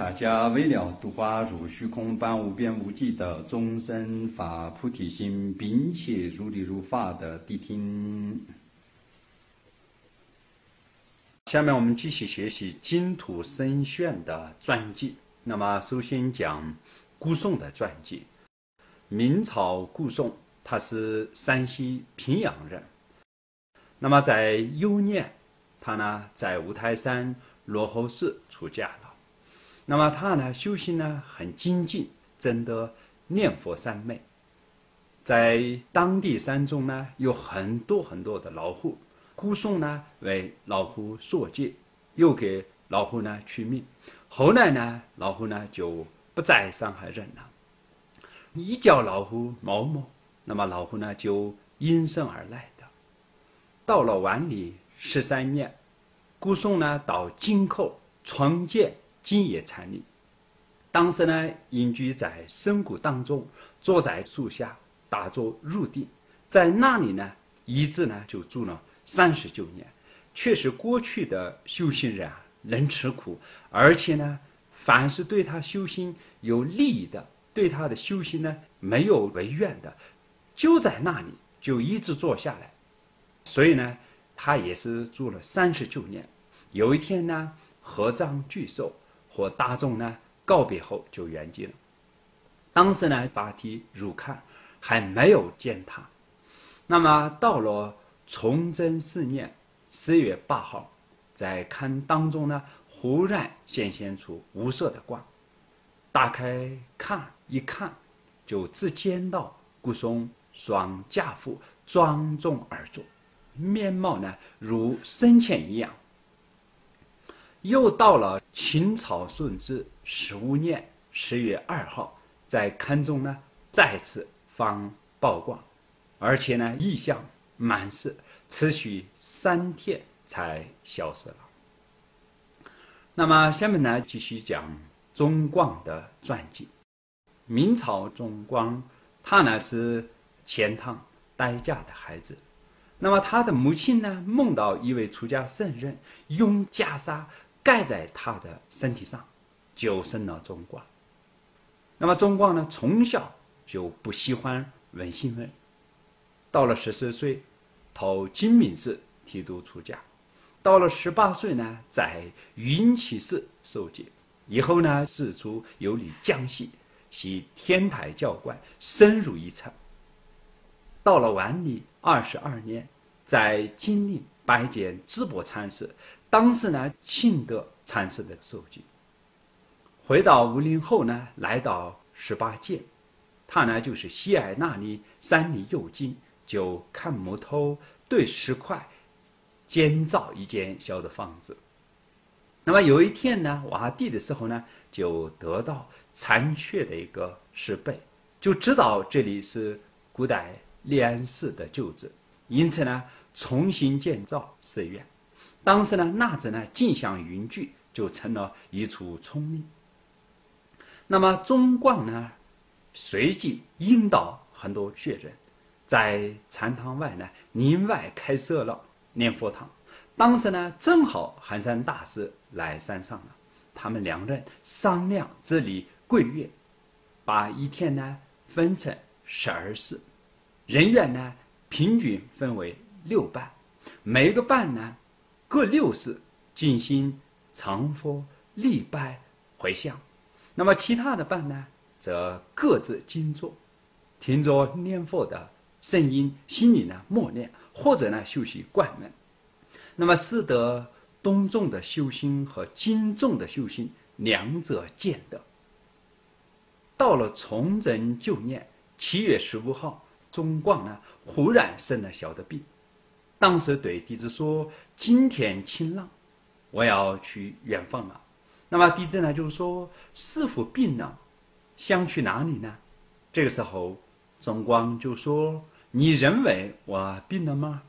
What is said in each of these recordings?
大家为了度化如虚空般无边无际的众生发菩提心，并且如理如法的谛听。下面我们继续学习净土僧炫的传记。那么，首先讲顾颂的传记。明朝顾颂，他是山西平阳人。那么在幼年，他呢在五台山罗侯寺出家。那么他呢修行呢很精进，真的念佛三昧。在当地山中呢有很多很多的老虎。姑颂呢为老虎所戒，又给老虎呢取名。后来呢，老虎呢就不再伤害人了。一叫老虎毛毛，那么老虎呢就应声而来的。到了万里十三年，顾颂呢到京口创建今也禅林。当时呢隐居在深谷当中，坐在树下打坐入定，在那里呢一直呢就住了。三十九年，确实过去的修行人啊，能吃苦，而且呢，凡是对他修心有利益的，对他的修行呢没有违愿的，就在那里就一直坐下来。所以呢，他也是住了三十九年。有一天呢，合葬巨寿，和大众呢告别后就圆寂了。当时呢，法体如看，还没有见他。那么到了。崇祯四年十月八号，在龛当中呢，忽然显现出无色的光。打开看一看，就只见到顾松双架父庄重而坐，面貌呢如生前一样。又到了清朝顺治十五年十月二号，在刊中呢再次放曝光，而且呢异象。满是持续三天才消失了。那么下面呢，继续讲宗光的传记。明朝宗光，他呢是钱塘待嫁的孩子。那么他的母亲呢，梦到一位出家圣人用袈裟盖在他的身体上，就生了宗光。那么宗光呢，从小就不喜欢闻新闻，到了十四岁。投金明寺剃度出家，到了十八岁呢，在云栖寺受戒，以后呢，四处游历江西，系天台教官，深入一层。到了万历二十二年，在金陵拜见智伯禅师，当时呢，庆德禅师的受戒。回到武陵后呢，来到十八界，他呢就是西海那里山里幽静。就看木头对石块建造一间小的房子。那么有一天呢，挖地的时候呢，就得到残缺的一个石碑，就知道这里是古代立安寺的旧址，因此呢，重新建造寺院。当时呢，那子呢镜像云聚，就成了一处聪明。那么宗观呢，随即引导很多学人。在禅堂外呢，另外开设了念佛堂。当时呢，正好寒山大师来山上了，他们两人商量这里贵月，把一天呢分成十二次，人员呢平均分为六半，每个半呢各六次静心长佛立拜回向，那么其他的伴呢则各自静坐，听着念佛的。声音，心里呢默念，或者呢修习观门，那么使得东众的修心和经众的修心两者兼得。到了崇祯九年七月十五号，宗光呢忽然生了小的病，当时对弟子说：“今天晴朗，我要去远方了。”那么弟子呢就是说：“师傅病了，想去哪里呢？”这个时候。宗光就说：“你认为我病了吗？”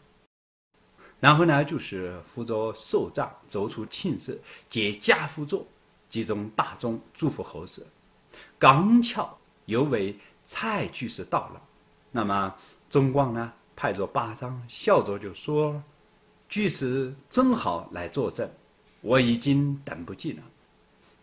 然后呢，就是扶着寿帐走出寝室，借家辅佐，集中大众祝福后事。刚巧有位蔡居士到了，那么宗光呢，拍着巴掌，笑着就说：“巨石正好来作证，我已经等不及了。”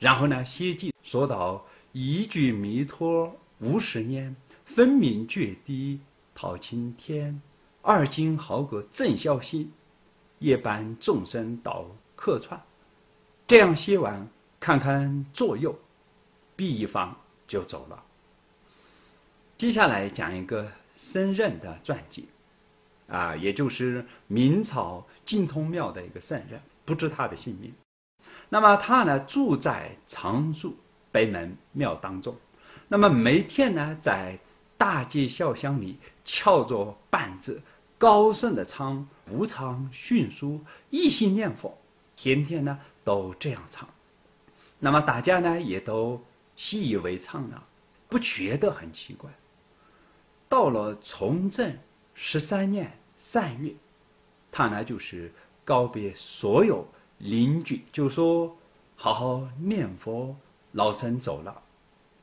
然后呢，歇记说道：“一句弥陀五十年，分明决堤讨青天。二今好个正孝心，夜半众生到客串。”这样歇完，看看左右，毕一方就走了。接下来讲一个僧人的传记，啊，也就是明朝净通庙的一个僧人，不知他的姓名。那么他呢，住在常住北门庙当中。那么每天呢，在大街小巷里翘着半只，高盛的仓无常训书，一心念佛，天天呢都这样唱。那么大家呢也都习以为常了，不觉得很奇怪。到了崇祯十三年三月，他呢就是告别所有。邻居就说：“好好念佛，老僧走了。”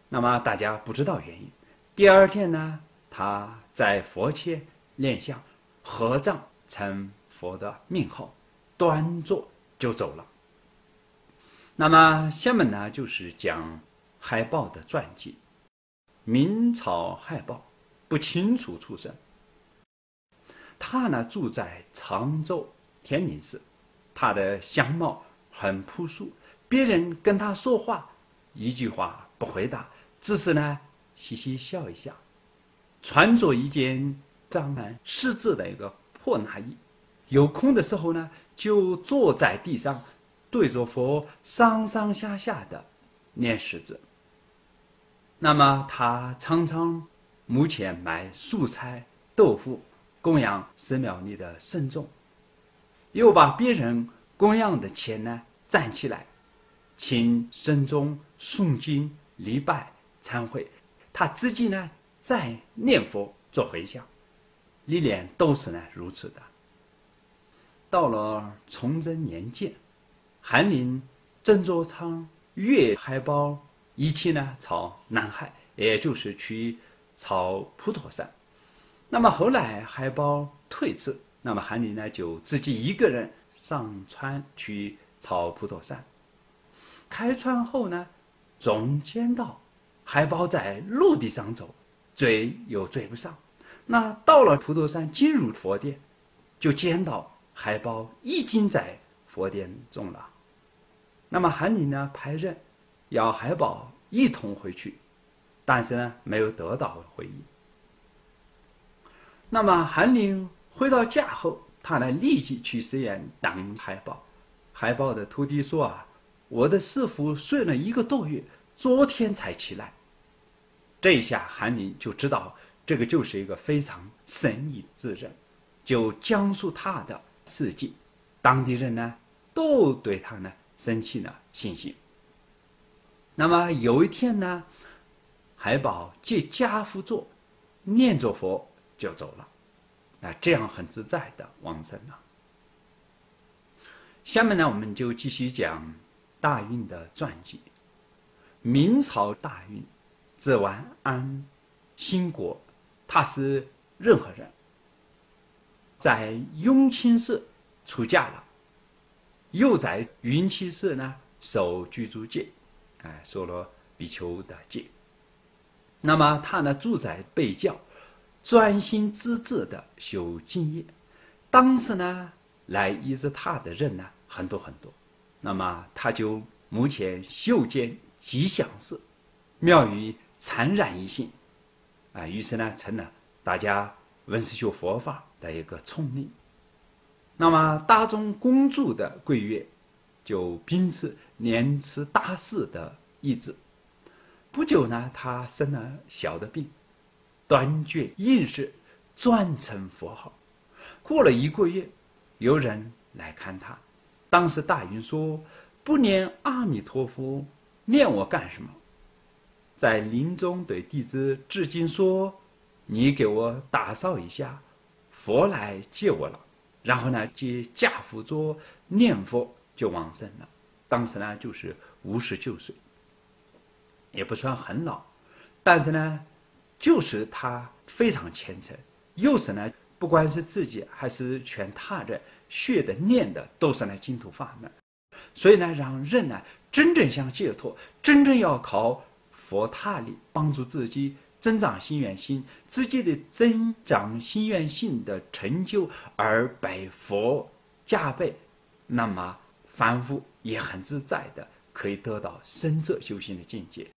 那么大家不知道原因。第二天呢，他在佛前念相，合掌成佛的命号，端坐就走了。那么下面呢，就是讲海豹的传记。明朝海豹不清楚出身，他呢住在常州天宁寺。他的相貌很朴素，别人跟他说话，一句话不回答，只是呢嘻嘻笑一下。穿着一件藏满湿字的一个破衲衣，有空的时候呢，就坐在地上，对着佛上上下下的念十字。那么他常常目前买素菜、豆腐供养寺庙里的僧众。又把别人供养的钱呢攒起来，请僧众诵经、礼拜、忏悔，他自己呢在念佛做回向，历年都是呢如此的。到了崇祯年间，翰林曾国昌岳海包一起呢朝南海，也就是去朝普陀山。那么后来海宝退次。那么韩林呢，就自己一个人上船去朝普陀山。开船后呢，总见到海豹在陆地上走，追又追不上。那到了普陀山，进入佛殿，就见到海豹已经在佛殿中了。那么韩林呢，派人要海豹一同回去，但是呢，没有得到回应。那么韩林。回到家后，他呢立即去寺院等海豹。海豹的徒弟说：“啊，我的师傅睡了一个多月，昨天才起来。”这一下，韩林就知道这个就是一个非常神异之人，就讲述他的事迹。当地人呢都对他呢生起了信心。那么有一天呢，海宝借家父座，念着佛就走了。啊，这样很自在的往生了。下面呢，我们就继续讲大运的传记。明朝大运，字完安，兴国，他是任何人，在雍亲寺出家了，又在云栖寺呢守居住戒，哎，受了比丘的戒。那么他呢，住在北教。专心致志的修净业，当时呢，来依着他的人呢很多很多，那么他就目前修建吉祥寺，庙宇灿然一新，啊，于是呢成了大家闻思修佛法的一个丛林。那么大众恭祝的贵月，就秉持年持大士的意志，不久呢，他生了小的病。断绝应试，转成佛号。过了一个月，有人来看他。当时大云说：“不念阿弥陀佛，念我干什么？”在临终对弟子致敬说：“你给我打扫一下，佛来接我了。”然后呢，接驾佛桌念佛就往生了。当时呢，就是五十九岁，也不算很老，但是呢。就是他非常虔诚，又是呢，不管是自己还是全他人学的念的，都是呢净土法门，所以呢，让人呢真正想解脱，真正要靠佛塔力帮助自己增长心愿心，自己的增长心愿性的成就而被佛加倍，那么凡夫也很自在的可以得到深色修行的境界。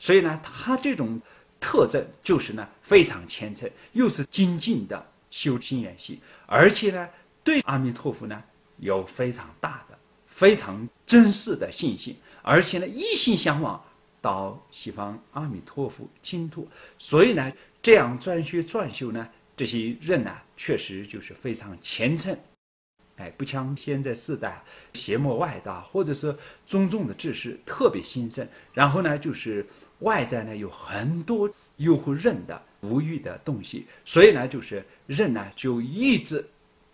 所以呢，他这种特征就是呢非常虔诚，又是精进的修心愿心，而且呢对阿弥陀佛呢有非常大的、非常真实的信心，而且呢一心向往到西方阿弥陀佛净土。所以呢，这样专学专修呢，这些人呢确实就是非常虔诚。哎，不像现在时代邪魔外道，或者是种种的知识特别兴盛，然后呢，就是外在呢有很多诱惑人的无欲的东西，所以呢，就是人呢就一直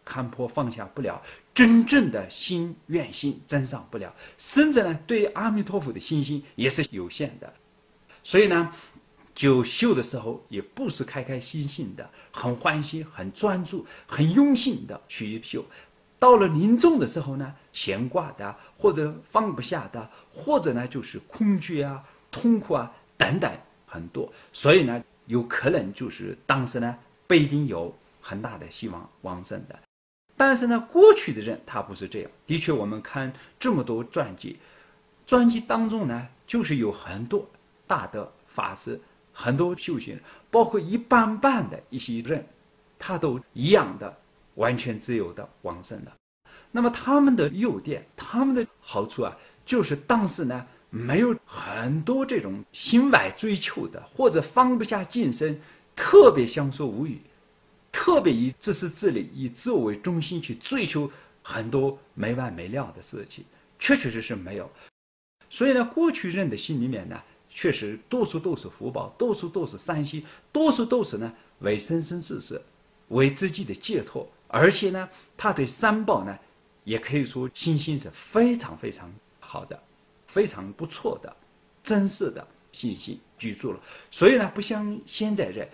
看破放下不了，真正的心愿心增上不了，甚至呢对阿弥陀佛的信心也是有限的，所以呢，就修的时候也不是开开心心的，很欢喜、很专注、很用心的去修。到了临终的时候呢，牵挂的或者放不下的，或者呢就是恐惧啊、痛苦啊等等很多，所以呢有可能就是当时呢不一定有很大的希望往生的。但是呢，过去的人他不是这样。的确，我们看这么多传记，传记当中呢，就是有很多大德法师，很多修行人，包括一般般的一些人，他都一样的。完全自由的往生的，那么他们的优点，他们的好处啊，就是当时呢没有很多这种心外追求的，或者放不下净身，特别享受无语，特别以自私自利、以自我为中心去追求很多没完没了的事情，确确实实没有。所以呢，过去人的心里面呢，确实多数都是福报，多数都是善心，多数都是呢为生生世世，为自己的解脱。而且呢，他对三宝呢，也可以说信心是非常非常好的，非常不错的，真实的信心居住了。所以呢，不像现在人，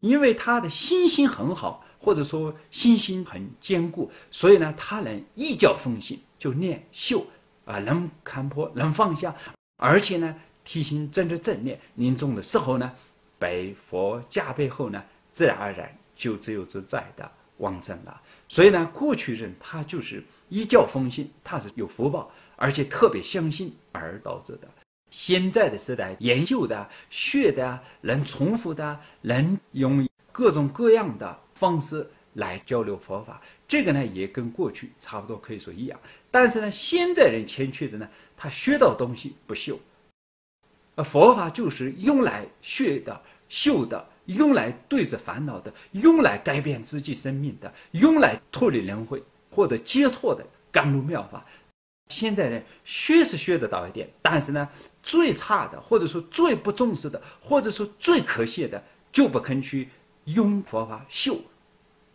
因为他的信心很好，或者说信心很坚固，所以呢，他能一教奉行，就念修啊，能看破，能放下，而且呢，提心正着正念，临终的时候呢，被佛加倍后呢，自然而然就自由自在的。旺盛了，所以呢，过去人他就是一觉奉行，他是有福报，而且特别相信而导致的。现在的时代，研究的、学的、能重复的、能用各种各样的方式来交流佛法，这个呢，也跟过去差不多，可以说一样。但是呢，现在人欠缺的呢，他学到东西不修，而佛法就是用来学的、修的。用来对治烦恼的，用来改变自己生命的，用来脱离轮回获得解脱的甘露妙法。现在呢，学是学得到一点，但是呢，最差的，或者说最不重视的，或者说最可惜的，就不肯去用佛法修。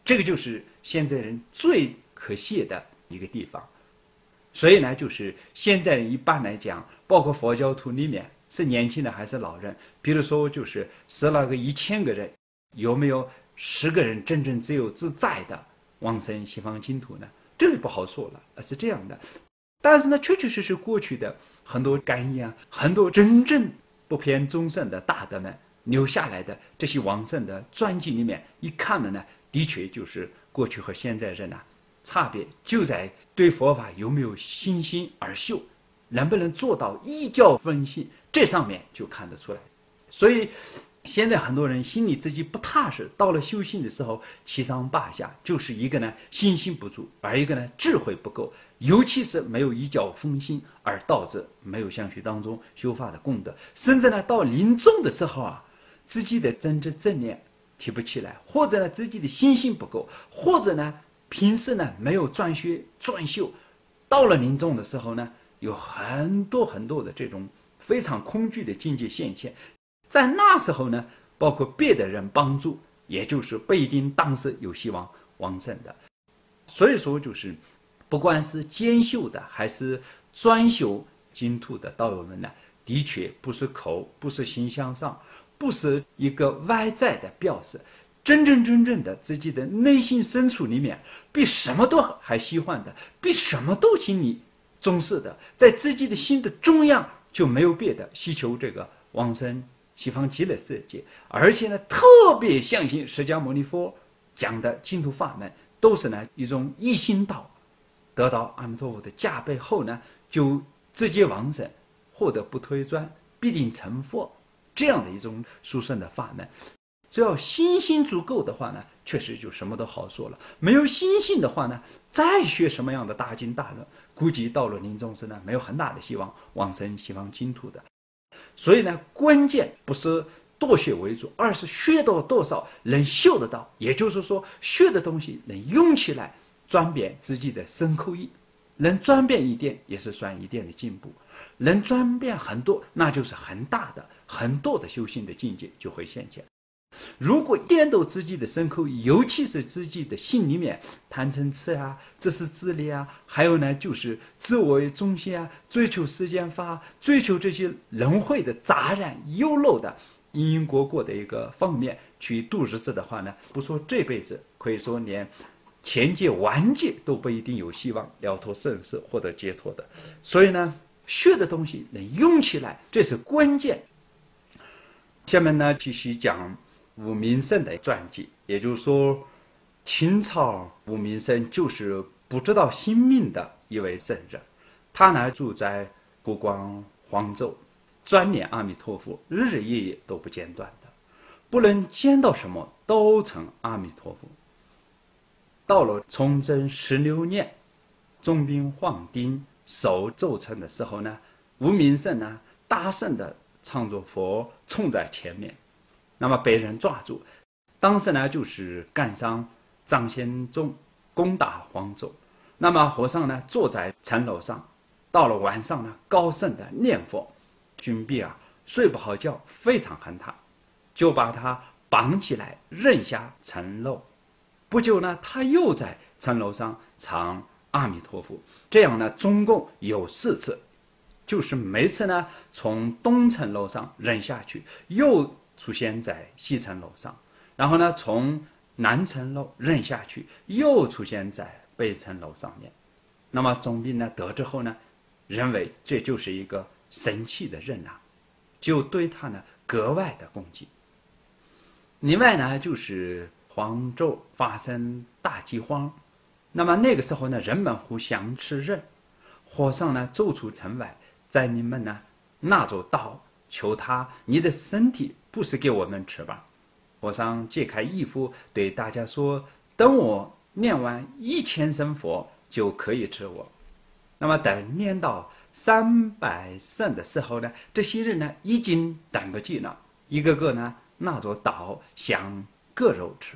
这个就是现在人最可惜的一个地方。所以呢，就是现在人一般来讲，包括佛教徒里面。是年轻的还是老人？比如说，就是十来个、一千个人，有没有十个人真正自由自在的往生西方净土呢？这个不好说了。是这样的，但是呢，确确实实过去的很多感应啊，很多真正不偏终身的大德们留下来的这些往生的传记里面，一看了呢，的确就是过去和现在人呐，差别就在对佛法有没有信心而修，能不能做到一教分信。这上面就看得出来，所以现在很多人心里自己不踏实，到了修行的时候七上八下，就是一个呢信心不足，而一个呢智慧不够，尤其是没有一教奉行，而导致没有相续当中修法的功德，甚至呢到临终的时候啊，自己的真知正念提不起来，或者呢自己的信心不够，或者呢平时呢没有专学专修，到了临终的时候呢，有很多很多的这种。非常恐惧的境界现前，在那时候呢，包括别的人帮助，也就是不一定当时有希望往生的。所以说，就是不管是兼修的还是专修净土的道友们呢，的确不是口，不是心向上，不是一个外在的表示，真真正正的自己的内心深处里面，比什么都还喜欢的，比什么都心里重视的，在自己的心的中央就没有别的，希求这个往生西方极乐世界，而且呢，特别相信释迦牟尼佛讲的净土法门，都是呢一种一心道，得到阿弥陀佛的加倍后呢，就直接往生，获得不退转，必定成佛，这样的一种殊胜的法门。只要心性足够的话呢，确实就什么都好说了。没有心性的话呢，再学什么样的大经大论，估计到了临终时呢，没有很大的希望往生西方净土的。所以呢，关键不是多学为主，而是学到多少能修得到。也就是说，学的东西能用起来，转变自己的身口意，能转变一点也是算一点的进步，能转变很多，那就是很大的、很多的修行的境界就会显现。如果颠倒自己的身口，尤其是自己的心里面贪嗔痴啊，这是自利啊，还有呢，就是自我为中心啊，追求世间法，追求这些轮回的杂染、优陋的因因果果的一个方面去度日子的话呢，不说这辈子，可以说连前界、完界都不一定有希望了脱生死、获得解脱的。所以呢，学的东西能用起来，这是关键。下面呢，继续讲。吴明胜的传记，也就是说，清朝吴明胜就是不知道心命的一位圣人。他呢住在湖广黄州，专念阿弥陀佛，日日夜夜都不间断的，不论见到什么都成阿弥陀佛。到了崇祯十六年，中兵黄丁守奏城的时候呢，吴明胜呢大声的唱着佛，冲在前面。那么被人抓住，当时呢就是干伤张先忠攻打黄州，那么和尚呢坐在城楼上，到了晚上呢高声的念佛，军兵啊睡不好觉，非常恨他，就把他绑起来扔下城楼，不久呢他又在城楼上唱阿弥陀佛，这样呢总共有四次，就是每次呢从东城楼上扔下去又。出现在西城楼上，然后呢，从南城楼扔下去，又出现在北城楼上面。那么总兵呢得知后呢，认为这就是一个神奇的人啊，就对他呢格外的恭敬。另外呢，就是黄州发生大饥荒，那么那个时候呢，人们互相吃人，和尚呢走出城外，灾民们呢拿着刀求他：“你的身体。”不是给我们吃吧？和尚解开衣服，对大家说：“等我念完一千声佛，就可以吃我。”那么等念到三百声的时候呢，这些人呢已经等不及了，一个个呢拿着刀想割肉吃。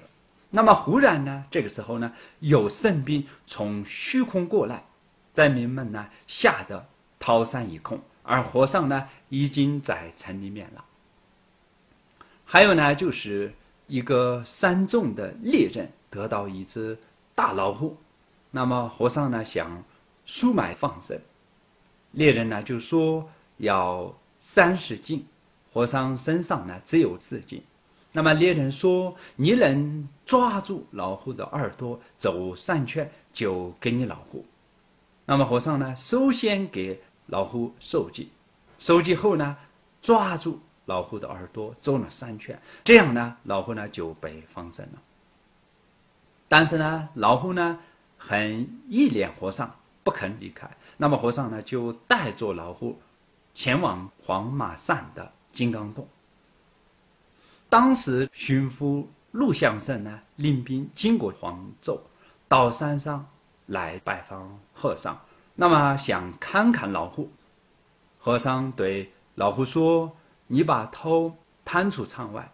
那么忽然呢，这个时候呢，有圣兵从虚空过来，灾民们呢吓得逃散一空，而和尚呢已经在城里面了。还有呢，就是一个山中的猎人得到一只大老虎，那么和尚呢想赎买放生，猎人呢就说要三十斤，和尚身上呢只有四斤，那么猎人说你能抓住老虎的耳朵走三圈就给你老虎，那么和尚呢首先给老虎受戒，受戒后呢抓住。老虎的耳朵走了三圈，这样呢，老虎呢就被放生了。但是呢，老虎呢很依恋和尚，不肯离开。那么和尚呢就带着老虎前往黄马山的金刚洞。当时巡抚陆相生呢领兵经过黄州，到山上来拜访和尚，那么想看看老虎。和尚对老虎说。你把头探出窗外，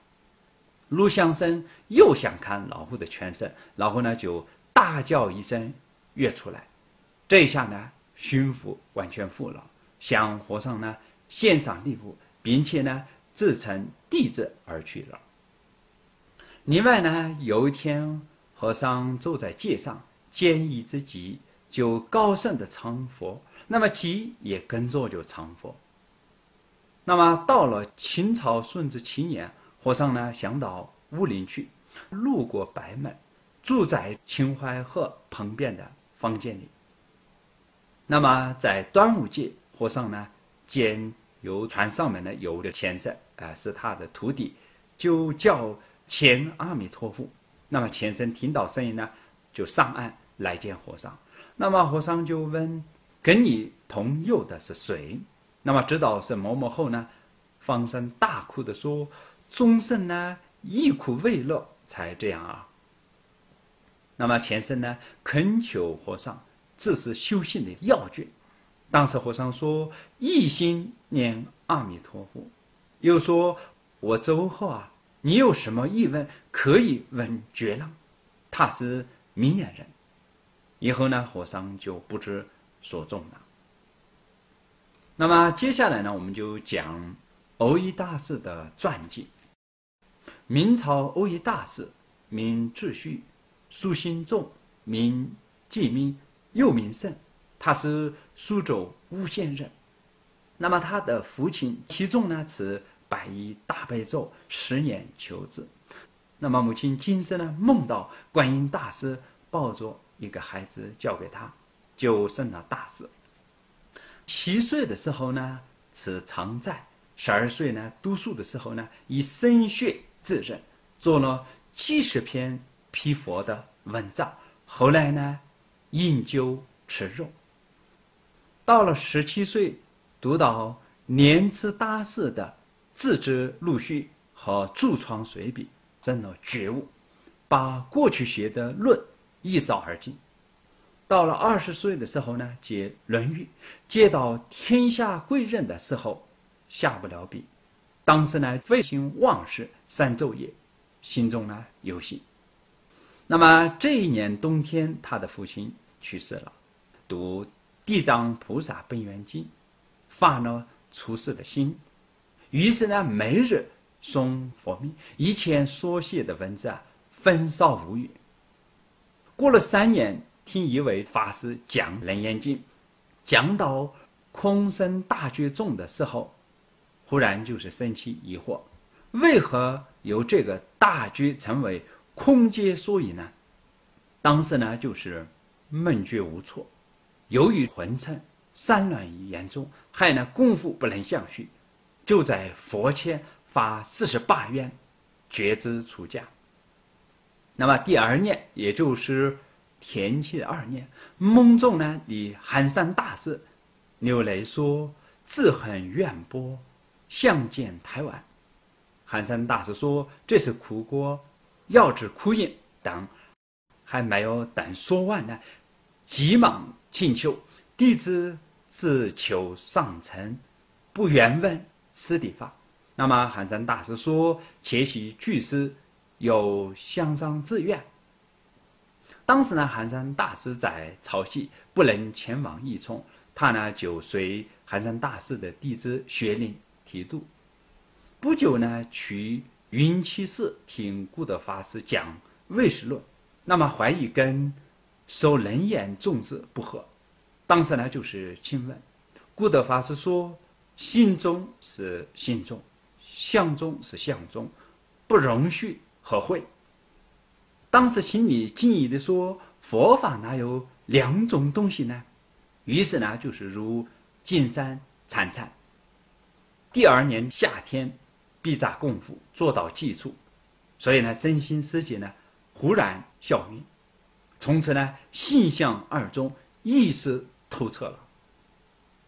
陆相生又想看老虎的全身，老虎呢就大叫一声跃出来，这一下呢，巡抚完全服了，向和尚呢献上礼物，并且呢自称弟子而去了。另外呢，有一天和尚坐在街上，见一只鸡，就高声的唱佛，那么鸡也跟着就唱佛。那么到了清朝顺治七年，和尚呢想到乌林去，路过白门，住在秦淮河旁边的房间里。那么在端午节，和尚呢见游船上面呢有的钱僧啊是他的徒弟，就叫钱阿弥陀佛。那么钱僧听到声音呢，就上岸来见和尚。那么和尚就问：“跟你同游的是谁？”那么知道是某某后呢，放声大哭的说：“终生呢亦苦未乐，才这样啊。”那么钱僧呢恳求和尚。这是修行的要诀。当时和尚说：“一心念阿弥陀佛。”又说：“我走后啊，你有什么疑问可以问觉浪，他是明眼人。”以后呢，和尚就不知所踪了。那么接下来呢，我们就讲欧一大师的传记。明朝欧一大师，名智虚，苏心仲，名继明。又名圣，他是苏州巫县人。那么他的父亲其中呢持白衣大悲咒，十年求子。那么母亲今生呢梦到观音大师抱着一个孩子交给他，就生了大师。七岁的时候呢持常在，十二岁呢读书的时候呢以生血自认，做了七十篇批佛的文章。后来呢。饮酒吃肉，到了十七岁，读到年次大师的《自知陆续》和《注创随笔》，真了觉悟，把过去学的论一扫而尽。到了二十岁的时候呢，接《论语》，接到天下贵人的时候，下不了笔。当时呢，废寝忘食三昼夜，心中呢有喜。那么这一年冬天，他的父亲。去世了，读《地藏菩萨本愿经》，发了出世的心，于是呢，每日诵佛名，以前所写的文字啊，焚烧无余。过了三年，听一位法师讲《楞严经》，讲到空生大觉众的时候，忽然就是生起疑惑：为何由这个大觉成为空界所以呢？当时呢，就是。闷觉无措，由于昏沉、散乱严重，害呢功夫不能相续，就在佛前发四十八愿，决志出家。那么第二年，也就是天启二年，梦中呢，的寒山大师流泪说：“自恨远播，相见台湾。”寒山大师说：“这是苦果，要知苦因等，还没有等说完呢。”急忙请求弟子自求上层，不愿问师弟法。那么寒山大师说：“且喜居士有相商自愿。”当时呢，寒山大师在潮汐，不能前往义冲，他呢就随寒山大师的弟子学令提督。不久呢，去云栖寺听顾德法师讲《唯识论》，那么怀疑跟。受楞严种子不合，当时呢就是请问，顾德法师说：心中是心中，相中是相中，不容许合会。当时心里惊疑的说：佛法哪有两种东西呢？于是呢就是如金山参禅。第二年夏天，必扎功夫做到基础，所以呢身心世界呢忽然消灭。从此呢，性相二中，意识透彻了。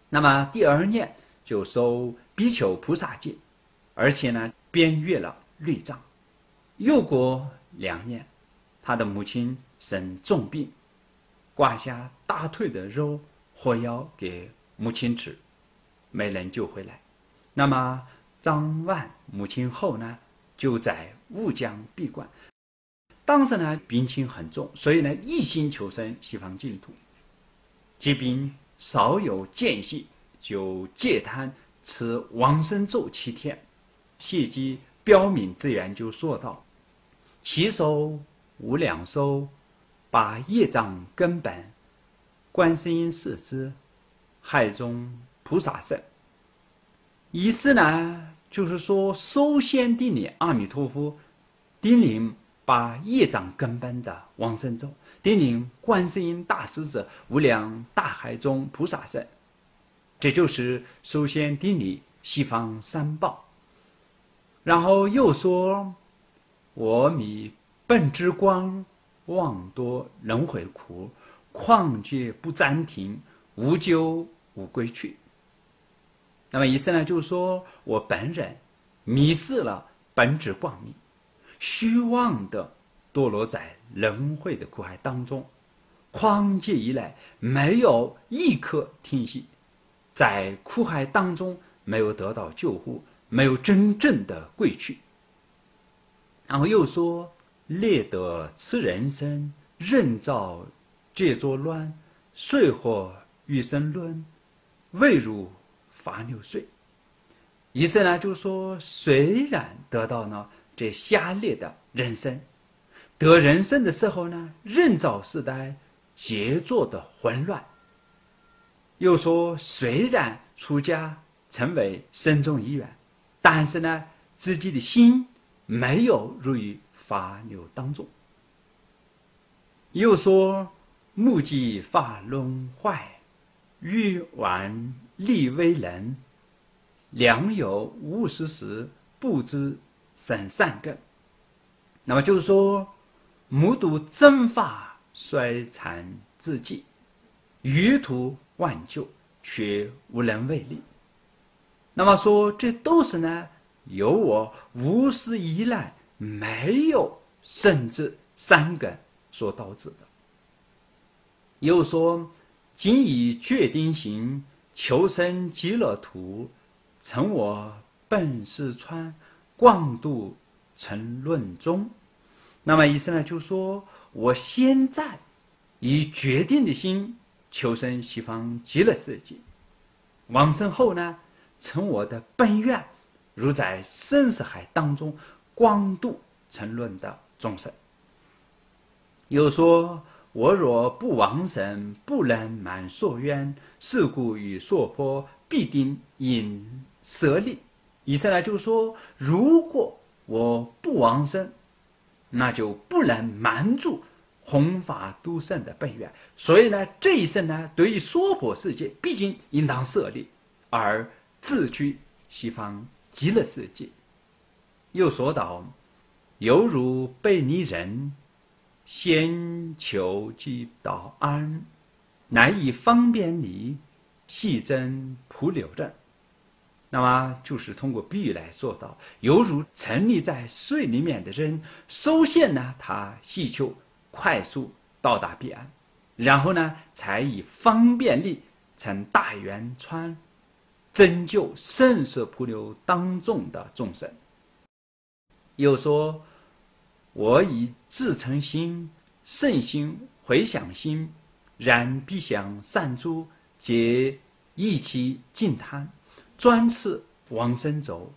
那么第二年就收比丘菩萨戒，而且呢编阅了律藏。又过两年，他的母亲生重病，刮下大腿的肉活药给母亲吃，没能救回来。那么张万母亲后呢，就在乌江闭关。当时呢，病情很重，所以呢，一心求生西方净土。疾病稍有间隙，就戒贪吃王生咒七天。谢机标明自然就说道：“其手无两手，把业障根本，观世音视之，海中菩萨圣。”意思呢，就是说，首先定理阿弥陀佛，叮咛。把业障根本的往生咒，叮咛观世音大使者、无量大海中菩萨圣，这就是首先定理西方三宝。然后又说：“我弥本之光，妄多轮回苦，况觉不暂停，无究无归去。”那么意思呢，就是说我本人迷失了本质光明，虚妄的堕落在轮回的苦海当中，旷劫以来没有一刻停息，在苦海当中没有得到救护。没有真正的归去，然后又说：“猎得此人生，任造这作乱，遂获欲生论，未如发流水。”意思呢，就说，虽然得到了这下列的人生，得人生的时候呢，任造时代杰作的混乱。又说，虽然出家成为身中一员。但是呢，自己的心没有入于法流当中。又说目击法轮坏，欲玩力为人，良有无事时，不知生善根。那么就是说，目睹真法衰残自己，欲图挽救，却无能为力。那么说，这都是呢，由我无私依赖没有甚至三根所导致的。又说，今以决定行，求生极乐土，成我本四川，广度成论中。那么意思呢，就说我现在以决定的心求生西方极乐世界，往生后呢？成我的本愿，如在生死海当中光度沉沦的众生。又说：我若不往生，不能满所愿，是故于娑婆必定引舍利。意思呢，就是说，如果我不亡身，那就不能瞒住弘法度生的本愿。所以呢，这一生呢，对于娑婆世界，毕竟应当舍利，而。自居西方极乐世界，又说道：“犹如被泥人，先求即道安，难以方便理，细真普流正。”那么就是通过比喻来做到：犹如沉溺在水里面的人，首先呢，他希求快速到达彼岸，然后呢，才以方便力乘大圆船。拯救生死瀑流当众的众生。又说：“我以至诚心、圣心、回向心，然必想善诸，皆一起敬叹，专持往生走，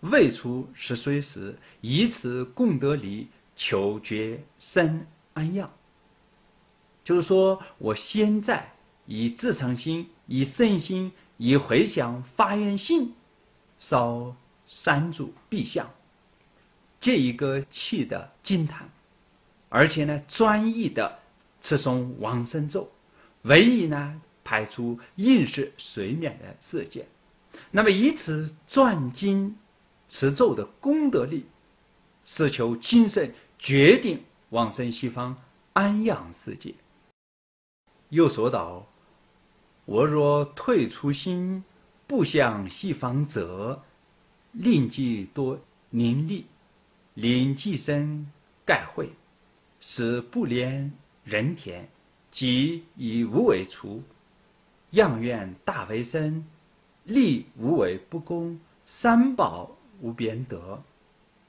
未出十岁时，以此功德力，求觉生安样。”就是说，我现在以至诚心、以圣心。以回向发愿心，烧三柱壁像，这一个气的惊叹，而且呢，专一的持诵往生咒，唯一呢排除应是水面的世界，那么以此转经持咒的功德力，是求今生决定往生西方安养世界。又说道。我若退出心，不向西方者，令己多凝力，令己身盖会，使不连人田，即以无为除，样愿大为身，力无为不公，三宝无边德，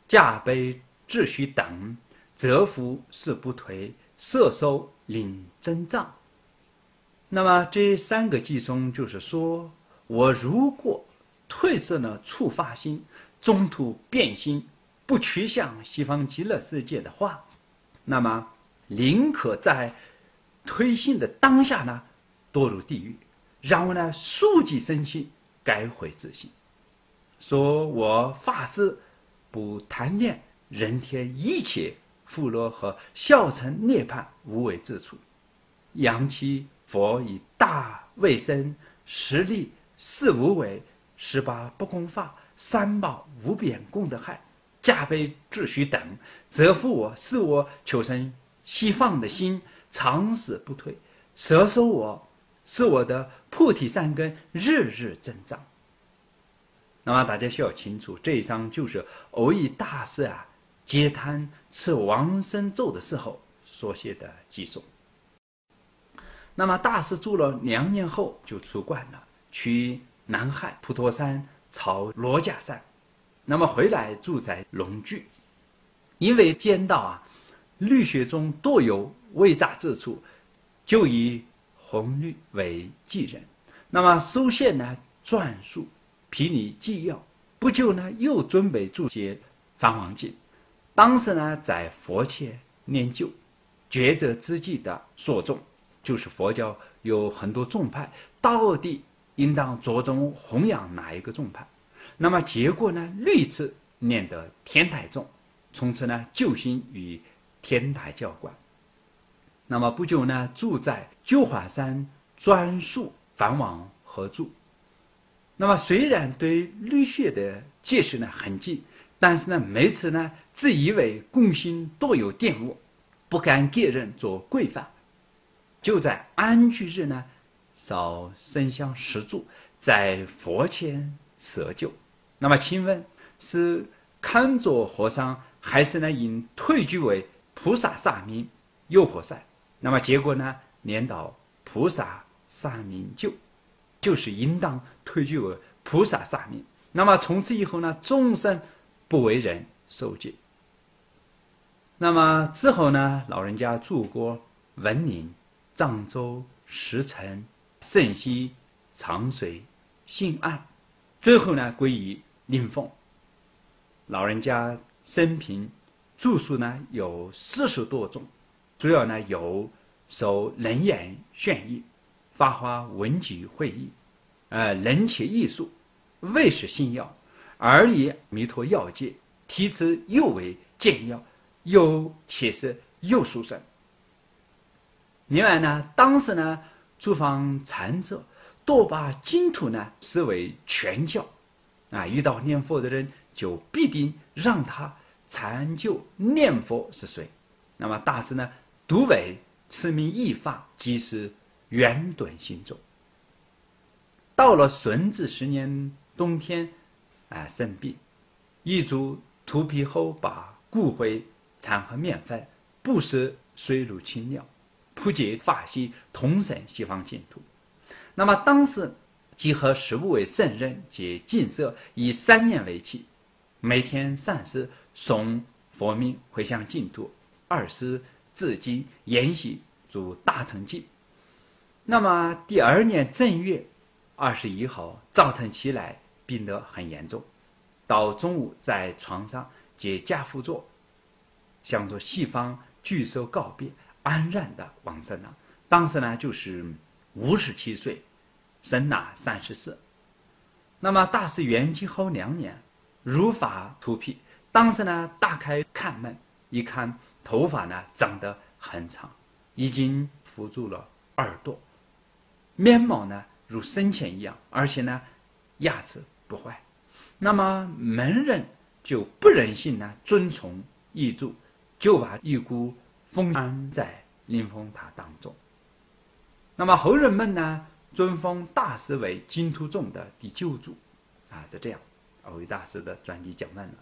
驾悲秩序等，则福是不退，色收领增长。那么这三个寄生就是说，我如果褪色了触发心，中途变心，不趋向西方极乐世界的话，那么宁可在推心的当下呢，堕入地狱，然后呢，速即生心，改悔自新，说我发誓不贪恋人天一切富乐和孝成涅槃无为之处。阳气佛以大卫生实力四无为十八不空法三宝无边功德害加倍秩序等，则复我使我求生西方的心长死不退，摄受我使我的菩提善根日日增长。那么大家需要清楚，这一章就是偶遇大师啊接叹持王生咒的时候所写的偈颂。那么大师住了两年后就出关了，去南海普陀山朝罗家山，那么回来住在龙聚，因为见到啊律学中多有未杂之处，就以红绿为继人。那么首先呢篆书。提拟纪要，不久呢，又准备注解《梵王经》。当时呢，在佛前念旧，抉择之际的所众，就是佛教有很多宗派，到底应当着重弘扬哪一个宗派？那么结果呢，屡次念得天台宗，从此呢，就心与天台教观。那么不久呢，住在九华山，专述梵王合住。那么虽然对律学的解释呢很近，但是呢每次呢自以为共心多有玷污，不敢给人做规范，就在安居日呢烧生香十柱，在佛前舍旧。那么请问是堪作和尚，还是呢应退居为菩萨萨名优婆塞？那么结果呢念到菩萨萨名就。就是应当退居为菩萨萨名。那么从此以后呢，终身不为人受戒。那么之后呢，老人家住过文宁、漳州、石城、圣溪、长水、信安，最后呢归于临风。老人家生平著述呢有四十多种，主要呢有受能言炫义。发花文集会议，呃，人且艺术，未是新药，而以弥陀要戒，提词又为建要，又且是又书生。另外呢，当时呢，诸方禅者多把净土呢视为全教，啊，遇到念佛的人就必定让他禅就念佛是谁。那么大师呢，独为此名义法，即是。圆顿心中。到了顺治十年冬天，啊，生病，一族涂皮后，把骨灰掺和面粉，不施水乳清尿，普及法系，同生西方净土。那么当时集合十五位圣人及净色，以三年为期，每天三时诵佛名，回向净土；二时自经研习，诸大乘经。那么第二年正月二十一号早晨起来，病得很严重，到中午在床上接家父坐，向着西方举手告别，安然的往生了。当时呢就是五十七岁，生那三十四。那么大师圆寂后两年，如法秃皮，当时呢大开看门，一看头发呢长得很长，已经扶住了耳朵。面貌呢如生前一样，而且呢牙齿不坏，那么门人就不忍心呢遵从遗嘱，就把遗骨封安在灵峰塔当中。那么后人们呢尊封大师为净土宗的第九祖，啊是这样。二位大师的传记讲完了，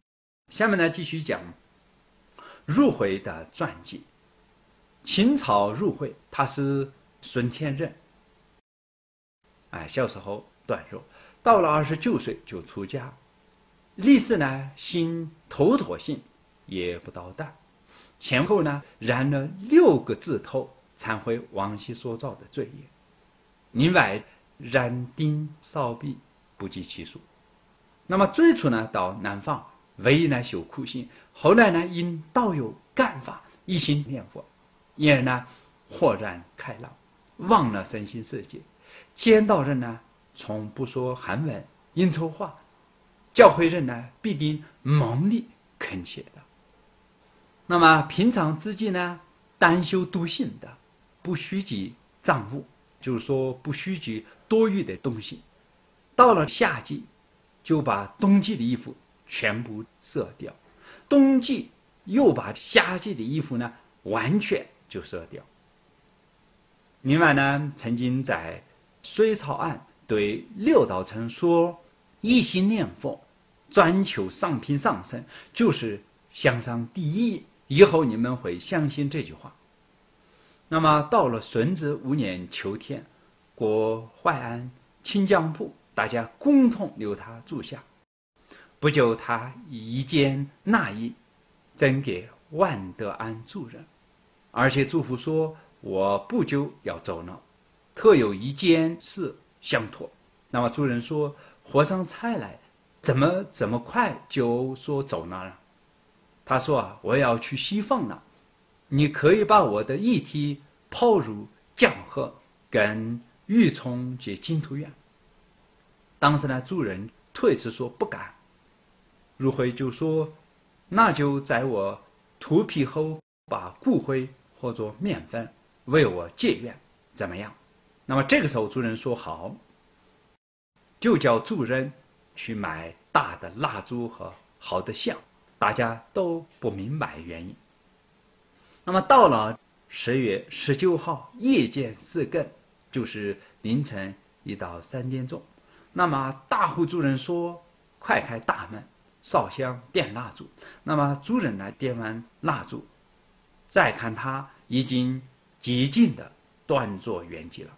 下面呢继续讲入会的传记。清朝入会，他是孙天任。哎，小时候短弱，到了二十九岁就出家。历史呢，心头陀性，也不捣蛋，前后呢染了六个字头，忏悔往昔所造的罪业。另外燃丁扫壁不计其数。那么最初呢，到南方为呢修苦行，后来呢因道友干法，一心念佛，因而呢豁然开朗，忘了身心世界。见到人呢，从不说韩文、应酬话，教诲人呢，必定猛力恳切的。那么平常之际呢，单修独信的，不虚己障物，就是说不虚极多余的东西。到了夏季，就把冬季的衣服全部射掉，冬季又把夏季的衣服呢完全就射掉。另外呢，曾经在隋朝案对六道臣说：“一心念佛，专求上品上生，就是向上第一。”以后你们会相信这句话。那么到了顺治五年秋天，过淮安清江铺，大家共同留他住下。不久，他以一件纳衣，赠给万德安住人，而且嘱咐说：“我不久要走了。”特有一件事相托，那么主人说：“和尚差来，怎么这么快就说走了？”他说：“啊，我要去西方了，你可以把我的遗体抛入江河，跟玉琮结净土院。”当时呢，主人推辞说：“不敢。”如慧就说：“那就在我秃皮后，把骨灰或者面粉，为我结缘，怎么样？”那么这个时候，主人说好，就叫主人去买大的蜡烛和好的香，大家都不明白原因。那么到了十月十九号夜间四更，就是凌晨一到三点钟，那么大户主人说：“快开大门，烧香点蜡烛。”那么主人呢，点完蜡烛，再看他已经极尽的端坐圆寂了。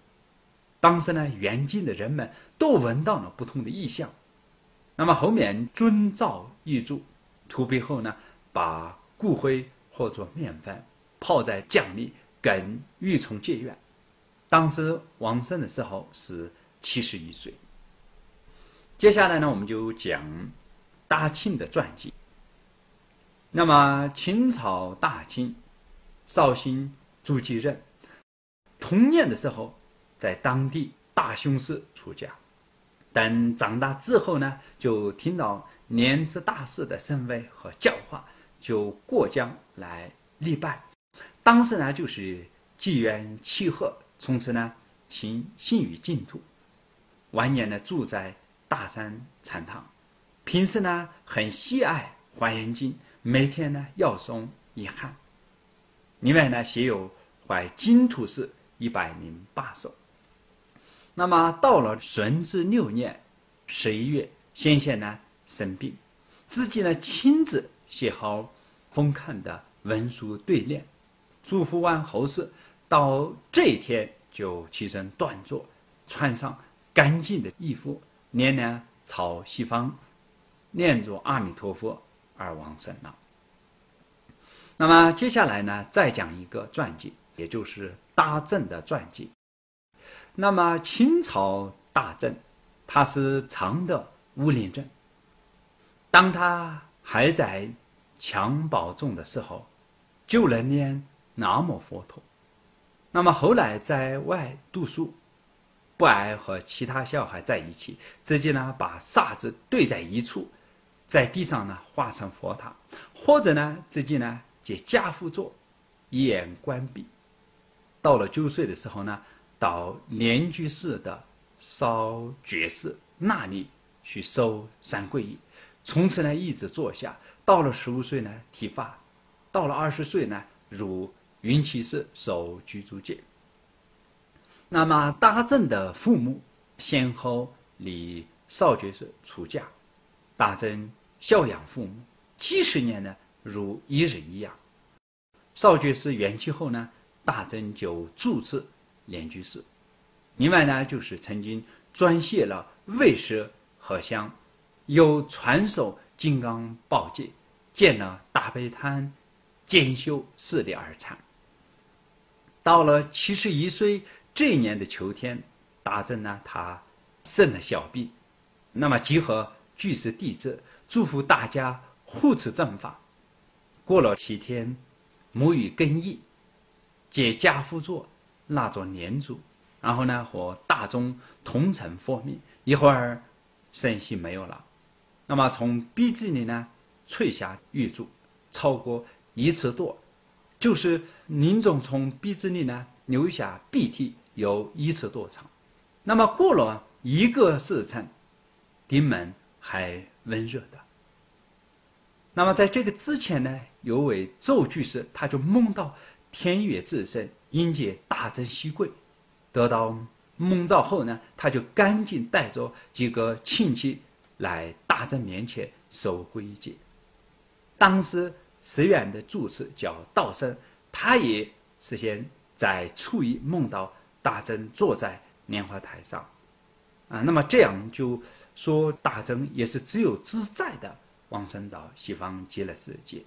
当时呢，远近的人们都闻到了不同的异象。那么后面遵照遗嘱，土皮后呢，把骨灰或者面粉泡在酱里，跟玉琮结缘。当时往生的时候是七十一岁。接下来呢，我们就讲大清的传记。那么清朝大清绍兴朱继任童年的时候。在当地大雄寺出家，等长大之后呢，就听到莲池大师的声威和教化，就过江来礼拜。当时呢，就是机缘契合，从此呢，请信于净土。晚年呢，住在大山禅堂，平时呢，很喜爱《华严经》，每天呢，要诵一汉。另外呢，写有《怀净土诗》一百零八首。那么到了顺治六年十一月，先贤呢生病，自己呢亲自写好封刊的文书对联，嘱咐完侯氏，到这一天就起身断坐，穿上干净的衣服，连连朝西方，念着阿弥陀佛而往生了。那么接下来呢，再讲一个传记，也就是大正的传记。那么清朝大正，他是长的乌林镇。当他还在襁褓中的时候，就能念南无佛陀。那么后来在外读书，不爱和其他小孩在一起，自己呢把沙子堆在一处，在地上呢画成佛塔，或者呢自己呢借家父坐，眼关闭。到了九岁的时候呢。到莲居寺的烧觉寺那里去收三皈依，从此呢一直坐下。到了十五岁呢剃发，到了二十岁呢入云栖寺守居住戒。那么大正的父母先后离少觉寺出家，大正孝养父母七十年呢如一日一样。少觉寺圆寂后呢，大正就住持。莲居士，另外呢，就是曾经专写了《魏舍合香》，又传授金刚宝戒，建了大悲坛，兼修四力而禅。到了七十一岁这一年的秋天，大正呢，他生了小病，那么集合巨石地质，祝福大家护持正法。过了七天，母语更易，解家父座。那座念珠，然后呢和大众同城佛命，一会儿声息没有了，那么从鼻子里呢垂下玉柱，超过一尺多，就是林总从鼻子里呢流下鼻涕有一尺多长。那么过了一个时辰，丁门还温热的。那么在这个之前呢，有位周居士，他就梦到天月至生迎接大增西贵，得到梦兆后呢，他就赶紧带着几个亲戚来大正面前受规戒。当时寺院的住持叫道生，他也事先在初一梦到大珍坐在莲花台上，啊，那么这样就说大珍也是只有自在的往生到西方极乐世界，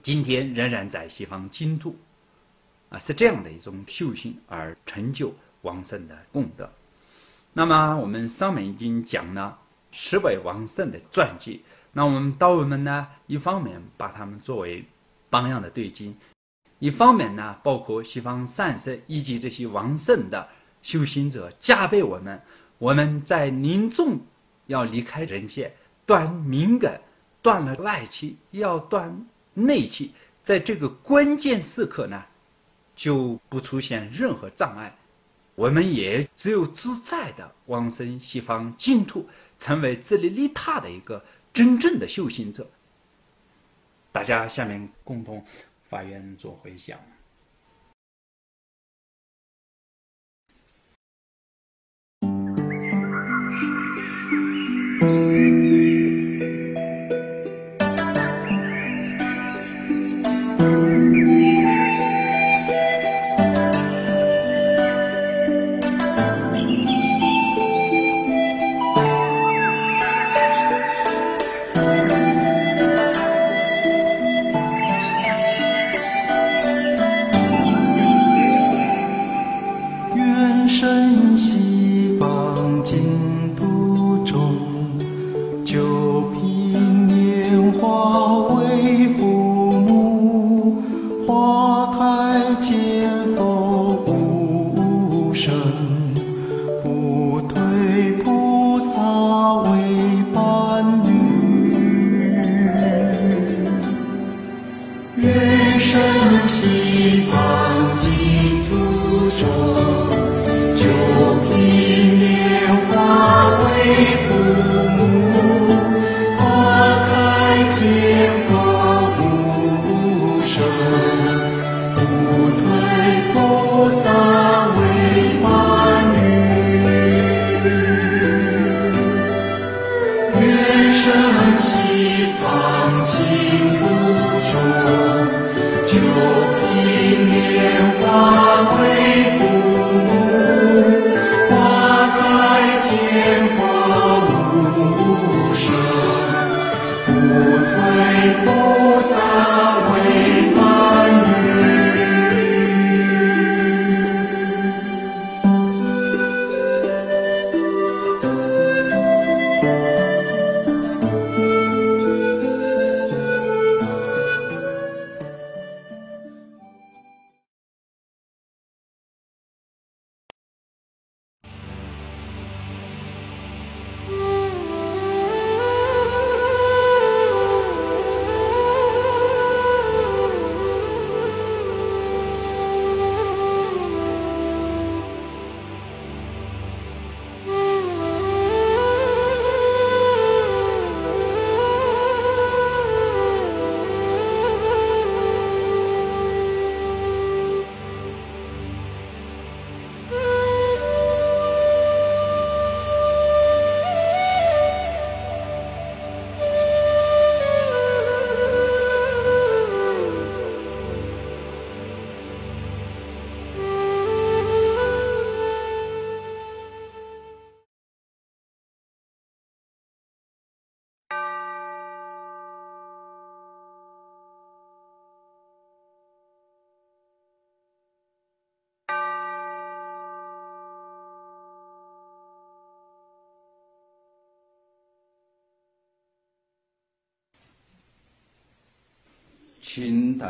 今天仍然在西方净土，啊，是这样的一种修行而成就往生的功德。那么我们上面已经讲了十位往生的传记。那我们道友们呢，一方面把他们作为榜样的对镜，一方面呢，包括西方善士以及这些王圣的修行者，加倍我们，我们在临终要离开人间，断命根，断了外气，要断内气，在这个关键时刻呢，就不出现任何障碍，我们也只有自在的往生西方净土，成为自利利他的一个。真正的修行者，大家下面共同发言做回想。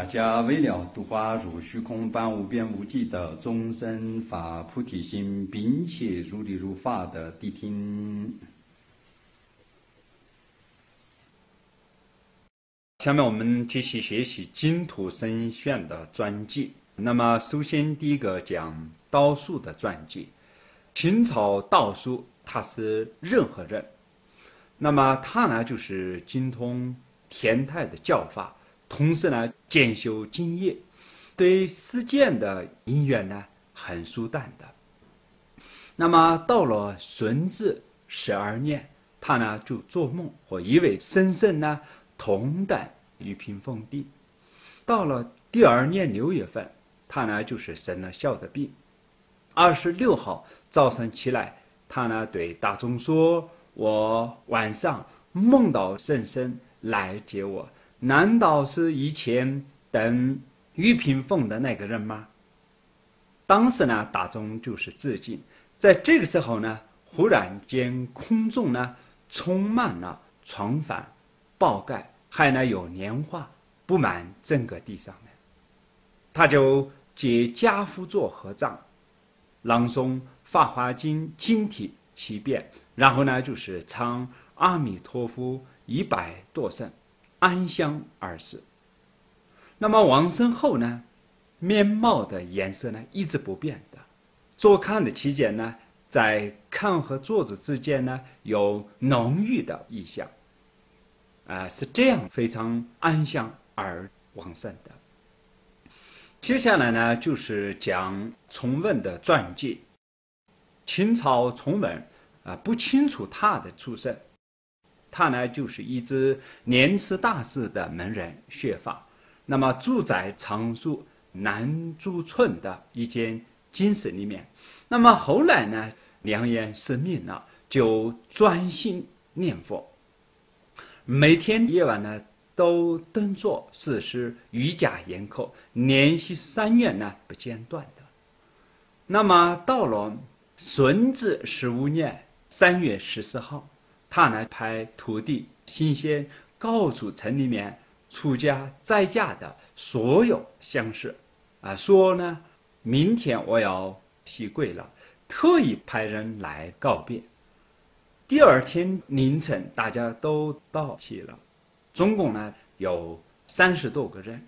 大家为了度化如虚空般无边无际的众生法菩提心，并且如理如法的谛听。下面我们继续学习金土生炫的传记。那么，首先第一个讲道术的传记。秦朝道术他是任何人，那么他呢就是精通天台的教法，同时呢兼修经业，对实践的因缘呢很疏淡的。那么到了顺治十二年，他呢就做梦和一位僧圣呢同等。玉屏奉地，到了第二年六月份，他呢就是生了小的病。二十六号早上起来，他呢对大众说：“我晚上梦到圣僧来接我，难道是以前等玉屏奉的那个人吗？”当时呢，大众就是致敬。在这个时候呢，忽然间空中呢充满了床幡、宝盖。还呢有年画布满整个地上，他就借家夫做合葬，朗诵《法华经》经体七遍，然后呢就是唱阿弥陀佛一百多声，安详而死。那么往生后呢，面貌的颜色呢一直不变的，坐看的期间呢，在看和坐着之间呢有浓郁的意象。啊，是这样，非常安详而往生的。接下来呢，就是讲崇文的传记。秦朝崇文啊，不清楚他的出身，他呢就是一直莲池大事的门人学法，那么住在常熟南朱村的一间金室里面。那么后来呢，良言失命了，就专心念佛。每天夜晚呢，都蹲坐四时瑜伽严口，连续三月呢不间断的。那么到了顺治十五年三月十四号，他呢派徒弟新鲜告诉城里面出家在家的所有乡士，啊，说呢，明天我要披跪了，特意派人来告别。第二天凌晨，大家都到齐了，总共呢有三十多个人。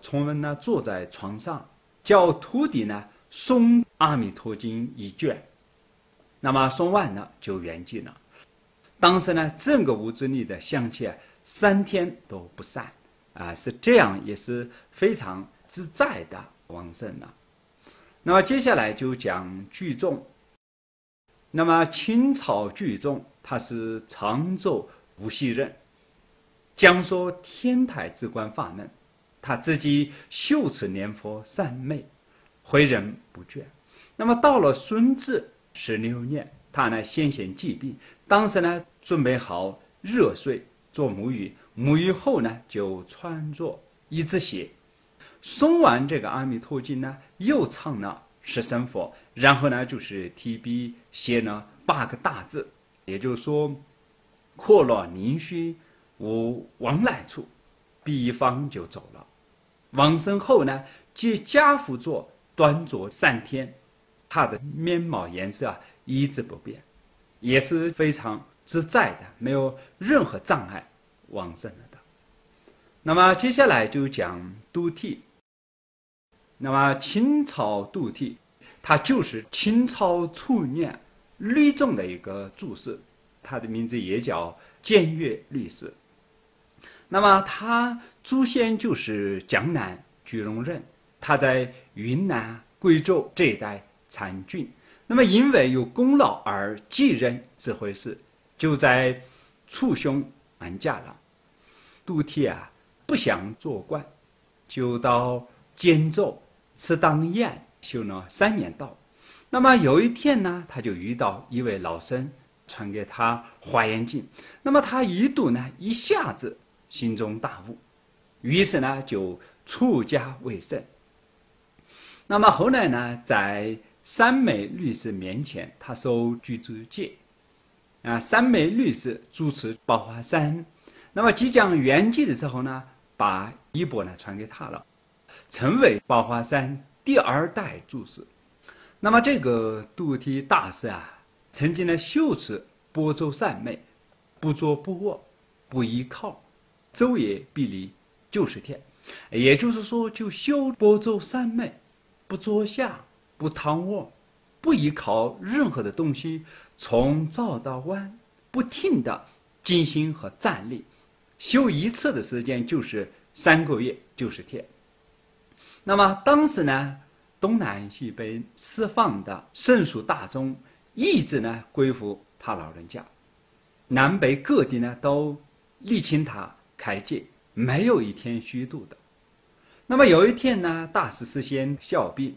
崇文呢坐在床上，叫徒弟呢诵《阿弥陀经》一卷，那么诵完了就圆寂了。当时呢，整个屋子里的香气三天都不散，啊，是这样，也是非常自在的往生了。那么接下来就讲聚众。那么清朝聚众，他是常州无锡人，讲说天台之观法门，他自己修持念佛三昧，诲人不倦。那么到了顺治十六年，他呢先贤疾病，当时呢准备好热水做沐浴，沐浴后呢就穿着一只鞋，诵完这个阿弥陀经呢，又唱了。十声佛，然后呢，就是提笔写了八个大字，也就是说，阔落凝虚无往来处，笔方就走了。往生后呢，借家父坐端坐三天，他的面貌颜色啊一直不变，也是非常自在的，没有任何障碍，往生的。那么接下来就讲度替。那么清朝杜替，他就是清朝初年律宗的一个注释，他的名字也叫建岳律师。那么他祖先就是江南句容人，他在云南、贵州这一带参军。那么因为有功劳而继任指挥使，就在楚雄安家了。杜体啊，不想做官，就到监州。吃当宴修了三年道，那么有一天呢，他就遇到一位老僧，传给他《华严经》，那么他一读呢，一下子心中大悟，于是呢就出家为僧。那么后来呢，在三美律师面前，他收居住戒，啊，三美律师主持宝华山，那么即将圆寂的时候呢，把衣钵呢传给他了。成为宝华山第二代住持。那么这个杜提大师啊，曾经呢修持波州三昧，不坐不卧，不依靠，昼夜必离九十天，也就是说，就修波州三昧，不坐下，不躺卧，不依靠任何的东西，从早到晚，不停的静心和站立，修一次的时间就是三个月九十天。那么当时呢，东南西北四方的圣俗大众一直呢归附他老人家，南北各地呢都力请他开戒，没有一天虚度的。那么有一天呢，大师事先笑病，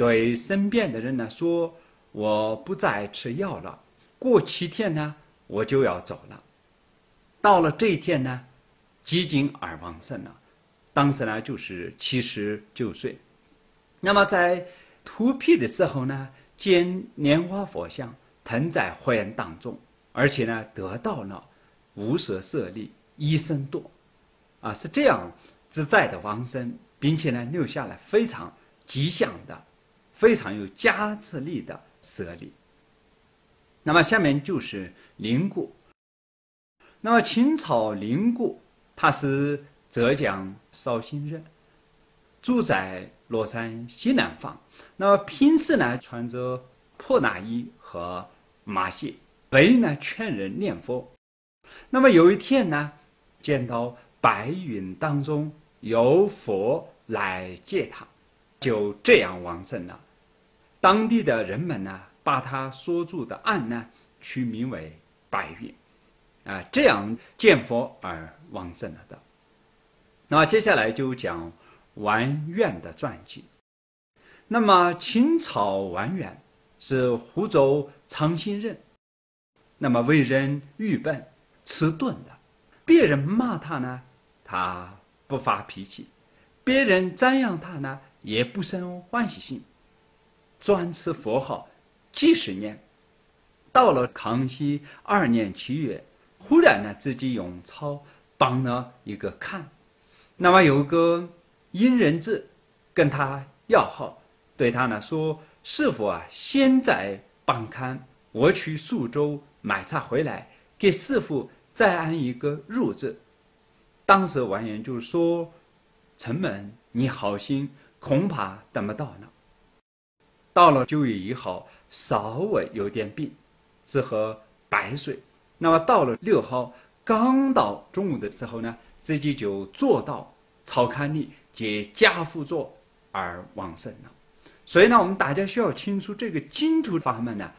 对身边的人呢说：“我不再吃药了，过七天呢我就要走了。”到了这一天呢，几经而亡生了。当时呢，就是七十九岁。那么在涂皮的时候呢，见莲花佛像腾在花园当中，而且呢，得到了无色舍利一生多，啊，是这样自在的往生，并且呢，留下了非常吉祥的、非常有加持力的舍利。那么下面就是灵谷。那么秦朝灵谷，它是。浙江绍兴人，住在乐山西南方。那么平时呢，穿着破衲衣和麻鞋，为呢劝人念佛。那么有一天呢，见到白云当中有佛来接他，就这样往生了。当地的人们呢，把他所住的岸呢，取名为白云，啊，这样见佛而往生了的。那么接下来就讲完愿的传记。那么清朝完愿是湖州长兴人，那么为人愚笨、迟钝的。别人骂他呢，他不发脾气；别人赞扬他呢，也不生欢喜心。专持佛号几十年，到了康熙二年七月，忽然呢，自己用草绑了一个看。那么有个阴人子跟他要号，对他呢说：“师傅啊，现在帮看，我去苏州买茶回来，给师傅再安一个褥子。”当时完颜就说：“城门，你好心，恐怕等不到呢。”到了九月一号，稍微有点病，只喝白水。那么到了六号，刚到中午的时候呢。自己就坐到草窠里解家父座而往生了。所以呢，我们大家需要清楚，这个净土法门呢，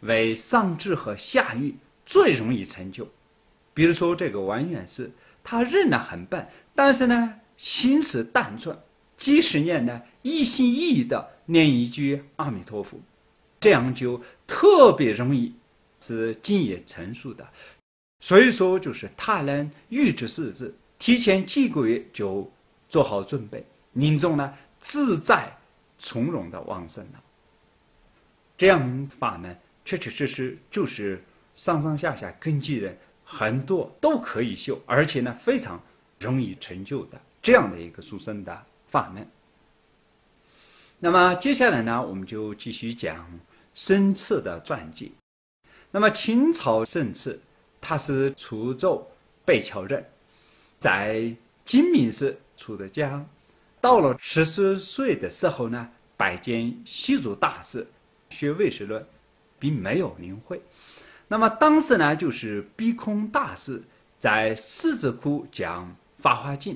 为上智和下愚最容易成就。比如说这个完颜氏，他仍然很笨，但是呢，心思单纯，几十年呢，一心一意的念一句阿弥陀佛，这样就特别容易是经业成熟的。所以说，就是他能预知时至，提前几个月就做好准备，民众呢自在从容的往生了。这样法门确确实实就是上上下下根基人很多都可以修，而且呢非常容易成就的这样的一个殊胜的法门。那么接下来呢，我们就继续讲生次的传记。那么秦朝圣次。他是滁州北桥人，在金明寺出的家，到了十四岁的时候呢，拜见西祖大师学唯识论，并没有领会。那么当时呢，就是逼空大师在狮子窟讲《法华经》，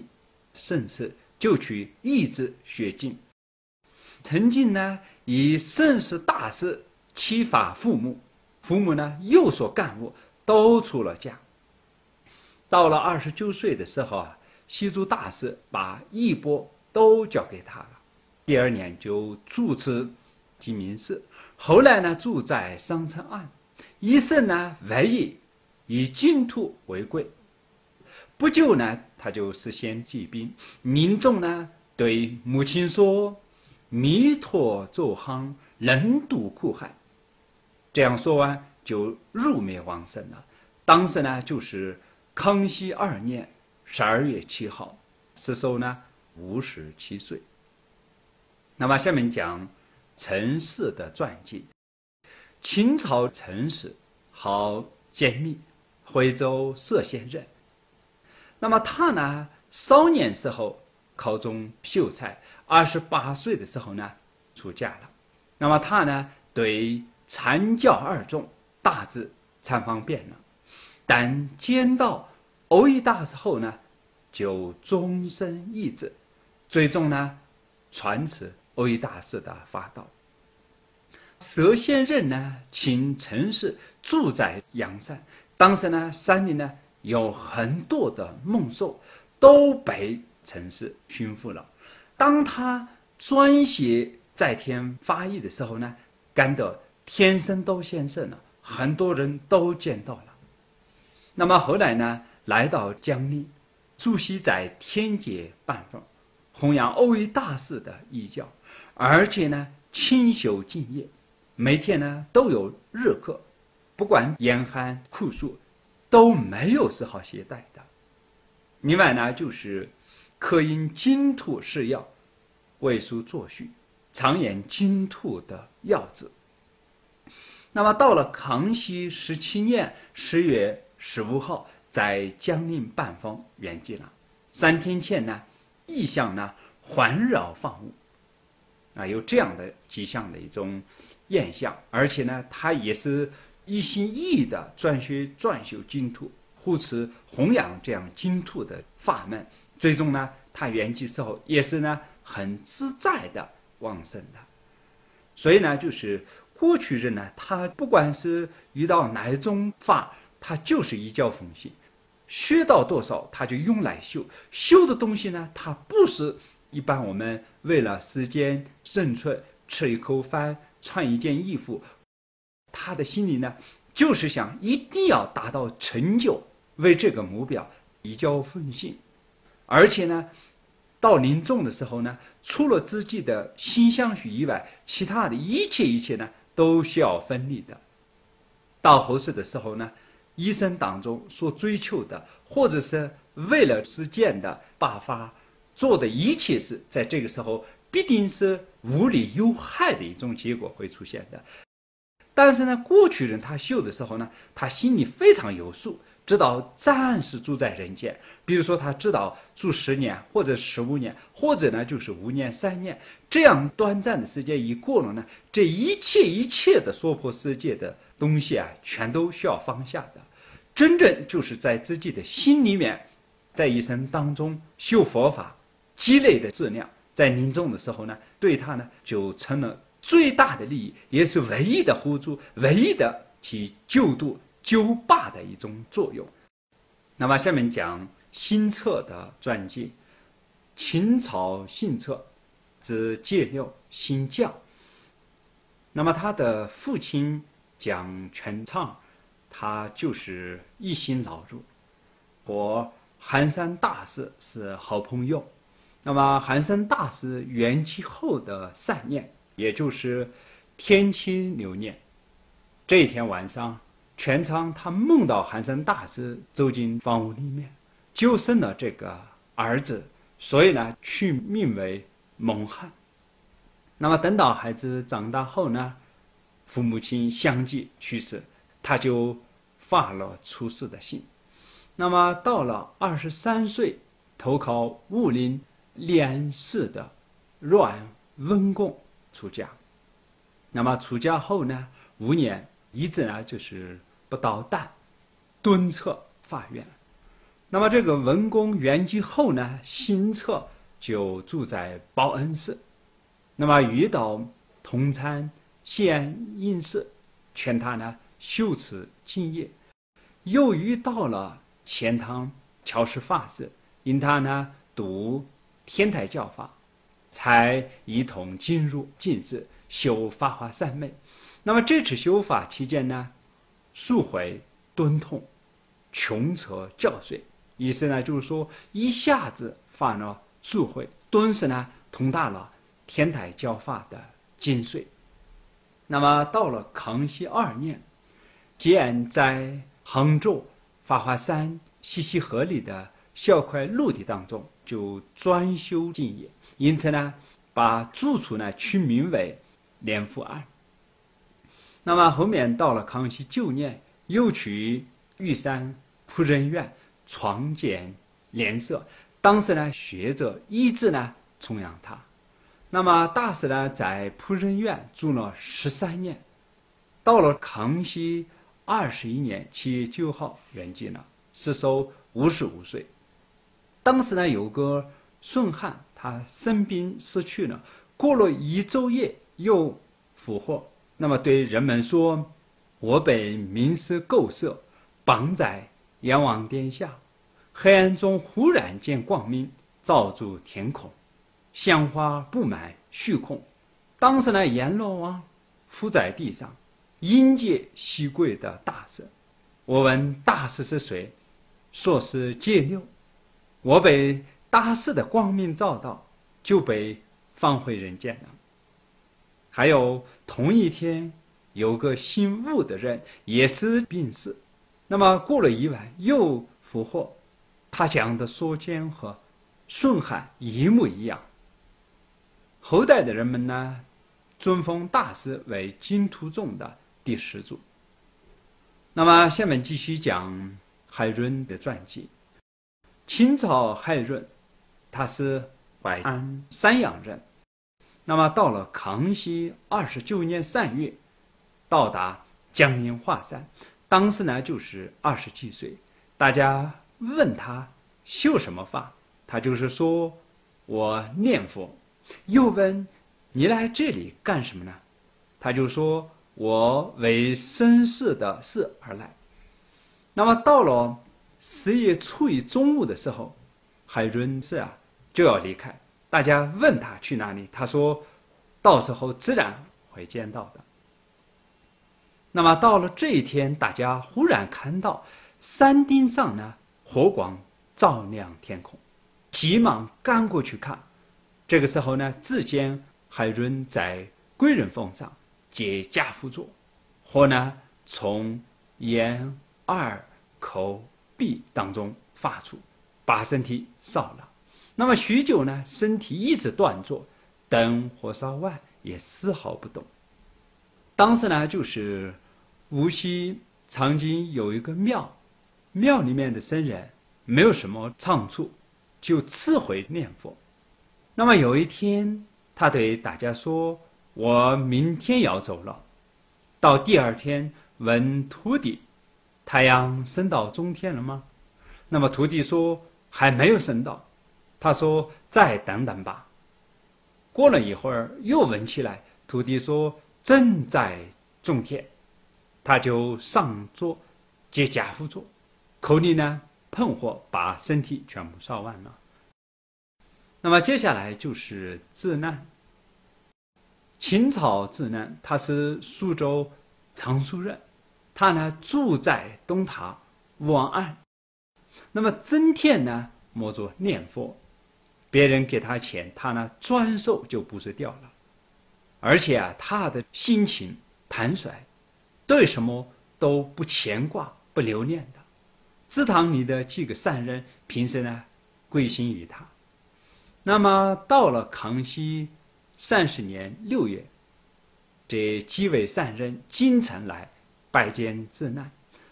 甚至就去义字学经。曾经呢，以盛世大事启发父母，父母呢又所感悟。都出了家。到了二十九岁的时候啊，西祖大师把衣钵都交给他了。第二年就住持鸡鸣寺，后来呢住在商城岸，一生呢唯以以净土为贵。不久呢，他就实现疾病。民众呢对母亲说：“弥陀作行，能度苦海。”这样说完。就入灭亡生了。当时呢，就是康熙二年十二月七号，时寿呢五十七岁。那么下面讲陈氏的传记。清朝陈氏，号简密，徽州歙县人。那么他呢少年时候考中秀才，二十八岁的时候呢出家了。那么他呢对禅教二众大致参方便了，但见到欧益大师后呢，就终身意志，最终呢传持欧益大师的法道。佘先任呢请陈氏住在阳山，当时呢山里呢有很多的猛兽。都被陈氏驯服了。当他专写在天发意的时候呢，感到天生都现身了，很多人都见到了。那么后来呢，来到江陵，朱熹在天界办法，弘扬欧一大师的义教，而且呢清修敬业，每天呢都有日课，不管严寒酷暑，都没有丝毫懈怠的。另外呢，就是可因金兔是药，为书作序，常言金兔的药字。那么到了康熙十七年十月十五号，在江宁半方圆寂了。三天前呢，异象呢环绕放物，啊，有这样的迹象的一种现象，而且呢，他也是一心一意的专学撰修金兔。护持弘扬这样金兔的法门，最终呢，他圆寂时候也是呢很自在的往生的。所以呢，就是过去人呢，他不管是遇到哪一种法，他就是一教奉行，学到多少他就用来修。修的东西呢，他不是一般我们为了时间生存吃一口饭穿一件衣服，他的心里呢，就是想一定要达到成就。为这个目标一交奉行，而且呢，到临终的时候呢，除了自己的心相许以外，其他的一切一切呢，都需要分离的。到后世的时候呢，一生当中所追求的，或者是为了实践的办法做的一切事，在这个时候必定是无利有害的一种结果会出现的。但是呢，过去人他修的时候呢，他心里非常有数。知道暂时住在人间，比如说他知道住十年或者十五年，或者呢就是五年、三年，这样短暂的时间一过了呢，这一切一切的娑婆世界的东西啊，全都需要放下的。真正就是在自己的心里面，在一生当中修佛法积累的质量，在临终的时候呢，对他呢就成了最大的利益，也是唯一的辅助，唯一的去救度。纠霸的一种作用。那么下面讲新策的传记。秦朝新策，指介六新将。那么他的父亲蒋全畅，他就是一心老入，和寒山大师是好朋友。那么寒山大师圆寂后的善念，也就是天清六年，这一天晚上。全仓他梦到寒山大师走进房屋里面，就生了这个儿子，所以呢取名为蒙汉。那么等到孩子长大后呢，父母亲相继去世，他就发了出世的心。那么到了二十三岁，投考武林练士的阮文公出家。那么出家后呢，五年。一直呢就是不到旦，敦策法院。那么这个文公圆寂后呢，新策就住在报恩寺。那么遇到同参献应寺，劝他呢修持敬业。又遇到了钱塘乔氏法师，因他呢读天台教法，才一同进入进士，修法华三昧。那么这次修法期间呢，数回敦痛，穷则教髓，意思呢就是说一下子犯了数回，顿时呢通达了天台教法的精髓。那么到了康熙二年，见在杭州法华山西溪河里的小块陆地当中，就专修净业，因此呢，把住处呢取名为莲福庵。那么后面到了康熙九年，又去玉山仆人院创建莲社，当时呢，学者一直呢崇仰他。那么大师呢，在仆人院住了十三年，到了康熙二十一年七月九号圆寂了，时寿五十五岁。当时呢，有个顺汉，他生病死去了，过了一昼夜又复活。那么对人们说：“我被名师构色，绑在阎王殿下，黑暗中忽然见光明，照住天空，香花布满虚空。当时呢，阎罗王伏在地上，迎接西跪的大师。我问大师是谁，说是戒六。我被大师的光明照到，就被放回人间了。”还有同一天，有个姓吴的人也是病死，那么过了一晚又复活，他讲的说间和顺汉一模一样。后代的人们呢，尊封大师为净土宗的第十祖。那么下面继续讲海润的传记。清朝海润，他是淮安山阳人。那么到了康熙二十九年三月，到达江阴华山，当时呢就是二十几岁。大家问他修什么法，他就是说我念佛。又问你来这里干什么呢？他就说我为生世的事而来。那么到了十月初一中午的时候，海润是啊就要离开。大家问他去哪里，他说：“到时候自然会见到的。”那么到了这一天，大家忽然看到山顶上呢火光照亮天空，急忙赶过去看。这个时候呢，只见海润在贵人峰上接家父座，火呢从眼、耳、口、鼻当中发出，把身体烧了。那么许久呢，身体一直端坐，等火烧完也丝毫不动。当时呢，就是无锡曾经有一个庙，庙里面的僧人没有什么长处，就赐回念佛。那么有一天，他对大家说：“我明天要走了。”到第二天问徒弟：“太阳升到中天了吗？”那么徒弟说：“还没有升到。”他说：“再等等吧。”过了一会儿，又问起来。徒弟说：“正在种田。”他就上桌接家父坐，口里呢喷火，把身体全部烧完了。那么接下来就是智难。秦朝智难，他是苏州常熟人，他呢住在东塔乌王岸。那么真天呢，默着念佛。别人给他钱，他呢专受就不是掉了，而且啊，他的心情坦率，对什么都不牵挂、不留恋的。祠堂里的几个善人平时呢归心于他。那么到了康熙三十年六月，这几位善人京城来拜见智难。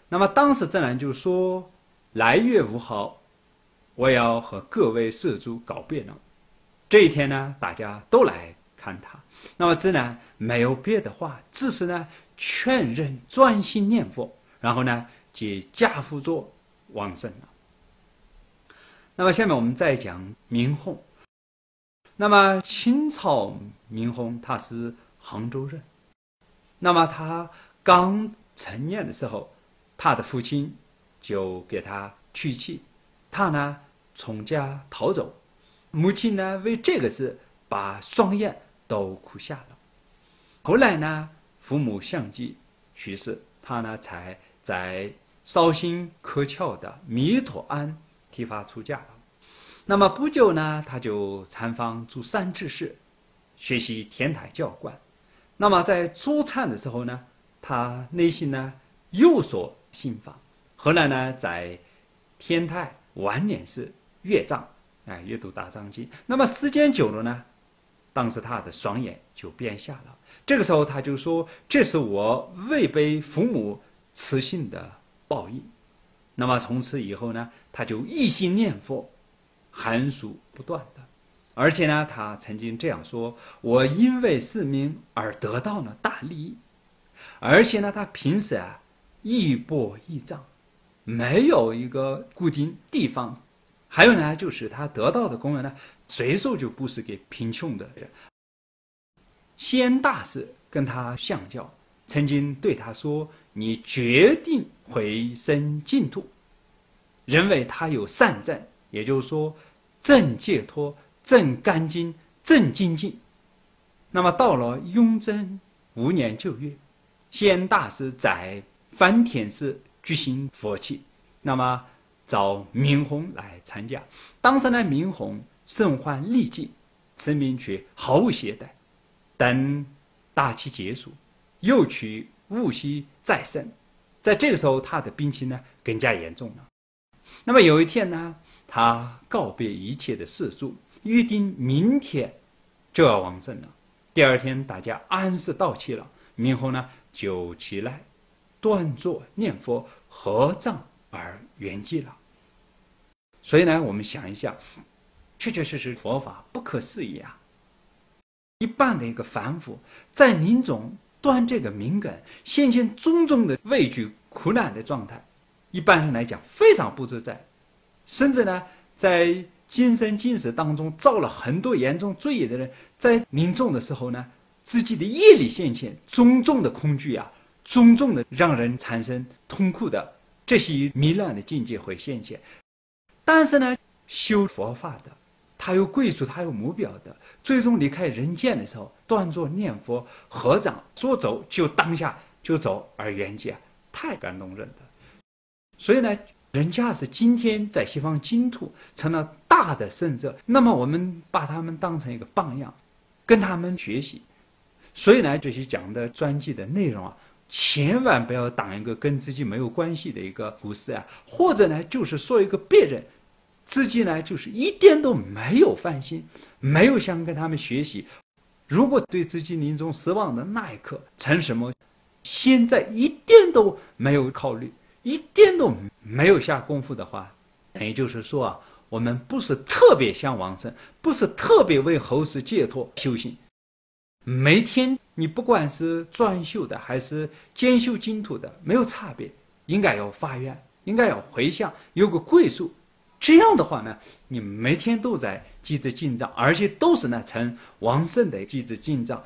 那么当时智难就说：“来月五号。”我要和各位社主告别了。这一天呢，大家都来看他。那么自然没有别的话，只是呢，劝人专心念佛，然后呢，即家父座往生了。那么下面我们再讲明洪。那么清朝明洪他是杭州人。那么他刚成年的时候，他的父亲就给他娶妻。他呢从家逃走，母亲呢为这个事把双眼都哭瞎了。后来呢，父母相继去世，他呢才在绍兴柯桥的弥陀庵剃发出家了。那么不久呢，他就参访住三智士，学习天台教观。那么在初禅的时候呢，他内心呢有所信法。后来呢，在天台。晚年时阅藏，哎，阅读大藏经。那么时间久了呢，当时他的双眼就变瞎了。这个时候他就说：“这是我违背父母慈信的报应。”那么从此以后呢，他就一心念佛，寒暑不断的。而且呢，他曾经这样说：“我因为市民而得到了大利益。”而且呢，他平时啊，亦步亦涨，没有一个固定地方。还有呢，就是他得到的功能呢，随手就布施给贫穷的人。仙大师跟他相交，曾经对他说：“你决定回生净土。”认为他有善证，也就是说，正解脱。正干净，正精进。那么到了雍正五年九月，仙大师在梵天寺举行佛七，那么找明弘来参加。当时呢，明弘身患痢疾，生命却毫无懈怠。等大期结束，又去戊戌再生，在这个时候，他的病情呢更加严重了。那么有一天呢，他告别一切的世俗。预定明天就要往生了。第二天，大家安适到齐了，明后呢就起来，端坐念佛，合掌而圆寂了。所以呢，我们想一下，确确实实佛法不可思议啊！一般的一个凡夫，在临终断这个敏感，现前种种的畏惧、苦难的状态，一般人来讲非常不自在，甚至呢，在。今生今世当中造了很多严重罪业的人，在临终的时候呢，自己的业力现前，种种的恐惧啊，种种的让人产生痛苦的这些迷乱的境界会显现。但是呢，修佛法的，他有归宿，他有目标的，最终离开人间的时候，端坐念佛，合掌说走就当下就走而圆寂，太感动人的。所以呢。人家是今天在西方净土成了大的圣者，那么我们把他们当成一个榜样，跟他们学习。所以呢，这些讲的专辑的内容啊，千万不要当一个跟自己没有关系的一个故事啊，或者呢，就是说一个别人，自己呢就是一点都没有烦心，没有想跟他们学习。如果对自己临终失望的那一刻成什么，现在一点都没有考虑。一点都没有下功夫的话，也就是说啊，我们不是特别想往生，不是特别为后世解脱修行。每天你不管是专修的还是兼修净土的，没有差别，应该要发愿，应该要回向，有个归宿。这样的话呢，你每天都在积资进账，而且都是呢成往生的积资进账。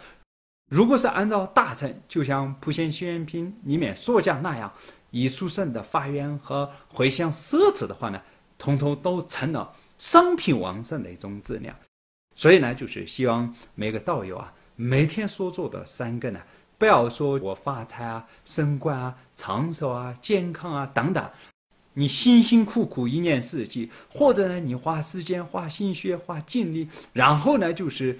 如果是按照大乘，就像《普贤行愿品》里面所讲那样。以书圣的发愿和回向奢侈的话呢，通通都成了商品旺盛的一种质量。所以呢，就是希望每个道友啊，每天所做的三个呢，不要说我发财啊、升官啊、长寿啊、健康啊等等，你辛辛苦苦一年四季，或者呢，你花时间、花心血、花精力，然后呢，就是。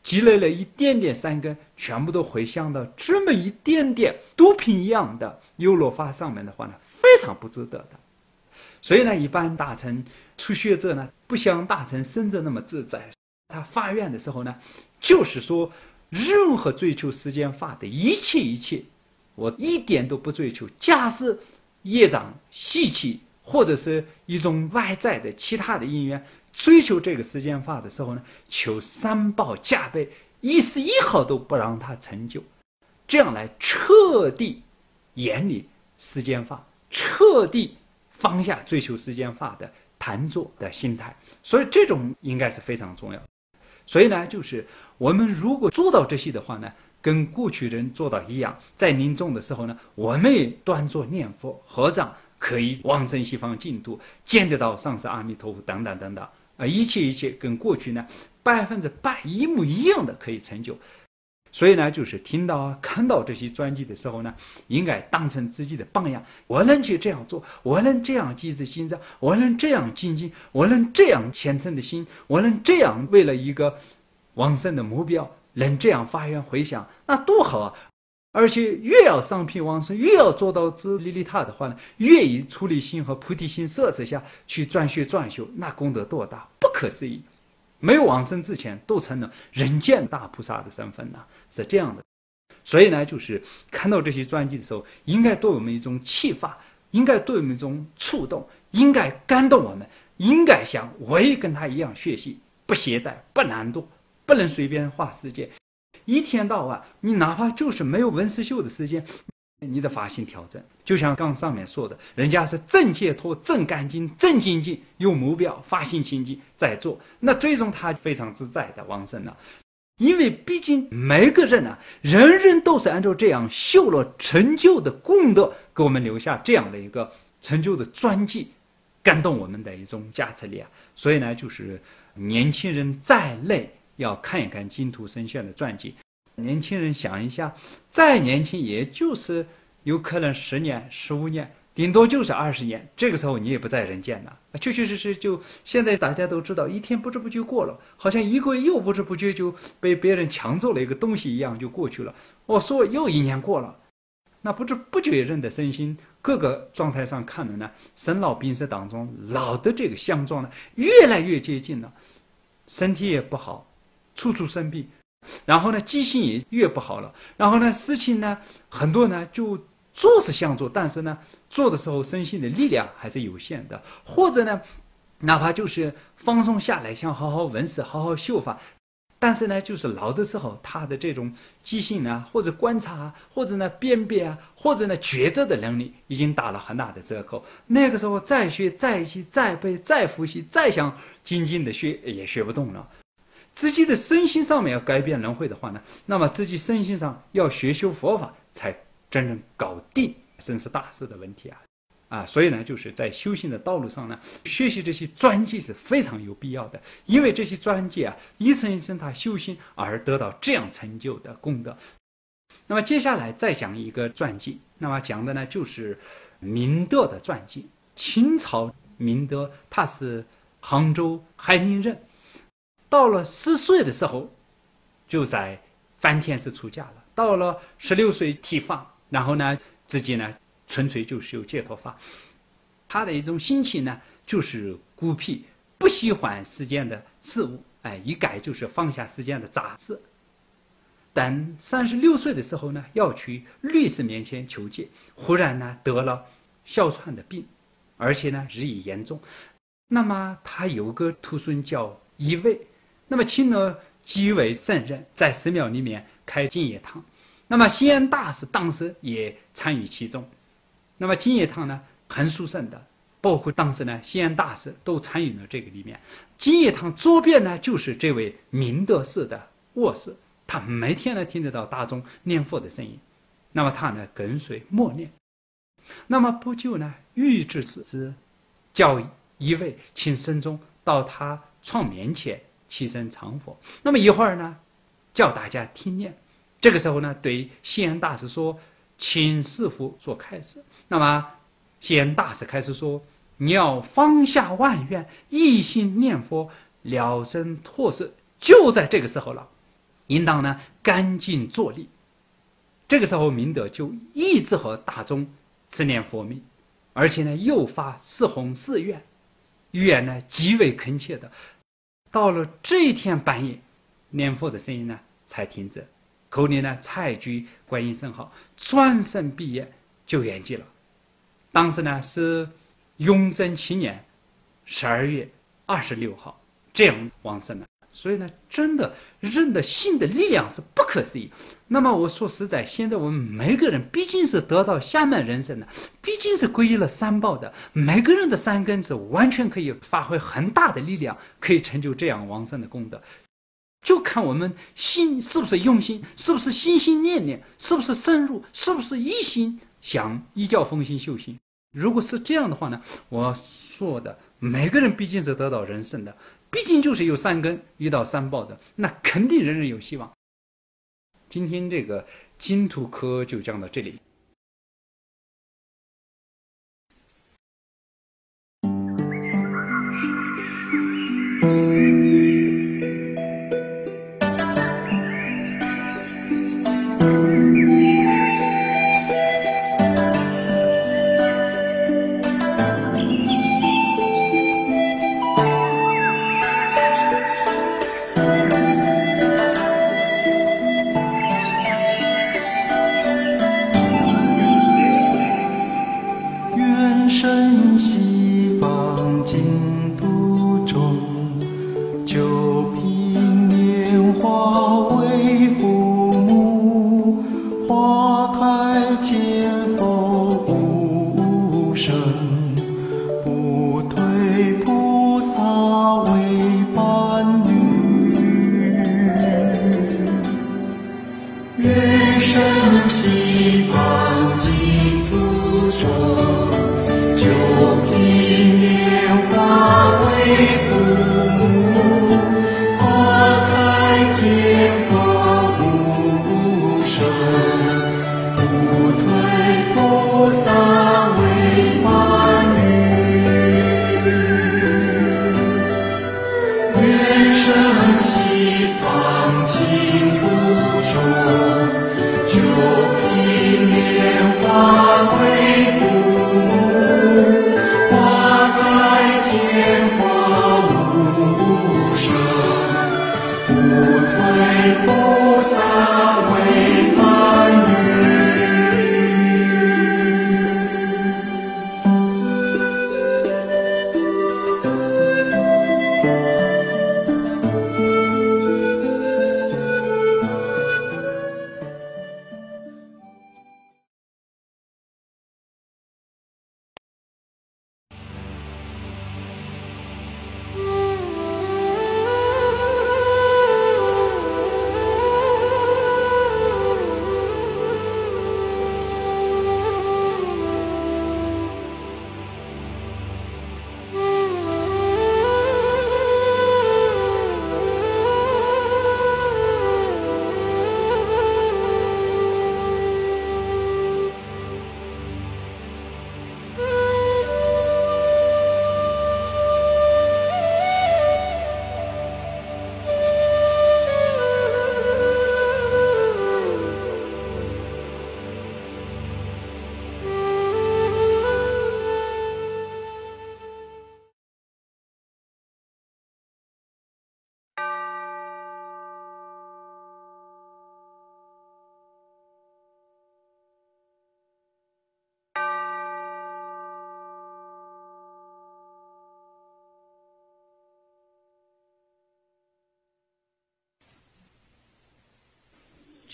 积累了一点点善根，全部都回向到这么一点点毒品一样的优罗法上面的话呢，非常不值得的。所以呢，一般大臣初学者呢，不像大臣生者那么自在。他发愿的时候呢，就是说，任何追求时间法的一切一切，我一点都不追求。假使业障习气，或者是一种外在的其他的因缘。追求这个时间法的时候呢，求三宝加倍，一丝一毫都不让它成就，这样来彻底远离时间法，彻底放下追求时间法的贪着的心态。所以这种应该是非常重要。所以呢，就是我们如果做到这些的话呢，跟过去人做到一样，在临终的时候呢，我们也端坐念佛，合掌可以往生西方净土，见得到上师阿弥陀佛等等等等。啊，一切一切跟过去呢百分之百一模一样的可以成就，所以呢，就是听到啊、看到这些专辑的时候呢，应该当成自己的榜样。我能去这样做，我能这样积资心脏，我能这样精进，我能这样虔诚的心，我能这样为了一个往生的目标，能这样发愿回向，那多好啊！而且越要上品往生，越要做到自利利他的话呢，越以出离心和菩提心设置下去专学专修，那功德多大，不可思议！没有往生之前，都成了人间大菩萨的身份呐，是这样的。所以呢，就是看到这些传记的时候，应该对我们一种启发，应该对我们一种触动，应该感动我们，应该像我也跟他一样学习，不懈怠，不懒惰，不能随便花时间。一天到晚，你哪怕就是没有文思秀的时间，你的发型调整，就像刚上面说的，人家是正解脱、正干净、正精进，有目标，发心清净在做，那最终他非常自在的往生了。因为毕竟每个人啊，人人都是按照这样修了成就的功德，给我们留下这样的一个成就的传记，感动我们的一种加持力啊。所以呢，就是年轻人再累，要看一看金图生炫的传记。年轻人想一下，再年轻也就是有可能十年、十五年。顶多就是二十年，这个时候你也不在人间了。确确实实，就现在大家都知道，一天不知不觉过了，好像一个月又不知不觉就被别人抢走了一个东西一样就过去了。我说又一年过了，那不知不觉人的身心各个状态上看了呢，生老病死当中，老的这个相状呢越来越接近了，身体也不好，处处生病，然后呢记性也越不好了，然后呢事情呢很多呢就。做是想做，但是呢，做的时候身心的力量还是有限的。或者呢，哪怕就是放松下来，想好好闻思、好好修法，但是呢，就是老的时候，他的这种记性啊，或者观察，或者呢辨别啊，或者呢抉择的能力，已经打了很大的折扣。那个时候再学、再记、再背、再复习、再想精进的学，也学不动了。自己的身心上面要改变轮回的话呢，那么自己身心上要学修佛法才。真正搞定生死大事的问题啊，啊，所以呢，就是在修行的道路上呢，学习这些专辑是非常有必要的，因为这些专辑啊，一生一生他修行而得到这样成就的功德。那么接下来再讲一个传记，那么讲的呢就是明德的传记。清朝明德他是杭州海宁人，到了十岁的时候，就在梵天寺出家了，到了十六岁剃发。然后呢，自己呢，纯粹就是有戒脱法。他的一种心情呢，就是孤僻，不喜欢世间的事物，哎，一改就是放下世间的杂事。等三十六岁的时候呢，要去律师面前求解，忽然呢得了哮喘的病，而且呢日益严重。那么他有个徒孙叫一位，那么请了几位圣人在寺庙里面开净业堂。那么西安大师当时也参与其中，那么金叶堂呢很殊胜的，包括当时呢西安大师都参与了这个里面。金叶堂左边呢就是这位明德寺的卧室，他每天呢听得到大众念佛的声音，那么他呢跟随默念。那么不久呢欲知此之，叫一位请僧众到他床面前起身长佛。那么一会儿呢，叫大家听念。这个时候呢，对西安大师说：“请师傅做开示。”那么，西安大师开始说：“你要放下万愿，一心念佛，了生脱死。”就在这个时候了，应当呢干净坐立。这个时候，明德就一直和大众持念佛名，而且呢又发四弘誓愿，愿呢极为恳切的。到了这一天半夜，念佛的声音呢才停止。口里呢，采句观音圣号，转身毕业就圆寂了。当时呢是雍正七年十二月二十六号这样往生的。所以呢，真的人的心的力量是不可思议。那么我说实在，现在我们每个人毕竟是得到下面人生的，毕竟是皈依了三宝的，每个人的三根子完全可以发挥很大的力量，可以成就这样往生的功德。就看我们心是不是用心，是不是心心念念，是不是深入，是不是一心想一教奉行修行。如果是这样的话呢，我说的每个人毕竟是得到人生的，毕竟就是有三根遇到三报的，那肯定人人有希望。今天这个金土科就讲到这里。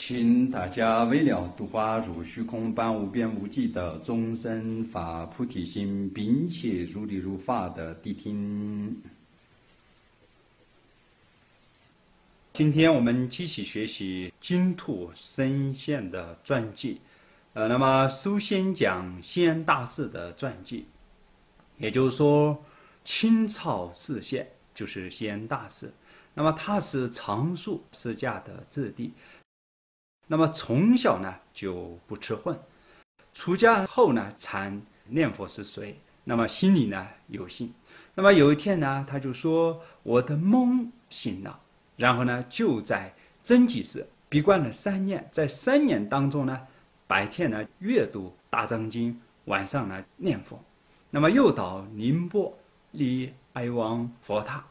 请大家为了度化如虚空般无边无际的众生发菩提心，并且如理如法的谛听。今天我们继续学习金土僧宪的传记，呃，那么首先讲西安大士的传记，也就是说清朝释宪就是西安大士，那么他是常住释迦的质地。那么从小呢就不吃荤，出家后呢参念佛是谁？那么心里呢有信。那么有一天呢，他就说我的梦醒了，然后呢就在真济寺闭关了三年，在三年当中呢，白天呢阅读大藏经，晚上呢念佛。那么又到宁波立哀王佛塔，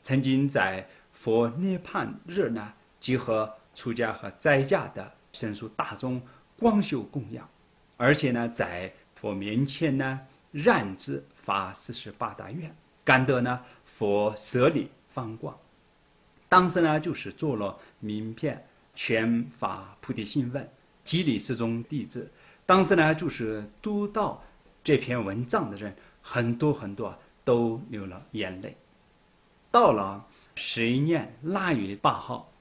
曾经在佛涅槃日呢集合。出家和在家的神属大众光修供养，而且呢，在佛面前呢，染指发四十八大愿，感得呢佛舍利放光。当时呢，就是做了名片，全发菩提心问，激励四众弟子。当时呢，就是读到这篇文章的人很多很多，都流了眼泪。到了十一年腊月八号。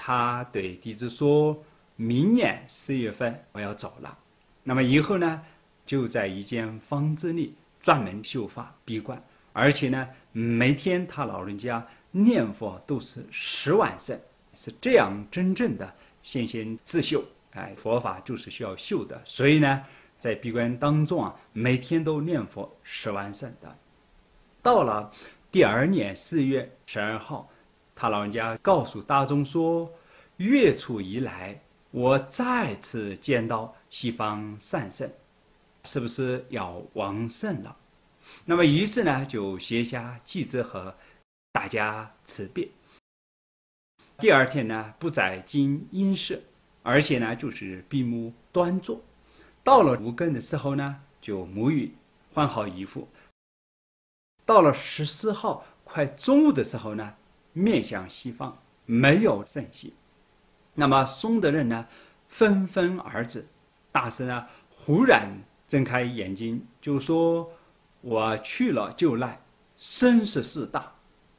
他对弟子说：“明年四月份我要走了，那么以后呢，就在一间房子里专门修法闭关，而且呢，每天他老人家念佛都是十万声，是这样真正的先先自修。哎，佛法就是需要修的，所以呢，在闭关当中啊，每天都念佛十万声的。到了第二年四月十二号。”他老人家告诉大众说：“月初以来，我再次见到西方善圣，是不是要往生了？”那么于是呢，就写下祭子和大家辞别。第二天呢，不再进阴室，而且呢，就是闭目端坐。到了五更的时候呢，就沐浴，换好衣服。到了十四号快中午的时候呢。面向西方，没有圣息。那么松的人呢，纷纷而至。大师呢，忽然睁开眼睛，就说：“我去了就来，生死事大，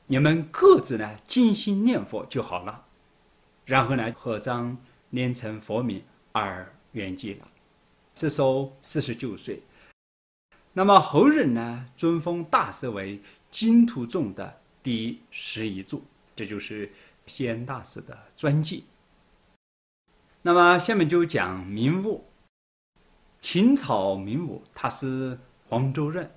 你们各自呢静心念佛就好了。”然后呢，合掌念成佛名而圆寂了，这时候四十九岁。那么后人呢，尊封大师为净土众的第十一祖，这就是西安大师的传记。那么下面就讲明武，清朝明武，他是黄州人。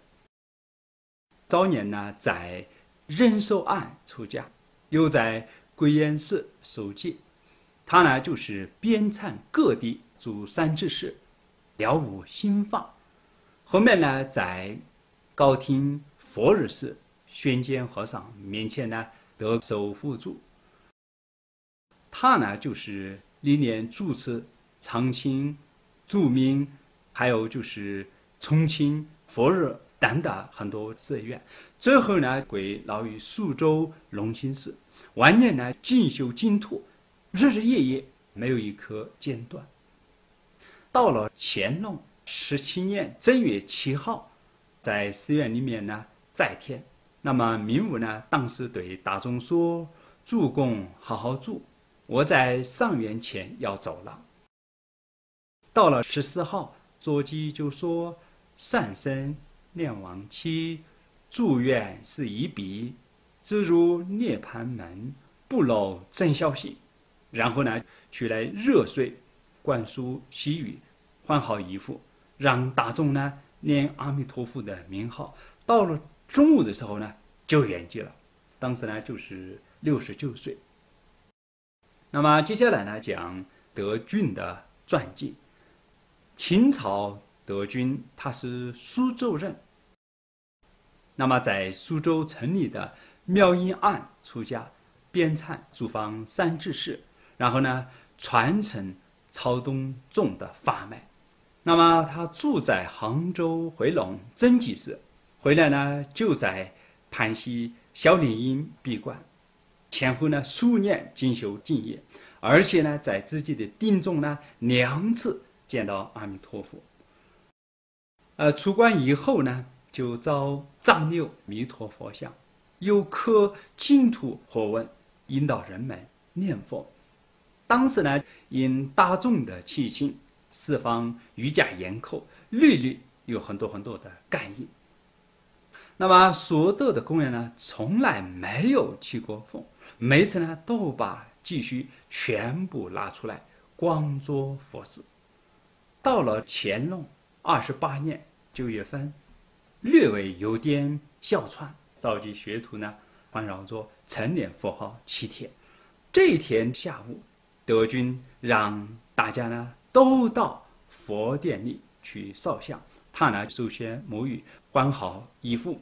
早年呢，在仁寿庵出家，又在归燕寺受戒。他呢，就是边忏各地诸三智士，了无心法。后面呢，在高听佛日寺宣监和尚面前呢，得受辅助。他呢，就是历年主持长青、著名，还有就是重庆佛日。等等很多寺院，最后呢归老于苏州龙兴寺，晚年呢进修净土，日日夜夜没有一刻间断。到了乾隆十七年正月七号，在寺院里面呢在天，那么明武呢当时对大众说：“主公好好住，我在上元前要走了。”到了十四号，左机就说：“善生。”念亡期，祝愿是一笔，直入涅盘门，不露真消息。然后呢，取来热水，灌输西语，换好衣服，让大众呢念阿弥陀佛的名号。到了中午的时候呢，就圆寂了。当时呢，就是六十九岁。那么接下来呢，讲德俊的传记。秦朝。德军他是苏州人，那么在苏州城里的妙音庵出家，边忏诸方三智士，然后呢传承曹东宗的法脉。那么他住在杭州回龙真济寺，回来呢就在盘溪小林荫闭关，前后呢数年精修净业，而且呢在自己的定中呢两次见到阿弥陀佛。呃，出关以后呢，就遭藏六弥陀佛像，有刻净土佛文，引导人们念佛。当时呢，因大众的气性，四方瑜伽严苛，屡屡有很多很多的感应。那么所得的工人呢，从来没有去过风，每次呢，都把积蓄全部拿出来光做佛事。到了乾隆。二十八年九月份，略微有点哮喘，召集学徒呢，环绕着成年佛号七天。这一天下午，德军让大家呢都到佛殿里去烧香。他呢首先沐浴，换好衣服，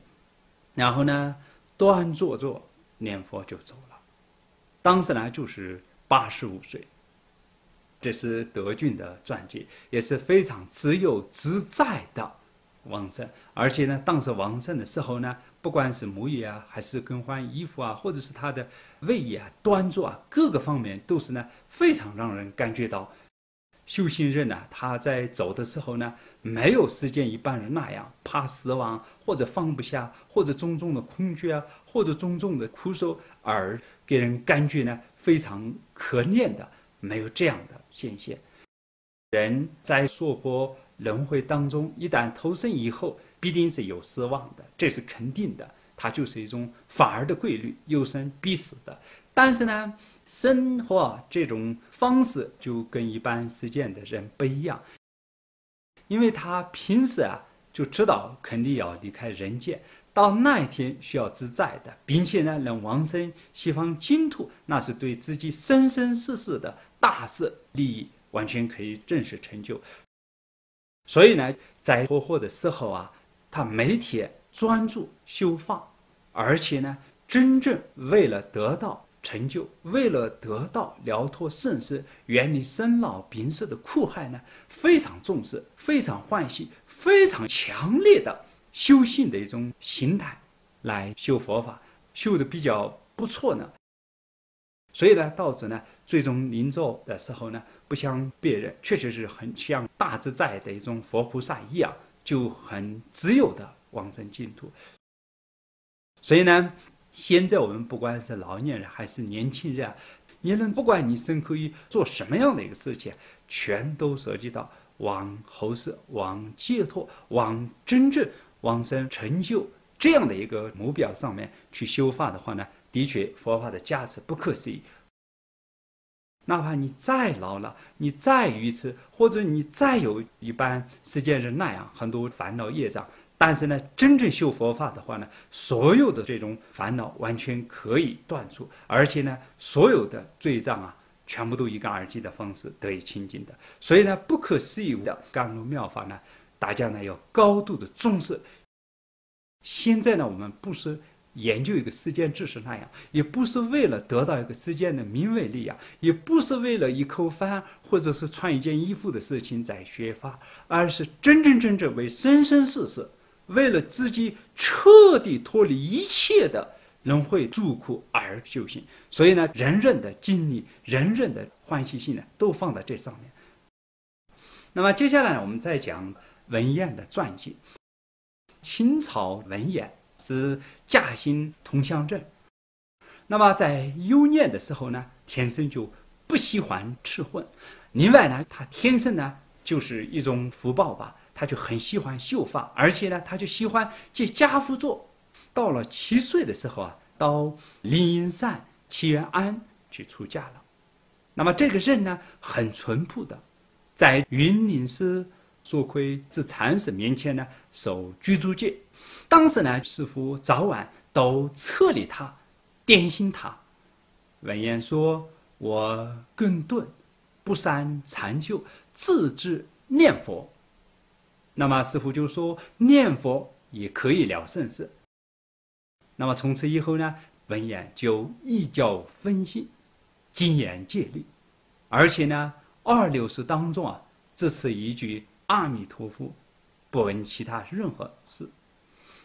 然后呢端坐着念佛就走了。当时呢就是八十五岁。这是德俊的传记，也是非常自由自在的王胜。而且呢，当时王胜的时候呢，不管是沐浴啊，还是更换衣服啊，或者是他的位仪啊、端坐啊，各个方面都是呢非常让人感觉到修行人呢，他在走的时候呢，没有世间一般人那样怕死亡，或者放不下，或者种种的恐惧啊，或者种种的苦受，而给人感觉呢非常可怜的。没有这样的现象。人在娑婆轮回当中，一旦投生以后，必定是有失望的，这是肯定的。它就是一种法儿的规律，有生必死的。但是呢，生活这种方式就跟一般世间的人不一样，因为他平时啊就知道肯定要离开人间。到那一天需要自在的，并且呢，能往生西方净土，那是对自己生生世世的大事利益完全可以正式成就。所以呢，在活活的时候啊，他每天专注修法，而且呢，真正为了得到成就，为了得到了脱生死、远离生老病死的苦害呢，非常重视，非常欢喜，非常强烈的。修行的一种心态来修佛法，修的比较不错呢。所以呢，导致呢，最终临终的时候呢，不像别人，确实是很像大自在的一种佛菩萨一样，就很自由的往生净土。所以呢，现在我们不管是老年人还是年轻人，你能不管你身可以做什么样的一个事情，全都涉及到往后世、往解脱、往真正往生成就这样的一个目标上面去修法的话呢，的确佛法的价值不可思议。哪怕你再老了，你再愚痴，或者你再有一般世间人那样很多烦恼业障，但是呢，真正修佛法的话呢，所有的这种烦恼完全可以断除，而且呢，所有的罪障啊，全部都一干二净的方式得以清净的。所以呢，不可思议的甘露妙法呢，大家呢要高度的重视。现在呢，我们不是。研究一个世间知识那样，也不是为了得到一个世间的名位利养，也不是为了一口饭或者是穿一件衣服的事情在学法，而是真真正正为生生世世，为了自己彻底脱离一切的轮回诸苦而修行。所以呢，人人的精力、人人的欢喜心呢，都放在这上面。那么接下来呢，我们再讲文彦的传记。清朝文彦。是嘉兴同乡镇。那么在幼年的时候呢，天生就不喜欢吃荤。另外呢，他天生呢就是一种福报吧，他就很喜欢秀发，而且呢，他就喜欢接家父做。到了七岁的时候啊，到灵隐山齐元安去出家了。那么这个人呢，很淳朴的，在云林寺所亏之禅师面前呢，受居住戒。当时呢，师傅早晚都撤离他，点醒他。文言说：“我更钝，不善禅修，自知念佛。”那么师傅就说：“念佛也可以了生死。”那么从此以后呢，文言就一教分心，精言戒律，而且呢，二六时当中啊，只此一句阿弥陀佛，不问其他任何事。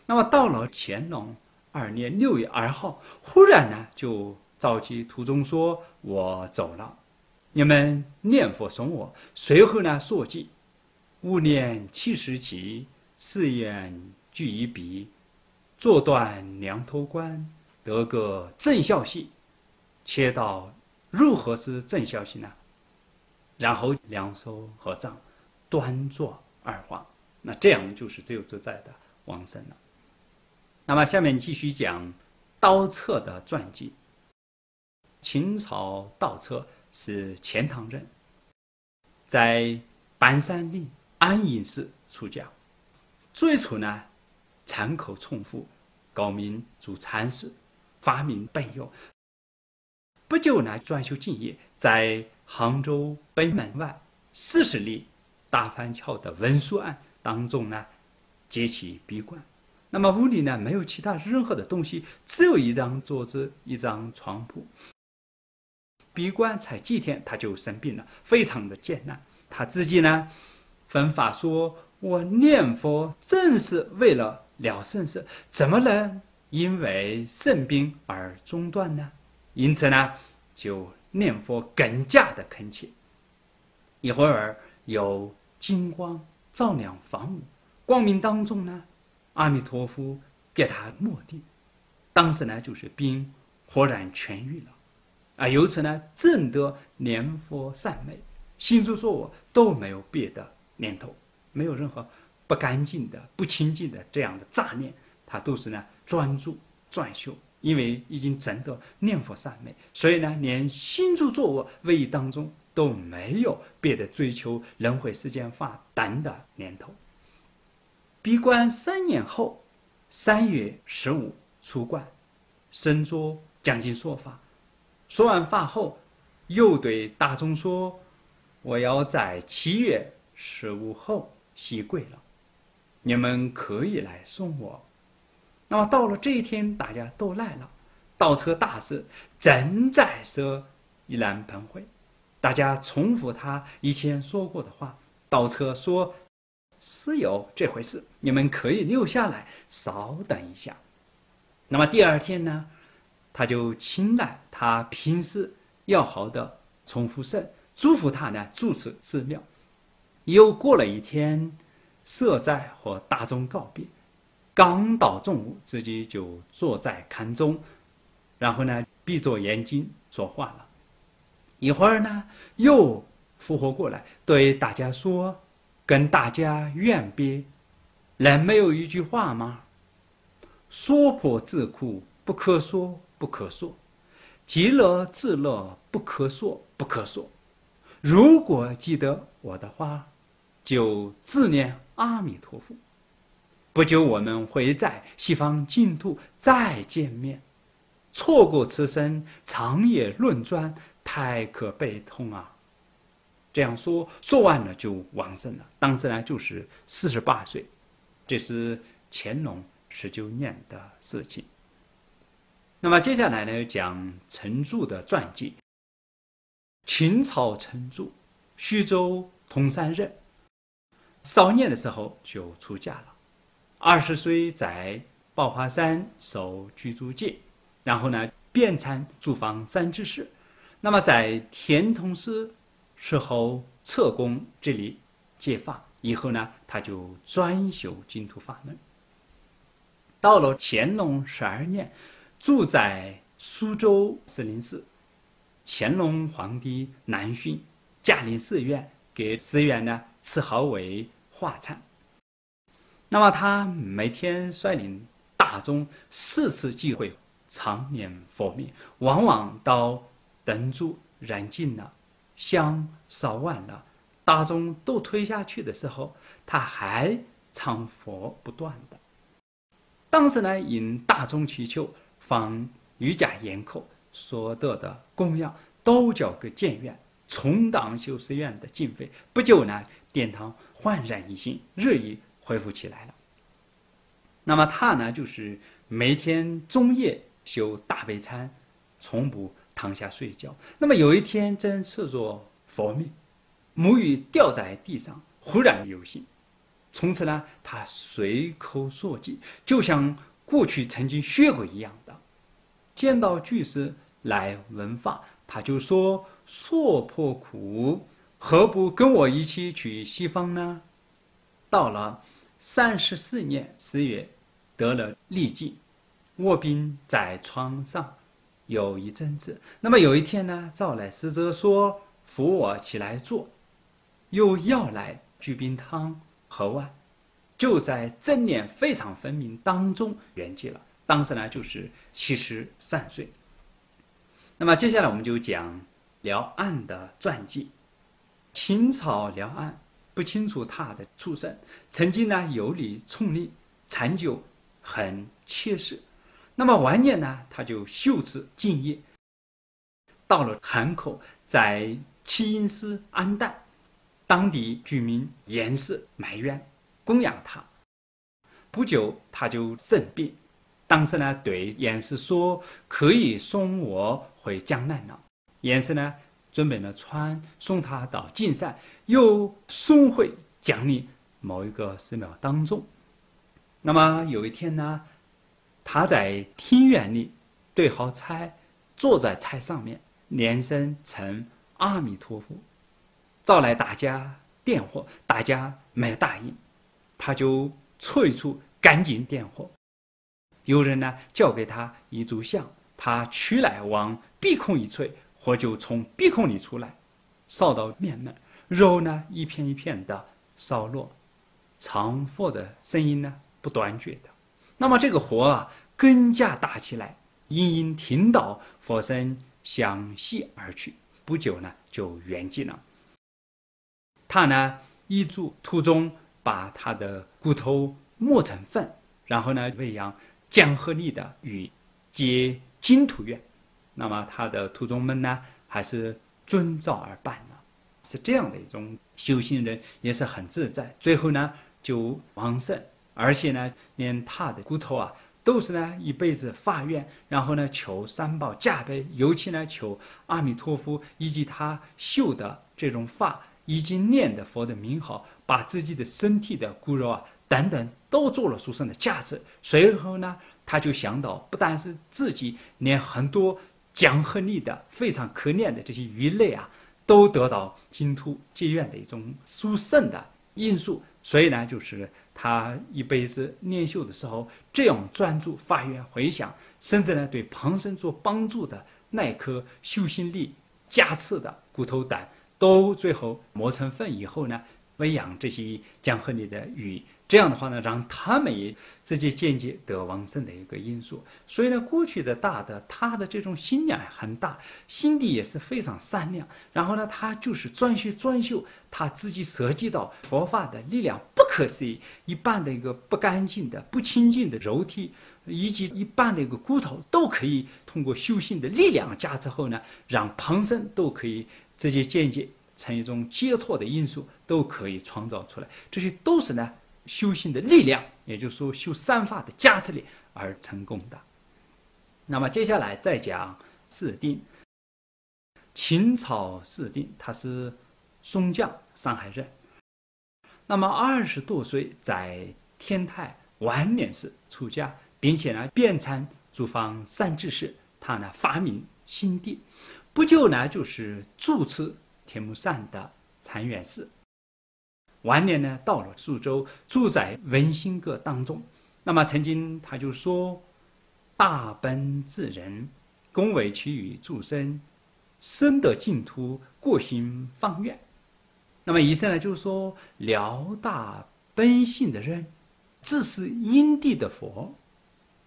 那么到了乾隆二年六月二号，忽然呢就召集途中说：“我走了，你们念佛送我。”随后呢说记：“勿念七十集，四言俱一鼻，坐断两头关，得个正消息。切到如何是正消息呢？”然后两手合掌，端坐而化。那这样就是自由自在的往生了。那么，下面继续讲刀策的传记。秦朝刀策是钱塘人，在半山岭安隐寺出家。最初呢，残口重复，高明主禅师，发明备用。不久呢，专修净业，在杭州北门外四十里大翻桥的文殊庵当中呢，结起闭关。那么屋里呢没有其他任何的东西，只有一张桌子、一张床铺。闭关才几天，他就生病了，非常的艰难。他自己呢，本法说：“我念佛正是为了了生死，怎么能因为圣病而中断呢？”因此呢，就念佛更加的恳切。一会儿有金光照亮房屋，光明当中呢。阿弥陀佛给他默定，当时呢就是病忽然痊愈了，啊，由此呢正得念佛善美，心中说我都没有别的念头，没有任何不干净的、不清净的这样的杂念，他都是呢专注专修，因为已经证得念佛三昧，所以呢连心住作恶位当中都没有别的追求轮回世间法等的念头。闭关三年后，三月十五出关，身着将近说法。说完法后，又对大众说：“我要在七月十五后西归了，你们可以来送我。”那么到了这一天，大家都来了。倒车大师正在设一篮盆会，大家重复他以前说过的话。倒车说。是有这回事，你们可以留下来稍等一下。那么第二天呢，他就请来他平时要好的重复圣，嘱咐他呢主持寺庙。又过了一天，舍在和大众告别，刚到中午，自己就坐在龛中，然后呢闭着眼睛说话了。一会儿呢又复活过来，对大家说，跟大家怨别，人没有一句话吗？说破自苦，不可说，不可说；极乐自乐，不可说，不可说。如果记得我的话，就自念阿弥陀佛。不久我们会在西方净土再见面。错过此生，长夜论专，太可悲痛啊！这样说说完了就往生了。当时呢就是四十八岁，这是乾隆十九年的事情。那么接下来呢讲陈著的传记。秦朝陈著，徐州铜山人。少年的时候就出家了，二十岁在宝华山受居住戒。然后呢，遍参诸方三知识，那么在天童寺时候侧宫这里戒法以后呢，他就专修净土法门。到了乾隆十二年，住在苏州慈林寺，乾隆皇帝南巡，驾临寺院，给寺院呢赐号为化忏。那么他每天率领大众四次聚会。常年佛命，往往到灯烛燃尽了，香烧完了，大众都退下去的时候，他还唱佛不断的。当时呢，因大众祈求，放瑜伽严口所得的供养，都交给建院，充当修寺院的经费。不久呢，殿堂焕然一新，日益恢复起来了。那么他呢，就是每天中夜。修大悲禅，从不躺下睡觉。那么有一天正吃着佛命，母语掉在地上，忽然有心。从此呢，他随口说记，就像过去曾经学过一样的。见到巨师来问法，他就说：“娑婆苦，何不跟我一起去西方呢？”到了三十四年十月，得了痢疾。卧病在床上，有一阵子。那么有一天呢，赵来使者说：“扶我起来坐。”又要来聚冰汤喝完，就在正念非常分明当中圆寂了。当时呢，就是七十三岁。那么接下来我们就讲辽安的传记。清朝辽安不清楚他的出身，曾经呢游历丛林，禅就很切实。那么晚年呢，他就修持敬业。到了汉口，在七阴寺安旦，当地居民严氏埋怨供养他。不久，他就生病。当时呢，对严氏说：“可以送我回江南了。”严氏呢，准备了船送他到金山，又送回江陵某一个寺庙当中。那么有一天呢？他在庭院里对好菜，坐在菜上面，连声称阿弥陀佛，招来大家点火，大家没答应，他就催促赶紧点火。有人呢交给他一炷香，他取来往鼻孔一吹，火就从鼻孔里出来，烧到面门，肉呢一片一片的烧落，长佛的声音呢不断绝的。那么这个火啊更加大起来，隐隐听到佛声向西而去，不久呢就圆寂了。他呢一住途中把他的骨头磨成粉，然后呢喂养江河里的鱼，接金土院。那么他的徒众们呢还是遵照而办了，是这样的一种修行人，也是很自在。最后呢就往生。而且呢，连他的骨头啊，都是呢一辈子发愿，然后呢求三宝加倍，尤其呢求阿弥陀佛以及他修的这种法，以及念的佛的名号，把自己的身体的骨肉啊等等都做了殊胜的价值。随后呢，他就想到，不但是自己，连很多江河里的非常可怜的这些鱼类啊，都得到净土结缘的一种殊胜的因素。所以呢，就是。他一辈子念修的时候，这样专注发愿回想，甚至呢对旁生做帮助的那颗修心力加刺的骨头胆，都最后磨成粉以后呢，喂养这些江河里的鱼。这样的话呢，让他们也直接间接得旺盛的一个因素。所以呢，过去的大的他的这种心量很大，心地也是非常善良。然后呢，他就是专修专修，他自己涉及到佛法的力量不可思议。一半的一个不干净的、不清净的肉体，以及一半的一个骨头，都可以通过修行的力量加持后呢，让旁生都可以直接间接成一种解脱的因素，都可以创造出来。这些都是呢。修行的力量，也就是说修三法的加持力而成功的。那么接下来再讲四定。秦朝四定，他是松将，上海人。那么二十多岁在天泰晚年时出家，并且呢遍参诸方善知识，他呢发明心地，不久呢就是主持天目山的禅院寺。晚年呢，到了苏州，住在文心阁当中。那么曾经他就说：“大奔自人，恭维其语助身，深得净土，过心方愿。”那么意思呢，就是说辽大奔性的人，自是因地的佛，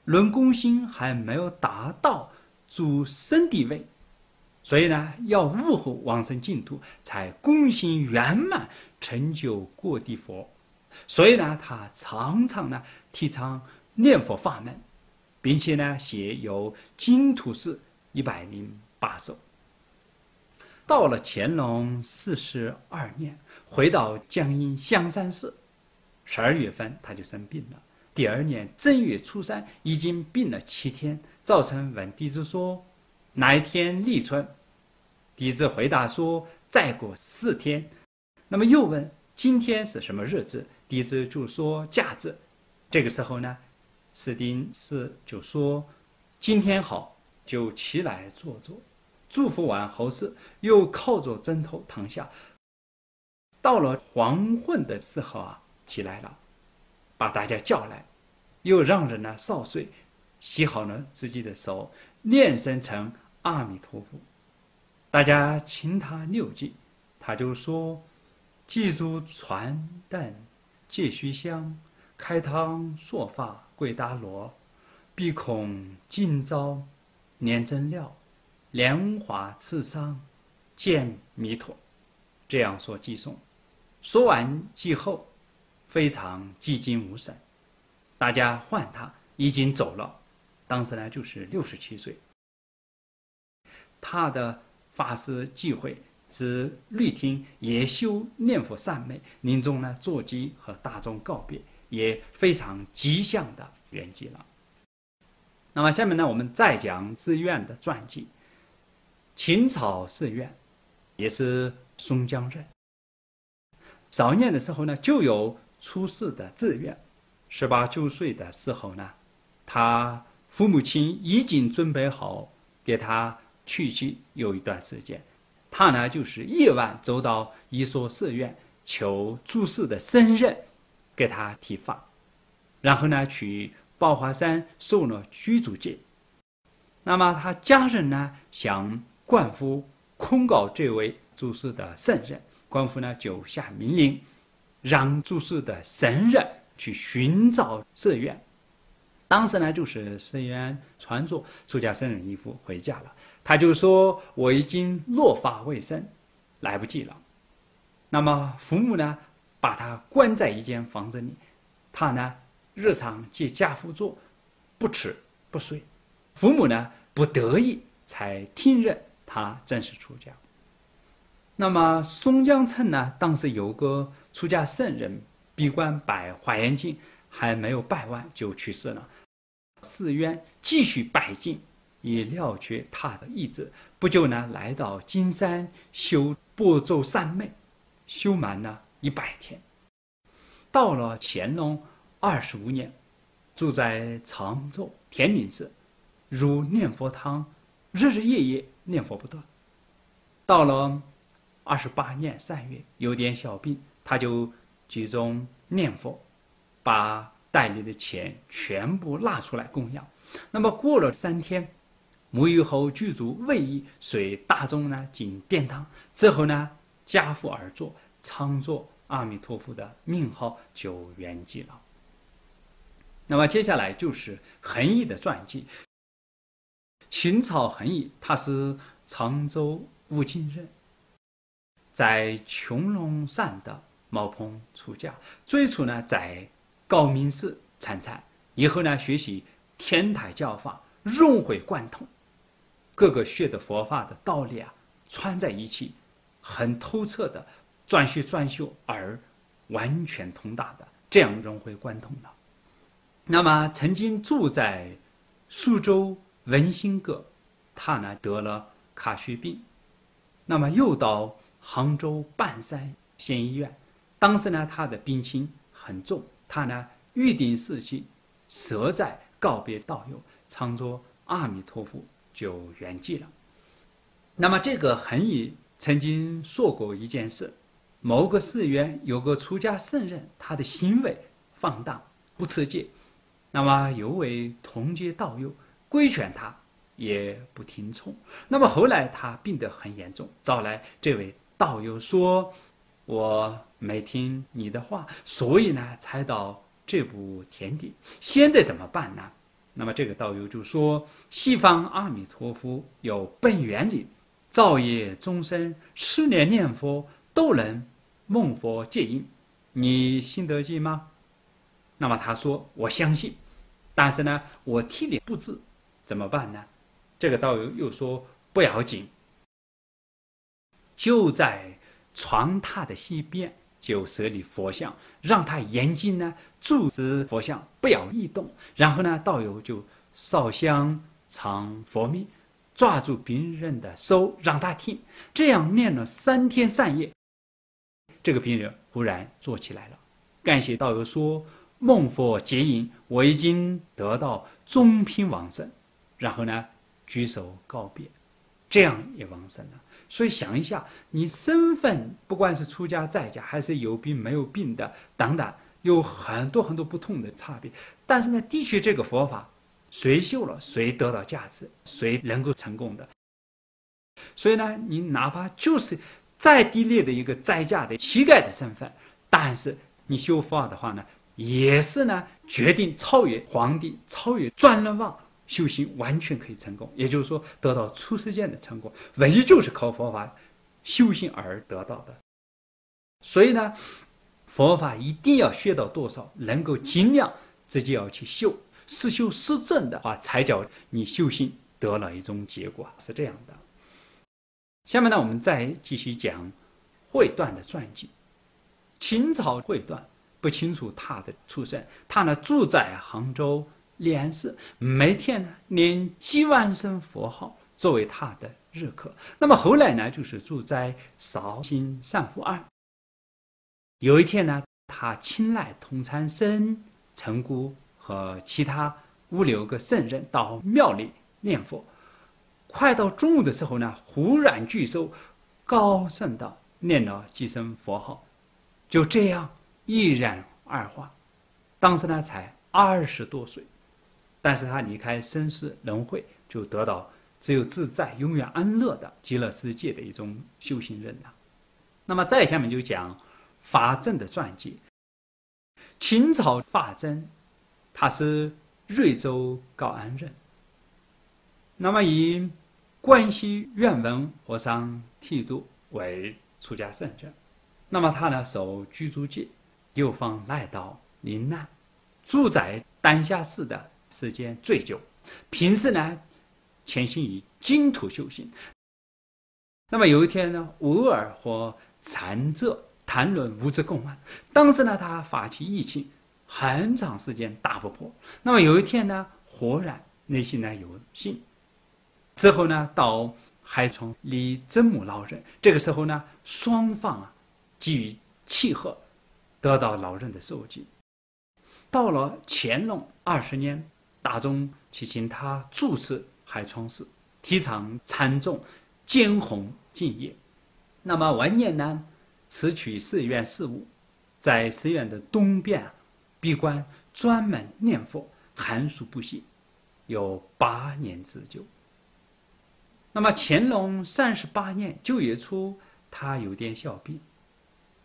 论功心还没有达到主生地位，所以呢，要悟后往生净土，才功心圆满。成就过地佛，所以呢，他常常呢提倡念佛法门，并且呢写有净土诗一百零八首。到了乾隆四十二年，回到江阴香山寺，十二月份他就生病了。第二年正月初三，已经病了七天。赵成问弟子说：“哪一天立春？”弟子回答说：“再过四天。”那么又问今天是什么日子？弟子就说假日。这个时候呢，斯丁是就说今天好，就起来坐坐，祝福完后事，又靠着枕头躺下。到了黄昏的时候啊，起来了，把大家叫来，又让人呢扫睡，洗好了自己的手，念声成阿弥陀佛。大家请他六记，他就说。祭足传旦，借须香，开汤说法贵大罗，必恐今朝年真料，莲花刺伤见弥陀。这样说寄送，说完祭后，非常寂静无声。大家唤他，已经走了。当时呢，就是六十七岁。他的法师忌讳。至律听也修念佛善昧，临终呢坐机和大众告别，也非常吉祥的圆寂了。那么下面呢，我们再讲寺院的传记。秦朝寺院，也是松江人。早年的时候呢，就有出世的志愿。十八九岁的时候呢，他父母亲已经准备好给他娶妻，有一段时间。他呢，就是夜晚走到一所寺院，求住世的僧人给他剃发，然后呢，去宝华山受了居住戒。那么他家人呢，向官府控告这位住世的僧人，官府呢就下命令，让住世的僧人去寻找寺院。当时呢，就是寺院穿着出家僧人衣服回家了。他就说：“我已经落发未生，来不及了。”那么父母呢，把他关在一间房子里，他呢日常借家父做，不吃不睡。父母呢不得已才听任他正式出家。那么松江城呢，当时有个出家圣人闭关拜华严经，还没有拜完就去世了。寺院继续拜经。以了却他的意志，不久呢，来到金山修波州三昧，修满了一百天。到了乾隆二十五年，住在常州田林寺，如念佛堂，日日夜夜念佛不断。到了二十八年三月，有点小病，他就集中念佛，把袋里的钱全部拿出来供养。那么过了三天。沐浴后具足卫衣，随大众呢进殿堂，之后呢家父而坐，常作阿弥陀佛的名号，就圆寂了。那么接下来就是恒毅的传记。秦朝恒毅，他是常州武进人，在穷隆善的茅棚出家，最初呢在高明寺参禅，以后呢学习天台教法，融会贯通。各个学的佛法的道理啊，串在一起，很透彻的专学专修而完全通达的，这样融会贯通的。那么曾经住在苏州文兴阁，他呢得了卡血病，那么又到杭州半山县医院，当时呢他的病情很重，他呢预定事情，舍在告别道友，常作阿弥陀佛。就圆寂了。那么这个恒宇曾经说过一件事：某个寺院有个出家圣人，他的行为放荡不持戒，那么有位同阶道友规劝他，也不听从。那么后来他病得很严重，找来这位道友说：“我没听你的话，所以呢才到这步田地。现在怎么办呢？”那么这个道友就说：“西方阿弥陀佛有本愿力，造业众生十年念佛都能梦佛接引，你信得进吗？”那么他说：“我相信，但是呢，我体力不支，怎么办呢？”这个道友又说：“不要紧，就在床榻的西边。”就设立佛像，让他眼睛呢注视佛像，不要异动。然后呢，道友就烧香藏佛名，抓住病人的手让他听。这样念了三天三夜，这个病人忽然坐起来了，感谢道友说：“梦佛接引，我已经得到中品往生。”然后呢，举手告别，这样也往生了。所以想一下，你身份不管是出家在家，还是有病没有病的等等，有很多很多不同的差别。但是呢，的确这个佛法，谁修了谁得到价值，谁能够成功的。所以呢，你哪怕就是再低劣的一个在家的乞丐的身份，但是你修佛法的话呢，也是呢决定超越皇帝，超越转轮王。修行完全可以成功，也就是说得到出世间的成功，唯一就是靠佛法修行而得到的。所以呢，佛法一定要学到多少，能够尽量自己要去修，实修实证的话，才叫你修行得了一种结果，是这样的。下面呢，我们再继续讲慧断的传记。清朝慧断不清楚他的出身，他呢住在杭州。莲是每天呢念几万声佛号作为他的日课。那么后来呢，就是住在绍兴善福庵。有一天呢，他请来通禅僧、陈姑和其他五六个僧人到庙里念佛。快到中午的时候呢，忽然举手，高声的念了几声佛号，就这样一然二化。当时呢，才二十多岁。但是他离开生死轮回，就得到只有自在、永远安乐的极乐世界的一种修行人了。那么再下面就讲法正的传记。秦朝法正，他是瑞州高安人。那么以关西愿文和尚剃度为出家圣人。那么他呢守居住戒，又放赖到岭南，住在丹霞寺的。时间最久，平时呢，潜心于净土修行。那么有一天呢，偶尔和禅者谈论物质供养。当时呢，他发起疫情，很长时间打不破。那么有一天呢，忽然内心呢有信，之后呢，到海川里真母老人。这个时候呢，双方啊，基于契合，得到老人的受记。到了乾隆二十年。大众去请他主持海川寺，提倡参众，兼弘敬业。那么晚年呢，辞去寺院事务，在寺院的东边闭关，专门念佛，寒暑不息，有八年之久。那么乾隆三十八年九月初，他有点小病。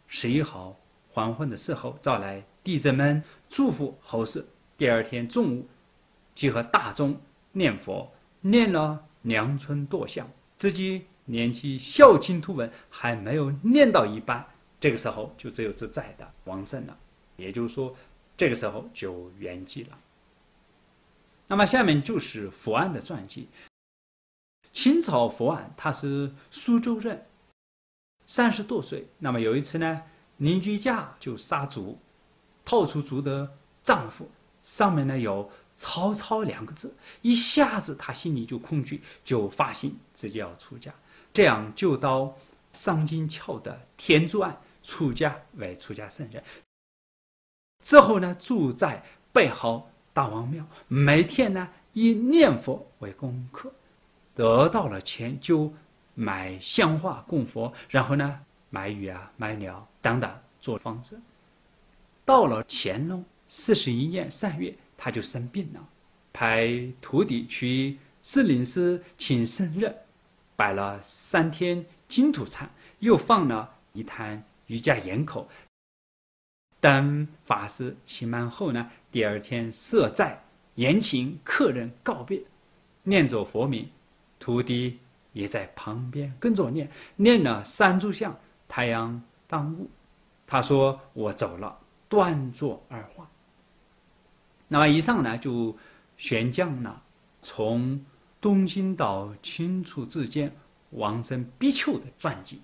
十一号黄昏的时候，召来弟子们祝福后事。第二天中午，即和大众念佛，念了两春堕相，自己念起孝经图文还没有念到一半，这个时候就只有自在的亡生了。也就是说，这个时候就圆寂了。那么下面就是佛案的传记。清朝佛案，他是苏州人，三十多岁。那么有一次呢，邻居家就杀猪，掏出猪的丈夫，上面呢有“曹操”两个字，一下子他心里就恐惧，就发心自己要出家，这样就到上金桥的天竺庵出家为出家圣人。之后呢，住在北号大王庙，每天呢以念佛为功课。得到了钱就买香花供佛，然后呢买鱼啊、买鸟等等做方式。到了乾隆四十一年三月，他就生病了，派徒弟去四林寺请圣人，摆了三天净土禅，又放了一坛瑜伽烟口。等法师请满后呢，第二天设斋宴请客人告别，念着佛名。徒弟也在旁边跟着念，念了三炷香，太阳当午，他说：“我走了，断作二话。”那么以上呢，就选讲了从东京到清楚之间王生比丘的传记。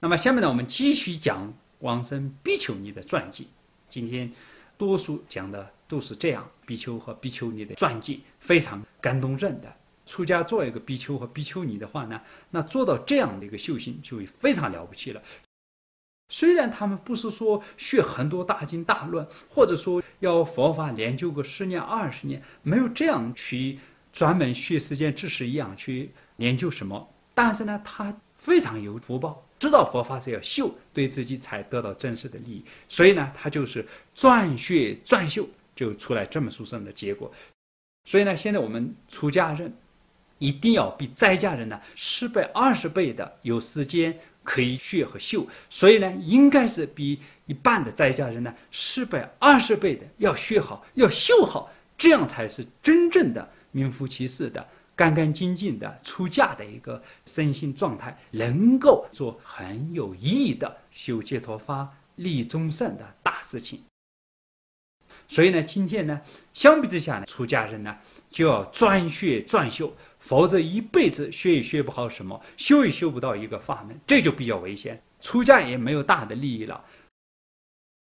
那么下面呢，我们继续讲王生比丘尼的传记。今天多数讲的都是这样，比丘和比丘尼的传记，非常感动人的。出家做一个比丘和比丘尼的话呢，那做到这样的一个修行就非常了不起了。虽然他们不是说学很多大经大论，或者说要佛法研究个十年二十年，没有这样去专门学世间知识一样去研究什么，但是呢，他非常有福报，知道佛法是要修，对自己才得到真实的利益，所以呢，他就是转学转修，就出来这么殊胜的结果。所以呢，现在我们出家人。一定要比在家人呢十倍、二十倍的有时间可以学和修，所以呢，应该是比一般的在家人呢十倍、二十倍的要学好、要修好，这样才是真正的名副其实的、干干净净的出嫁的一个身心状态，能够做很有意义的修解脱法、利众善的大事情。所以呢，今天呢，相比之下呢，出家人呢就要专学专修。否则一辈子学也学不好什么，修也修不到一个法门，这就比较危险。出家也没有大的利益了。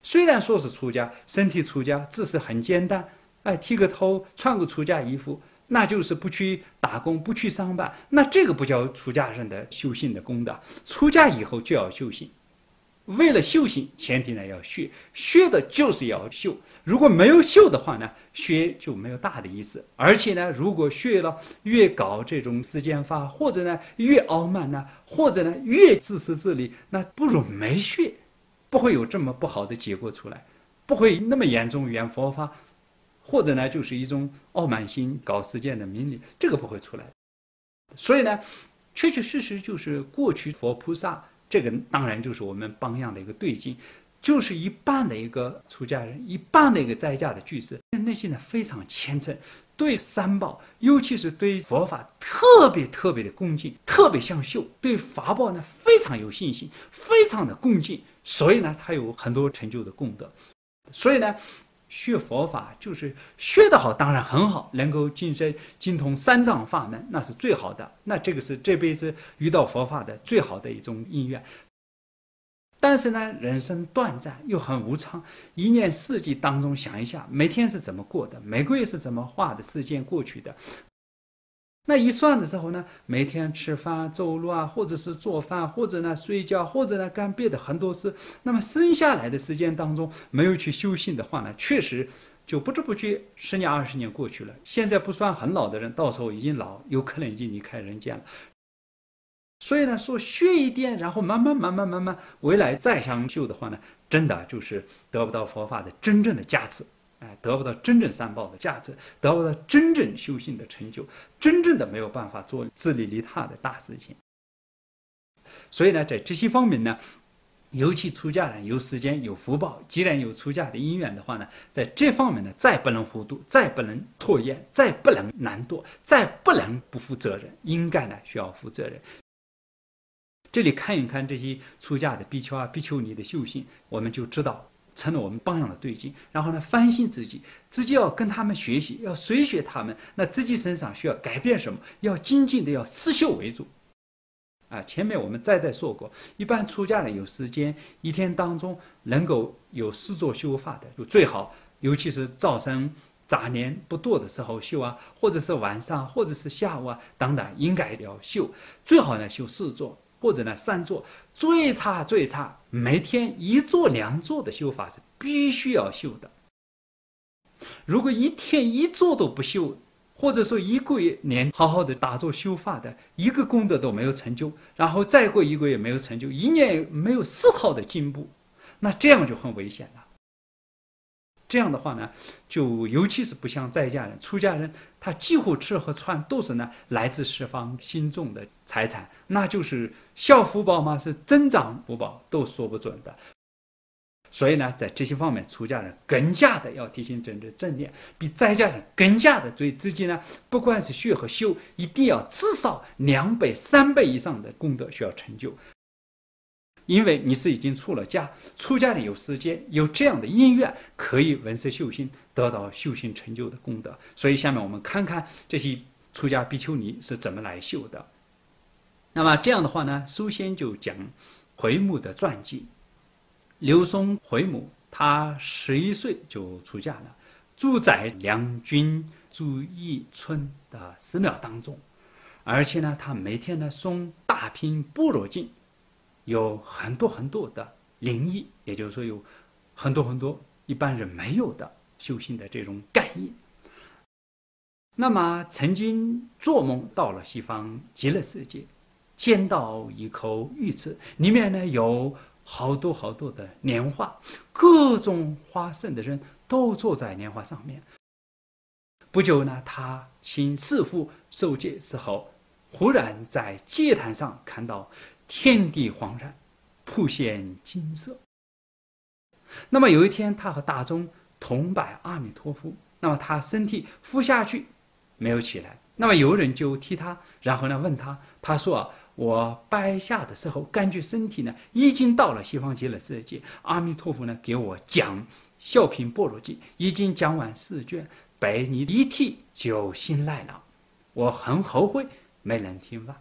虽然说是出家，身体出家，只是很简单，哎，剃个头，穿个出家衣服，那就是不去打工，不去上班，那这个不叫出家人的修行的功德。出家以后就要修行。为了修行，前提呢要学，学的就是要修。如果没有修的话呢，学就没有大的意思。而且呢，如果学了越搞这种世间法，或者呢越傲慢呢，或者呢越自私自利，那不如没学，不会有这么不好的结果出来，不会那么严重原佛法，或者呢就是一种傲慢心搞世间的名利，这个不会出来。所以呢，确确实实就是过去佛菩萨。这个当然就是我们榜样的一个对境，就是一半的一个出家人，一半的一个在家的居士，内心呢非常虔诚，对三宝，尤其是对佛法特别特别的恭敬，特别像秀，对法宝呢非常有信心，非常的恭敬，所以呢他有很多成就的功德，所以呢。学佛法就是学得好，当然很好，能够晋升精通三藏法门，那是最好的。那这个是这辈子遇到佛法的最好的一种因缘。但是呢，人生短暂又很无常，一年四季当中想一下，每天是怎么过的，每个月是怎么画的时间过去的。那一算的时候呢，每天吃饭、走路啊，或者是做饭，或者呢睡觉，或者呢干别的很多事。那么生下来的时间当中没有去修行的话呢，确实就不知不觉十年、二十年过去了。现在不算很老的人，到时候已经老，有可能已经离开人间了。所以呢，说学一点，然后慢慢、慢慢、慢慢，未来再想修的话呢，真的就是得不到佛法的真正的价值。哎，得不到真正三宝的价值，得不到真正修行的成就，真正的没有办法做自利利他的大事情。所以呢，在这些方面呢，尤其出家人有时间有福报，既然有出家的因缘的话呢，在这方面呢，再不能糊涂，再不能拖延，再不能懒惰，再不能不负责任，应该呢需要负责任。这里看一看这些出家的比丘啊、比丘尼的修行，我们就知道成了我们榜样的对境。然后呢，反省自己，自己要跟他们学习，要随学他们。那自己身上需要改变什么？要精进的，要思修为主。啊，前面我们再再说过，一般出家人有时间，一天当中能够有四座修法的，就最好。尤其是早晨杂念不多的时候修啊，或者是晚上，或者是下午啊，等等，应该要修。最好呢，修四座。或者呢，三座最差最差，每天一座两座的修法是必须要修的。如果一天一座都不修，或者说一个月连好好的打坐修法的一个功德都没有成就，然后再过一个月没有成就，一年没有丝毫的进步，那这样就很危险了。这样的话呢，就尤其是不像在家人、出家人，他几乎吃和穿都是呢来自十方心众的财产，那就是孝福报吗？是增长福报都说不准的。所以呢，在这些方面，出家人更加的要提醒正知正念，比在家人更加的对自己呢，不管是学和修，一定要至少两倍、三倍以上的功德需要成就。因为你是已经出了家，出家的有时间，有这样的因缘，可以闻思修心，得到修行成就的功德。所以，下面我们看看这些出家比丘尼是怎么来修的。那么这样的话呢，首先就讲回母的传记。刘松回母，他十一岁就出家了，住在梁军朱义村的寺庙当中，而且呢，他每天呢诵大品般若经。有很多很多的灵异，也就是说有很多很多一般人没有的修行的这种感应。那么曾经做梦到了西方极乐世界，见到一口浴池，里面呢有好多好多的莲花，各种花圣的人都坐在莲花上面。不久呢，他请师傅受戒之后，忽然在戒坛上看到。天地恍然，铺现金色。那么有一天，他和大众同拜阿弥陀佛。那么他身体伏下去，没有起来。那么有人就替他，然后呢问他，他说：“啊，我拜下的时候，感觉身体呢已经到了西方极乐世界。阿弥陀佛呢给我讲《孝品般若经》，已经讲完四卷，被你一提就醒来了。我很后悔没能听完。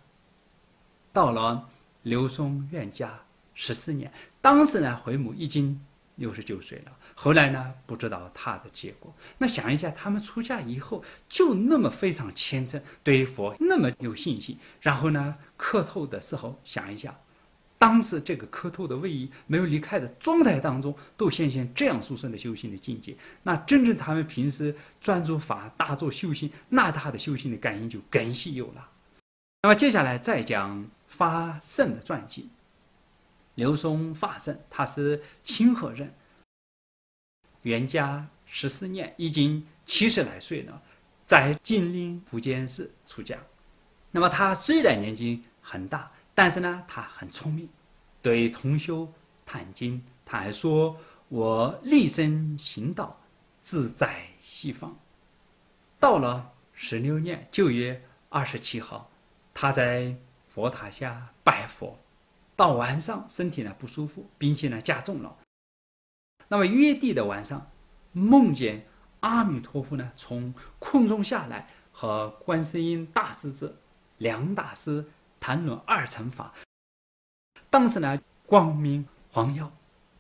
到了。”刘松远家十四年，当时呢，回母已经六十九岁了。后来呢，不知道他的结果。那想一下，他们出嫁以后就那么非常虔诚，对佛那么有信心。然后呢，磕头的时候想一下，当时这个磕头的位移没有离开的状态当中，都显现这样殊胜的修行的境界。那真正他们平时专注法、大做修行，那他的修行的感应就更稀有了。那么接下来再讲。法圣的传记，刘松法圣，他是清河人，元嘉十四年，已经七十来岁了，在金陵福建寺出家。那么他虽然年纪很大，但是呢，他很聪明，对同修谈经，他还说：“我立身行道，自在西方。”到了十六年九月二十七号，他在。佛塔下拜佛，到晚上身体呢不舒服，病情呢加重了。那么月底的晚上，梦见阿弥陀佛呢从空中下来，和观世音大师子梁大师谈论二乘法。当时呢光明晃耀，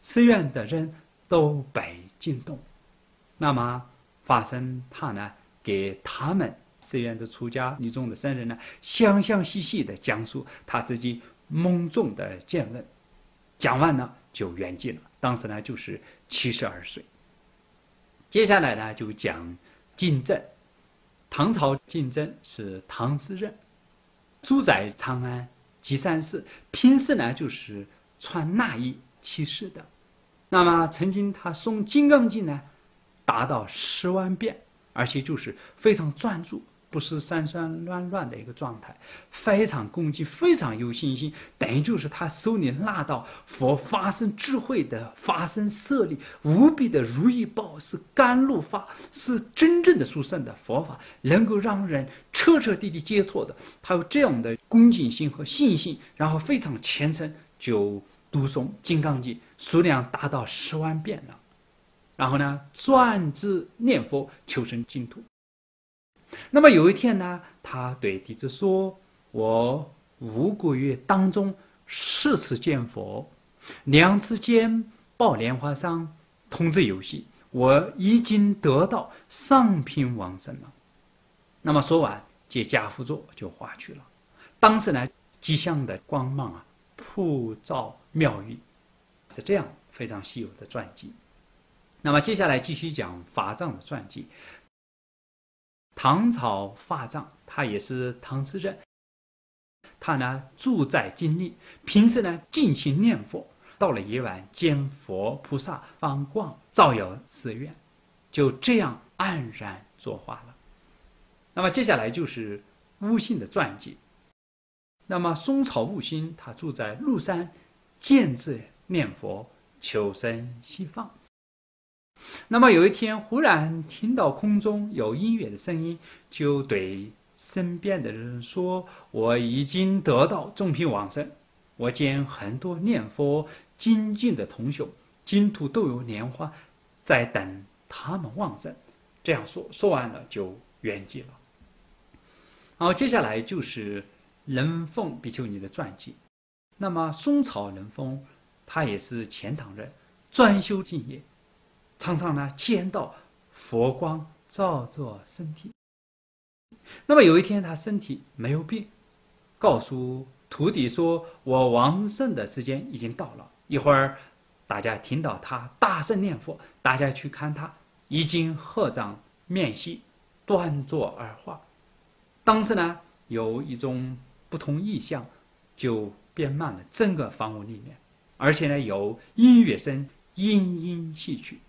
寺院的人都被惊动。那么法身他呢给他们。寺院的出家女众的僧人呢，详详细细的讲述他自己梦中的见闻，讲完呢就圆寂了。当时呢就是七十二岁。接下来呢就讲晋正，唐朝晋正是唐诗人，住在长安积山寺，平时呢就是穿纳衣起事的。那么曾经他诵《金刚经》呢，达到十万遍，而且就是非常专注。不是三三乱乱的一个状态，非常恭敬，非常有信心，等于就是他手里拿到佛发生智慧的发生舍利，无比的如意宝是甘露法，是真正的殊胜的佛法，能够让人彻彻底底解脱的。他有这样的恭敬心和信心，然后非常虔诚，就读诵《金刚经》，数量达到十万遍了。然后呢，专志念佛，求生净土。那么有一天呢，他对弟子说：“我五个月当中四次见佛，两次见报莲花上通知游戏，我已经得到上品往生了。”那么说完，借家父座就化去了。当时呢，吉祥的光芒啊，普照庙宇，是这样非常稀有的传记。那么接下来继续讲法藏的传记。唐朝法藏，他也是唐诗人。他呢住在金陵，平时呢静心念佛。到了夜晚，见佛菩萨方光照耀寺院，就这样黯然作画了。那么接下来就是悟性的传记。那么宋朝悟性，他住在麓山，见字念佛，求生西方。那么有一天，忽然听到空中有音乐的声音，就对身边的人说：“我已经得到中品往生。我见很多念佛精进的同学，净土都有莲花，在等他们往生。”这样说，说完了就圆寂了。好，接下来就是人凤比丘尼的传记。那么宋朝人凤，他也是钱塘人，专修净业。常常呢见到佛光照着身体。那么有一天他身体没有病，告诉徒弟说：“我王圣的时间已经到了。”一会儿，大家听到他大声念佛，大家去看他，已经合掌面息，端坐而化。当时呢有一种不同意象，就变慢了整个房屋里面，而且呢有音乐声殷殷细曲。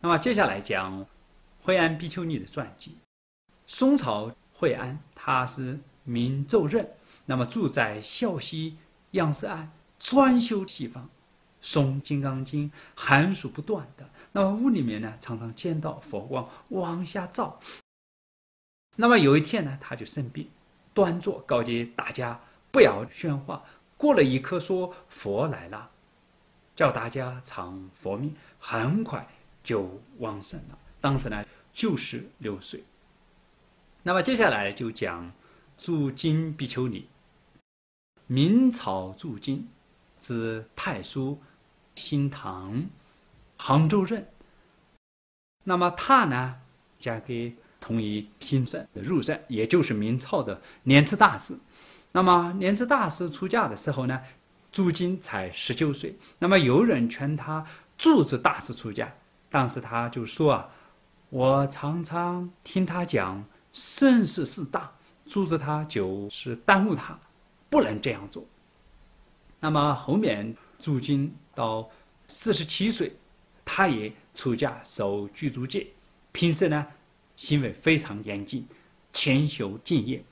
那么接下来讲惠安比丘尼的传记。宋朝惠安，他是名周任，那么住在孝溪样式庵，专修西方，诵《金刚经》，寒暑不断的。那么屋里面呢，常常见到佛光往下照。那么有一天呢，他就生病，端坐告诫大家不要喧哗。过了一刻，说佛来了，叫大家尝佛命，很快。就旺盛了。当时呢，就是六岁。那么接下来就讲驻京比丘尼。明朝驻京，指太叔新堂杭州人。那么他呢，嫁给同一新生的入圣，也就是明朝的莲池大师。那么莲池大师出嫁的时候呢，驻京才十九岁。那么有人劝他阻止大师出家。当时他就说啊，我常常听他讲盛世事大，阻止他就是耽误他，不能这样做。那么后面朱经到四十七岁，他也出家受具足戒，平时呢行为非常严谨，勤修敬业。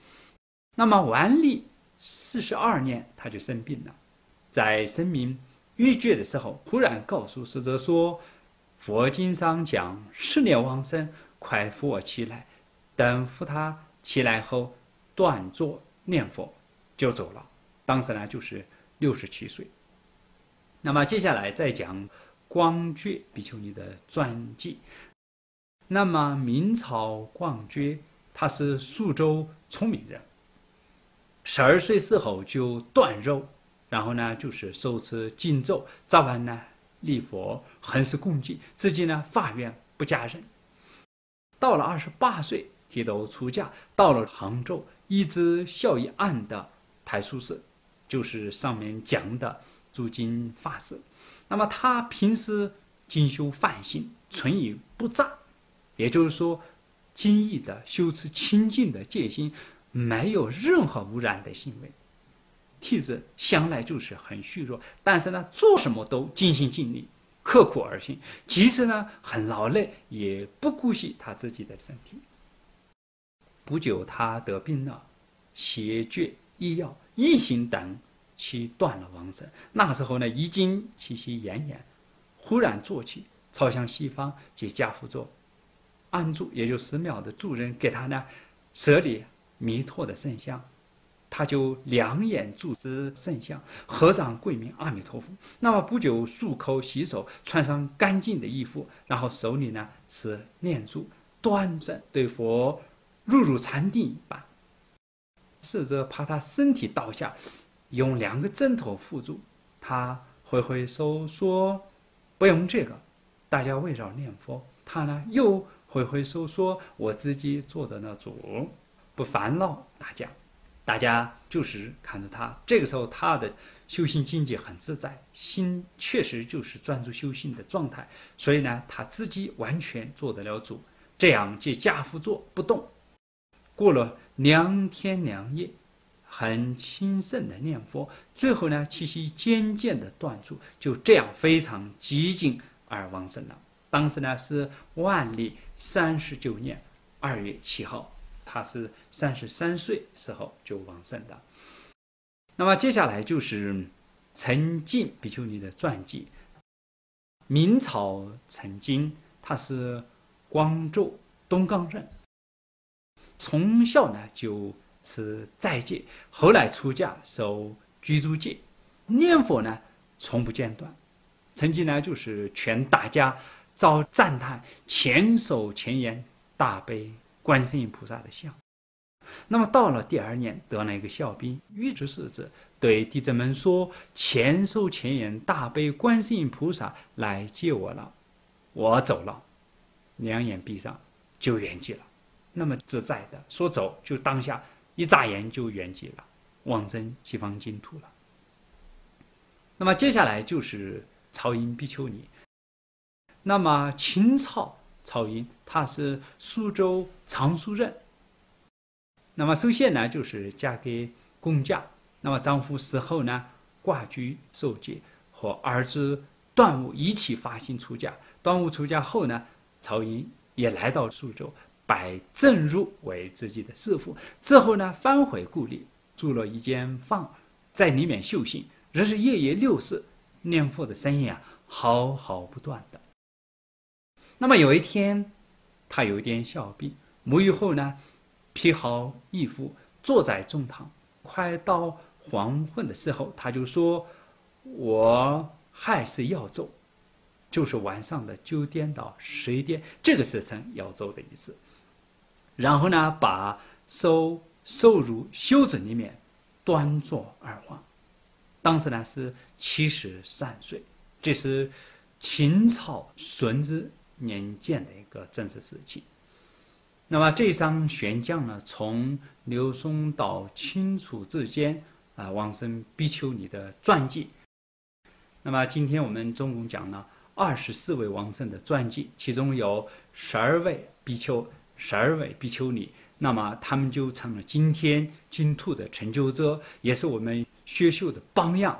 那么万历四十二年，他就生病了，在生命欲绝的时候，忽然告诉使者说。佛经上讲，十年往生，快扶我起来。等扶他起来后，端坐念佛，就走了。当时呢，就是六十七岁。那么接下来再讲光觉比丘尼的传记。那么明朝光觉，他是苏州聪明人。十二岁时候就断肉，然后呢，就是手持禁咒，早晚呢。立佛很是恭敬，自己呢发愿不嫁人。到了二十八岁，剃头出家，到了杭州一直孝义庵的太叔寺，就是上面讲的诸经法师。那么他平时精修梵行，存以不杂，也就是说，精益的修持清净的戒心，没有任何污染的行为。体质向来就是很虚弱，但是呢，做什么都尽心尽力，刻苦而行，即使呢很劳累，也不顾惜他自己的身体。不久，他得病了，邪绝医药，一心等其断了亡神。那时候呢，已经气息奄奄，忽然坐起，朝向西方，即家父座安住，也就寺庙的主人给他呢舍礼弥陀的圣像。他就两眼注视圣像，合掌跪名阿弥陀佛。那么不久漱口洗手，穿上干净的衣服，然后手里呢持念珠，端正对佛入入禅定一般。侍者怕他身体倒下，用两个枕头扶住。他挥挥手说：“不用这个，大家围绕念佛。”他呢又挥挥手说：“我自己做的那主，不烦恼大家。”大家就是看着他，这个时候他的修行境界很自在，心确实就是专注修行的状态，所以呢，他自己完全做得了主。这样借家父坐不动，过了两天两夜，很轻盛的念佛，最后呢，气息渐渐的断住，就这样非常激进而亡生了。当时呢是万历三十九年二月七号。他是三十三岁时候就往生的。那么接下来就是陈静比丘尼的传记。明朝陈经，他是光州东冈人，从小呢就持斋戒，后来出家守居住戒，念佛呢从不间断。曾经呢就是劝大家遭赞叹，前手前言大悲。观世音菩萨的像，那么到了第二年得了一个笑病，预知世子对弟子们说：“前受前言大悲观世音菩萨来接我了，我走了，两眼闭上就圆寂了。那么自在的说走就当下一眨眼就圆寂了，往生西方净土了。那么接下来就是曹英比丘尼，那么清朝。曹英，她是苏州常熟人。那么首先呢，就是嫁给公家。那么丈夫死后呢，挂居受戒，和儿子段武一起发心出家。端午出家后呢，曹英也来到苏州，拜郑入为自己的师傅。之后呢，返回故里，住了一间房，在里面修行，日日夜夜六时念佛的声音啊，嚎嚎不断的。那么有一天，他有一点小病，沐浴后呢，披好衣服，坐在中堂。快到黄昏的时候，他就说：“我还是要走，就是晚上的九点到十一点这个时辰要走的意思。”然后呢，把手收入袖子里面，端坐而还。当时呢是七十三岁，这是秦朝顺治。年间的一个政治时期。那么这张悬将呢，从刘松到清楚之间啊，王生比丘尼的传记。那么今天我们总共讲了二十四位王生的传记，其中有十二位比丘，十二位比丘尼。那么他们就成了今天净土的成就者，也是我们学修的榜样。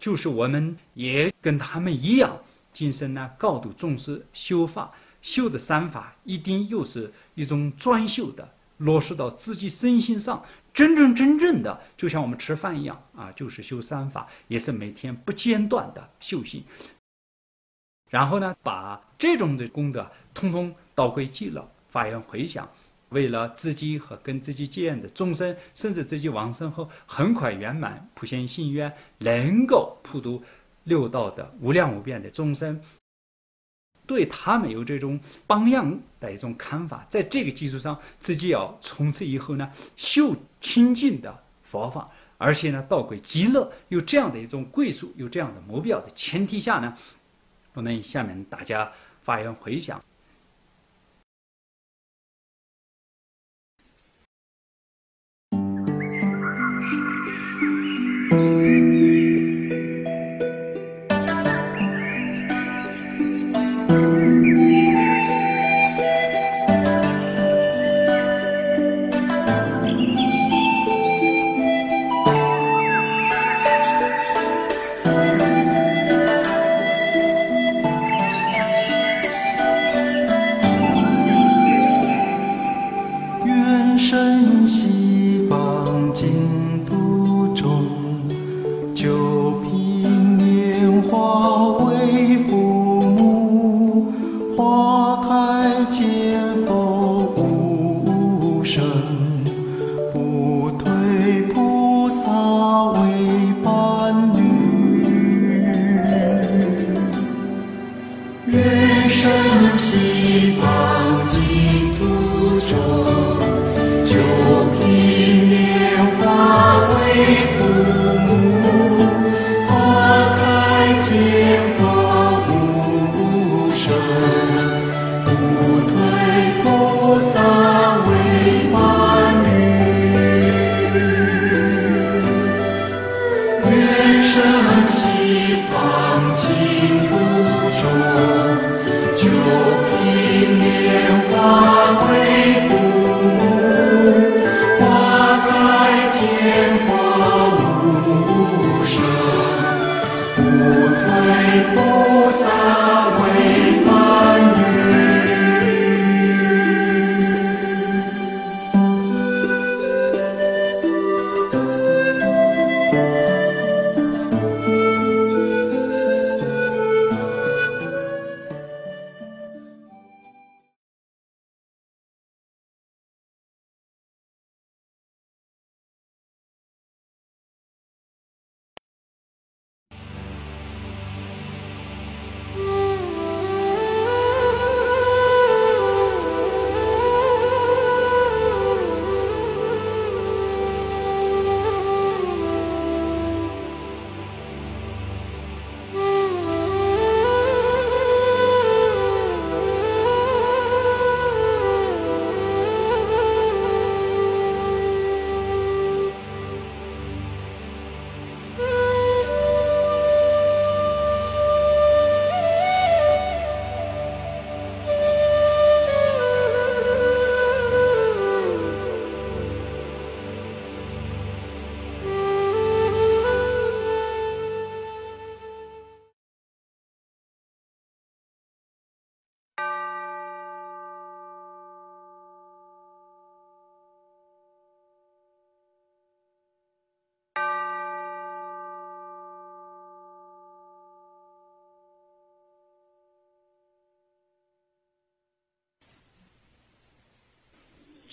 就是我们也跟他们一样。今生呢，高度重视修法，修的三法一定又是一种专修的，落实到自己身心上，真真正正的，就像我们吃饭一样啊，就是修三法，也是每天不间断的修行。然后呢，把这种的功德通通倒归极乐，发愿回向，为了自己和跟自己结缘的众生，甚至自己往生后很快圆满普贤心愿，能够普度。六道的无量无边的众生，对他们有这种榜样的一种看法，在这个基础上，自己要从此以后呢修清净的佛法，而且呢道归极乐，有这样的一种归宿，有这样的目标的前提下呢，我们下面大家发言回想。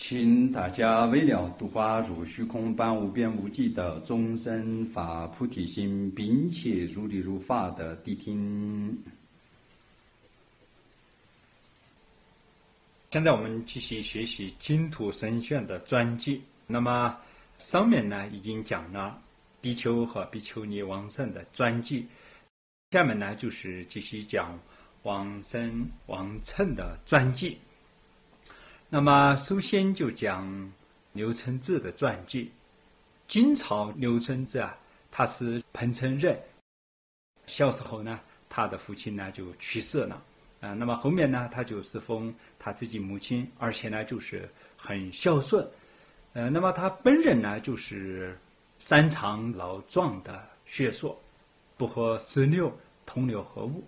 请大家为了度化入虚空般无边无际的众生发菩提心，并且如理如法的谛听。现在我们继续学习净土神炫的专辑。那么上面呢已经讲了比丘和比丘尼往生的专辑，下面呢就是继续讲往生往乘的专辑。那么首先就讲刘承志的传记。金朝刘承志啊，他是彭城人。小时候呢，他的父亲呢就去世了啊。那么后面呢，他就是奉他自己母亲，而且呢就是很孝顺。呃，那么他本人呢就是擅长老庄的学说，不和石榴同流合污。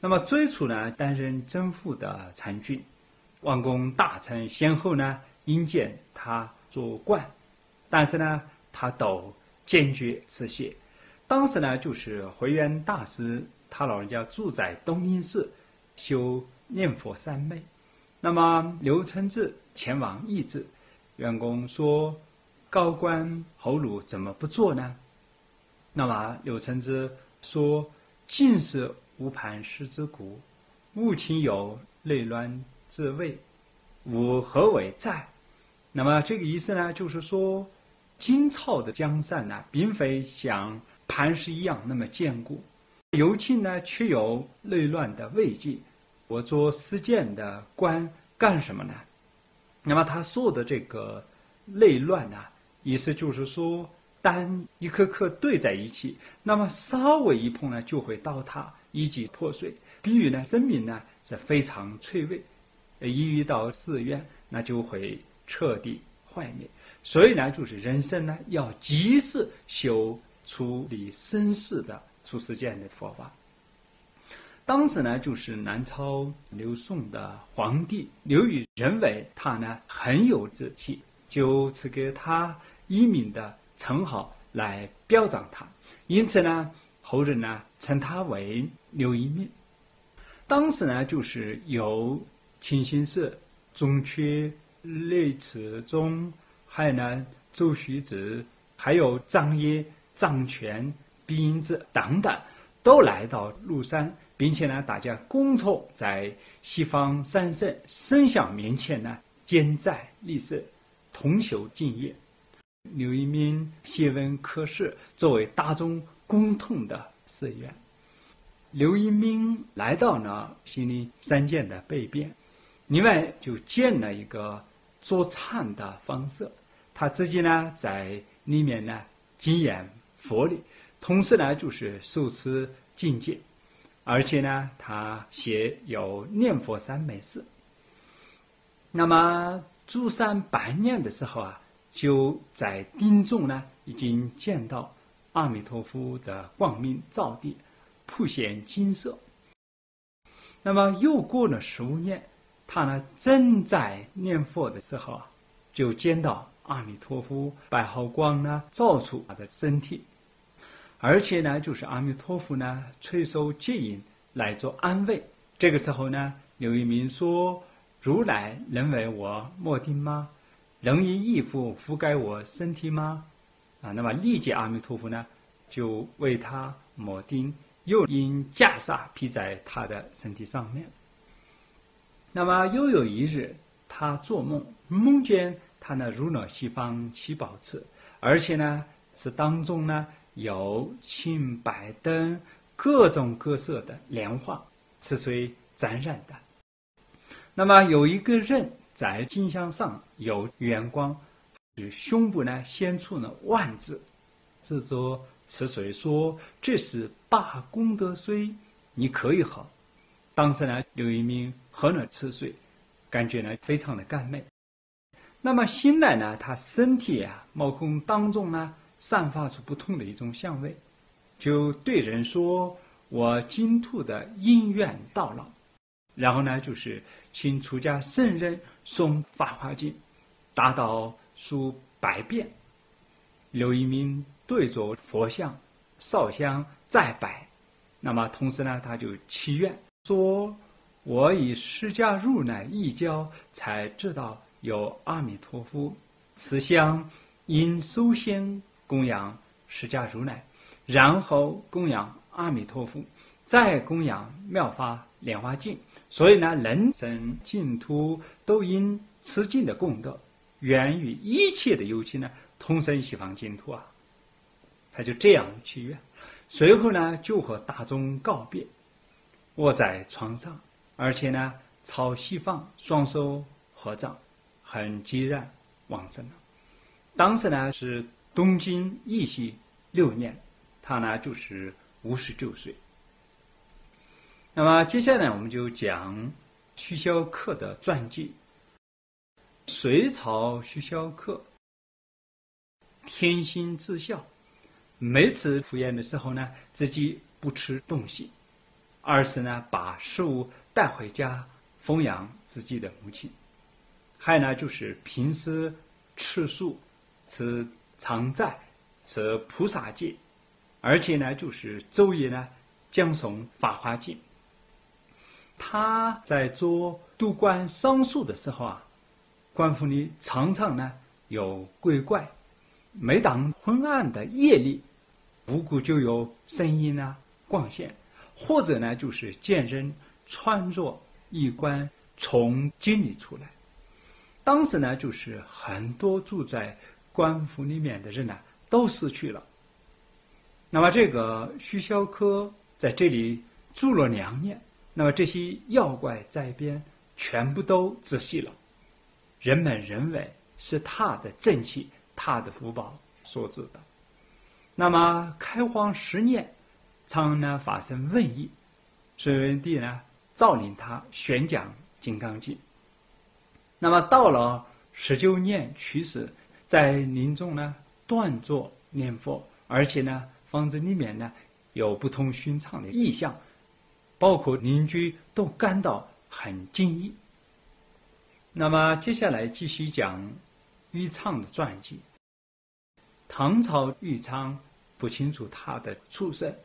那么最初呢，担任政府的参军。王公大臣先后呢引荐他做官，但是呢他都坚决辞谢。当时呢就是慧远大师他老人家住在东林寺修念佛三昧，那么刘承志前往议制，员工说高官厚禄怎么不做呢？那么刘承志说：“尽是无盘石之骨，吾亲有内乱。”自谓吾何为在？那么这个意思呢，就是说，金朝的江山呢，并非像磐石一样那么坚固，尤其呢，却有内乱的危机。我做司谏的官干什么呢？那么他说的这个内乱呢，意思就是说，单一颗颗堆在一起，那么稍微一碰呢，就会倒塌，一击破碎。比喻呢，生命呢是非常脆弱。一遇到寺院，那就会彻底坏灭。所以呢，就是人生呢，要及时修处理生事的出世间的佛法。当时呢，就是南朝刘宋的皇帝刘裕认为他呢很有志气，就赐给他一名的称号来表彰他。因此呢，后人呢称他为刘一命。当时呢，就是有。清心寺、中缺、雷池宗，还有呢周徐子，还有张掖、张全、毕英子等等，都来到麓山，并且呢，大家共同在西方三圣圣像面前呢兼在立誓，同修敬业。刘一民写文科士，作为大众共同的誓愿。刘一民来到呢，心里三件的被变，另外就建了一个做禅的方式，他自己呢在里面呢精研佛理，同时呢就是受持境界，而且呢他写有念佛三昧诗。那么住山百年的时候啊。就在丁仲呢，已经见到阿弥陀佛的光明照地，普显金色。那么又过了十五年，他呢正在念佛的时候啊，就见到阿弥陀佛白毫光呢照出他的身体，而且呢就是阿弥陀佛呢催收接引来做安慰。这个时候呢，刘一明说：“如来能为我莫定吗？”能以衣服覆盖我身体吗？啊，那么立即阿弥陀佛呢，就为他抹钉，又因袈裟披在他的身体上面。那么又有一日，他做梦，梦见他呢入了西方七宝池，而且呢是当中呢有青白灯各种各色的莲花，是水沾染的。那么有一个人。在金香上有圆光，胸部呢先出了万字。制作池水说：“这是大功德水，你可以喝。”当时呢，刘一鸣喝了池水，感觉呢非常的甘美。那么醒来呢，他身体啊毛孔当中呢散发出不同的一种香味，就对人说：“我净土的因缘到了。”然后呢，就是请出家圣人。诵《法华经》，达到数百遍。刘一鸣对着佛像烧香再拜，那么同时呢，他就祈愿说：“我以释迦如来一教，才知道有阿弥陀佛。此香应首先供养释迦如来，然后供养阿弥陀佛，再供养妙法莲华经。”所以呢，人生净土都因此境的功德，源于一切的有情呢，同生西方净土啊。他就这样祈愿，随后呢，就和大众告别，卧在床上，而且呢，朝西方双手合掌，很寂然往生了。当时呢是东京义熙六年，他呢就是五十九岁。那么接下来我们就讲徐小客的传记。隋朝徐小客天心至孝，每次赴宴的时候呢，自己不吃东西，而是呢把食物带回家奉养自己的母亲。还有呢就是平时吃素、吃常在、吃菩萨戒，而且呢就是昼夜呢讲诵《法华经》。他在做督官桑树的时候啊，官府里常常呢有鬼怪，每当昏暗的夜里，无故就有声音啊、光线，或者呢就是见人穿着衣冠从井里出来。当时呢，就是很多住在官府里面的人呢都死去了。那么这个徐萧科在这里住了两年。那么这些妖怪在边全部都窒息了，人们认为是他的正气、他的福报所致的。那么开荒十年，长安呢发生瘟疫，隋文帝呢诏令他宣讲《金刚经》。那么到了十九年去世，在临终呢断坐念佛，而且呢房子里面呢有不同寻常的异象。包括邻居都感到很惊异。那么接下来继续讲玉昌的传记。唐朝玉昌不清楚他的出身。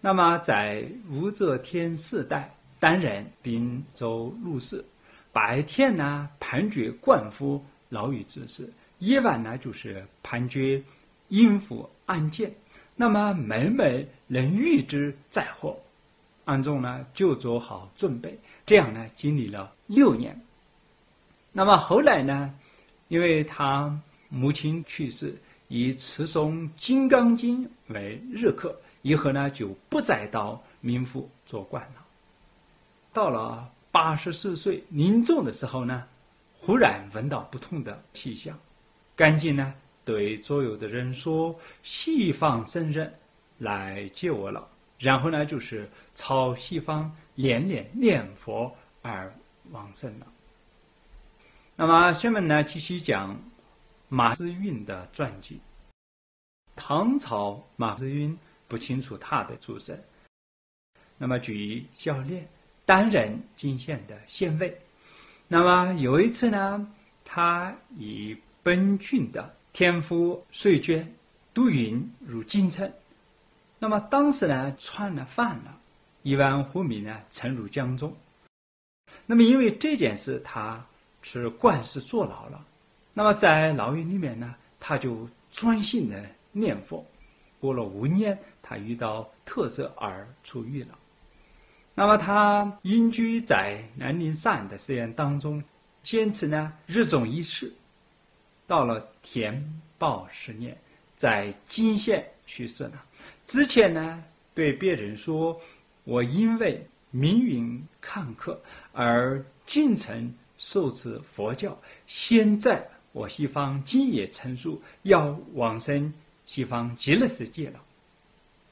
那么在武则天时代担任滨州路使，白天呢判决官府牢狱之事，夜晚呢就是判决应付案件。那么每每能预知灾祸。安众呢就做好准备，这样呢经历了六年。那么后来呢，因为他母亲去世，以持诵《金刚经》为日课，以后呢就不再到冥府做官了。到了八十四岁临终的时候呢，忽然闻到不同的气象，赶紧呢对左右的人说：“西方僧人来接我了。”然后呢就是朝西方连连念佛而往生了。那么下面呢继续讲马思运的传记。唐朝马思运不清楚他的出身，那么据教练。担任金县的县尉，那么有一次呢，他以本郡的天夫税捐都匀入京城，那么当时呢串了饭了，一万户民呢沉入江中。那么因为这件事，他是官司坐牢了。那么在牢狱里面呢，他就专心的念佛。过了五年，他遇到特色而出狱了。那么他隐居在南宁山的寺院当中，坚持呢日中一事。到了填报十年，在金县去世了。之前呢对别人说：“我因为命运坎坷而进城受持佛教，现在我西方今也成熟，要往生西方极乐世界了。”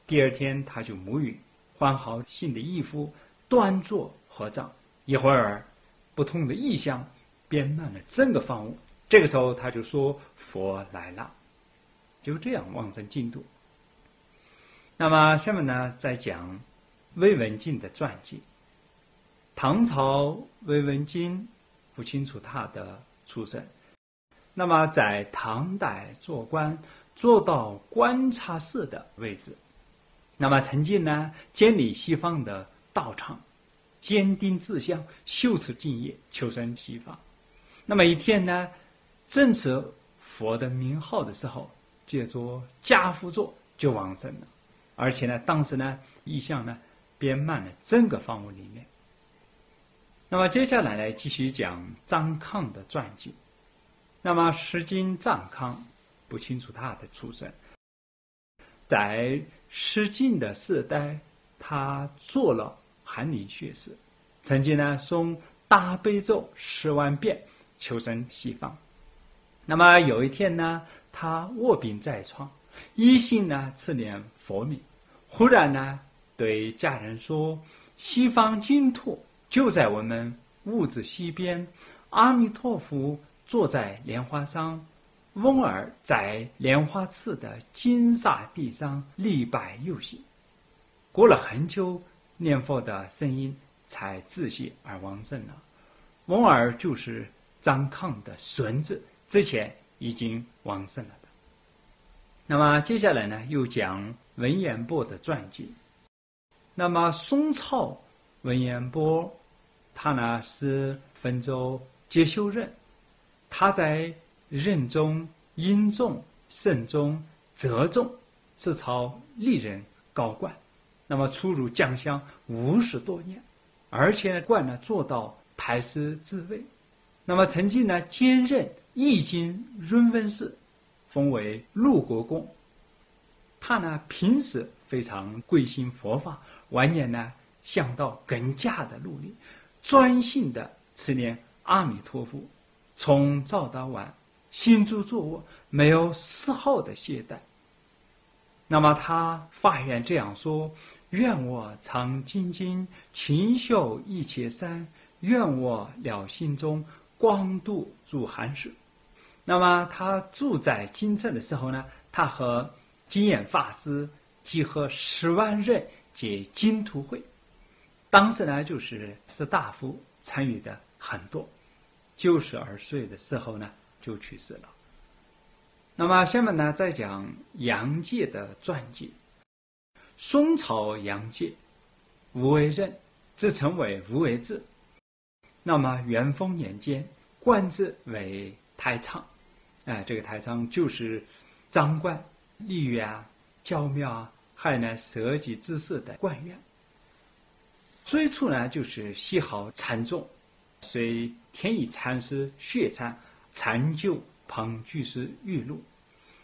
第二天他就沐浴。换好新的衣服，端坐合掌。一会儿，不同的意象遍满了整个房屋。这个时候，他就说：“佛来了。”就这样往生净土。那么下面呢，再讲魏文静的传记。唐朝魏文静不清楚他的出身。那么在唐代做官，做到观察室的位置。那么曾经呢，建立西方的道场，坚定志向，修持敬业，求生西方。那么一天呢，正是佛的名号的时候，借着家父座就往生了，而且呢，当时呢，意象呢，编满了整个房屋里面。那么接下来呢，继续讲张抗的传记。那么《诗经》张抗，不清楚他的出身，在。诗经的时代，他做了翰林学士，曾经呢诵大悲咒十万遍，求生西方。那么有一天呢，他卧病在床，一心呢持念佛名，忽然呢对家人说：“西方净土就在我们屋子西边，阿弥陀佛坐在莲花上。”翁儿在莲花寺的金沙地上立拜游行，过了很久，念佛的声音才自息而亡盛了。翁儿就是张抗的孙子，之前已经亡盛了。那么接下来呢，又讲文彦博的传记。那么宋朝文彦博，他呢是汾州接修人，他在。任中、殷仲、慎中、泽中，是朝历任高官，那么出入江乡五十多年，而且呢官呢做到太师之位，那么曾经呢兼任易经润文师，封为陆国公。他呢平时非常贵心佛法，晚年呢想到更加的努力，专心的持念阿弥陀佛，从早到晚。心住坐卧，没有丝毫的懈怠。那么他发愿这样说：“愿我常精进，勤修一切善；愿我了心中，光度诸寒士。”那么他住在京城的时候呢，他和金眼法师集合十万人结金土会。当时呢，就是士大夫参与的很多。九十二岁的时候呢。就去世了。那么下面呢，再讲杨介的传记。宋朝杨介，无为人，自称为无为志。那么元丰年间，官职为太仓，哎，这个太仓就是掌管吏院啊、教庙啊，还有呢设计知识的官员。最初呢，就是喜好禅宗，随天意禅师血禅禅就旁居士玉露。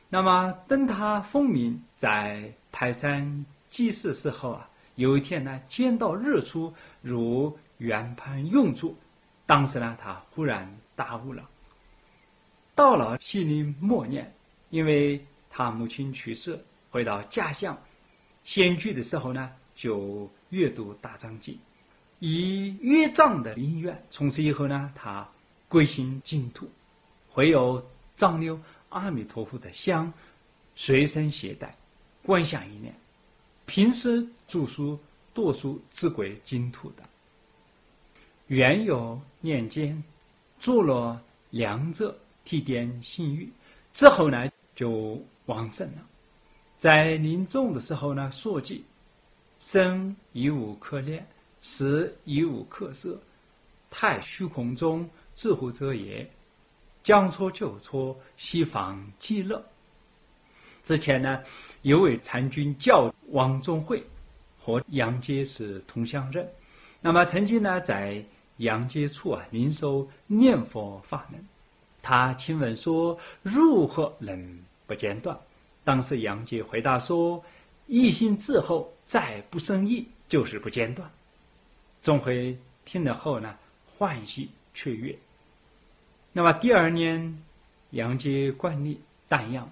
那么等他风鸣在泰山祭祀时候啊，有一天呢，见到日出如圆盘用处，当时呢，他忽然大悟了。到了心里默念，因为他母亲去世，回到家乡，仙居的时候呢，就阅读大藏经，以乐藏的意愿，从此以后呢，他归心净土，会有藏妞阿弥陀佛的香，随身携带，观想一念，平时著书读书自归净土的。原有念经，做了良者。替点信誉之后呢，就往生了。在临终的时候呢，说记：生已无可恋，死已无可舍。太虚空中，自乎者也。将错就错，西方极乐。之前呢，有位参军叫王宗会，和杨阶是同乡人。那么曾经呢，在杨阶处啊，领受念佛法门。他请问说：“如何能不间断？”当时杨杰回答说：“一心自后，再不生意，就是不间断。”钟辉听了后呢，欢喜雀跃。那么第二年，杨杰惯例淡养。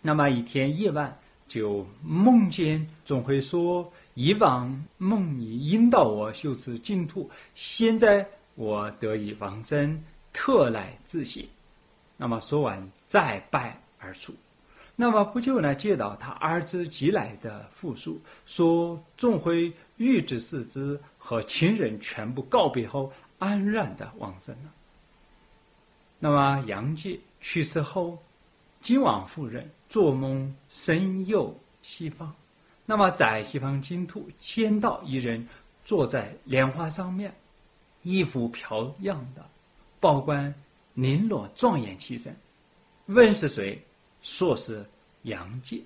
那么一天夜晚，就梦见钟辉说：“以往梦里引导我修持净土，现在我得以往生。”特来自省，那么说完再拜而出。那么不久呢，接到他儿子寄来的复书，说钟辉玉之四子和亲人全部告别后，安然的往生了。那么杨介去世后，金王夫人做梦身游西方，那么在西方净土见到一人坐在莲花上面，衣服飘扬的。报官绫罗庄严气身，问是谁？说是杨介。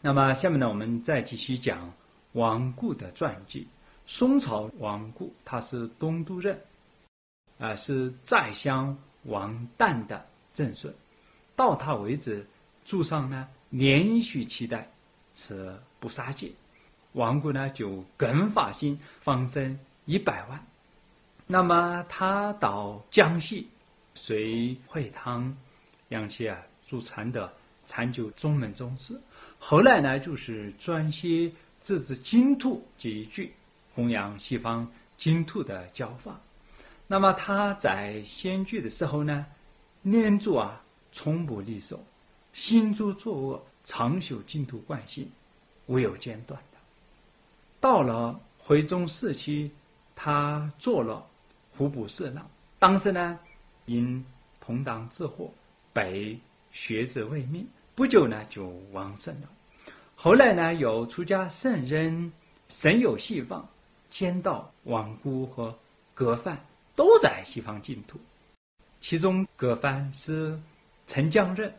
那么下面呢，我们再继续讲王固的传记。宋朝王固他是东都人，啊，是宰相王旦的正顺。到他为止，祖上呢连续七代持不杀戒，王固呢就更发心放生一百万。那么他到江西，随会堂杨七啊助禅的禅就宗门宗师。后来呢，就是专写自制金兔这一句，弘扬西方金兔的教法。那么他在仙居的时候呢，念住啊从不离手，心诸作恶，常修净土惯性，无有间断的。到了徽宗时期，他做了。户部侍郎，当时呢，因同党之祸，被学子为命，不久呢就亡生了。后来呢，有出家圣人神有西方，见到王姑和葛范都在西方净土，其中葛范是陈江人，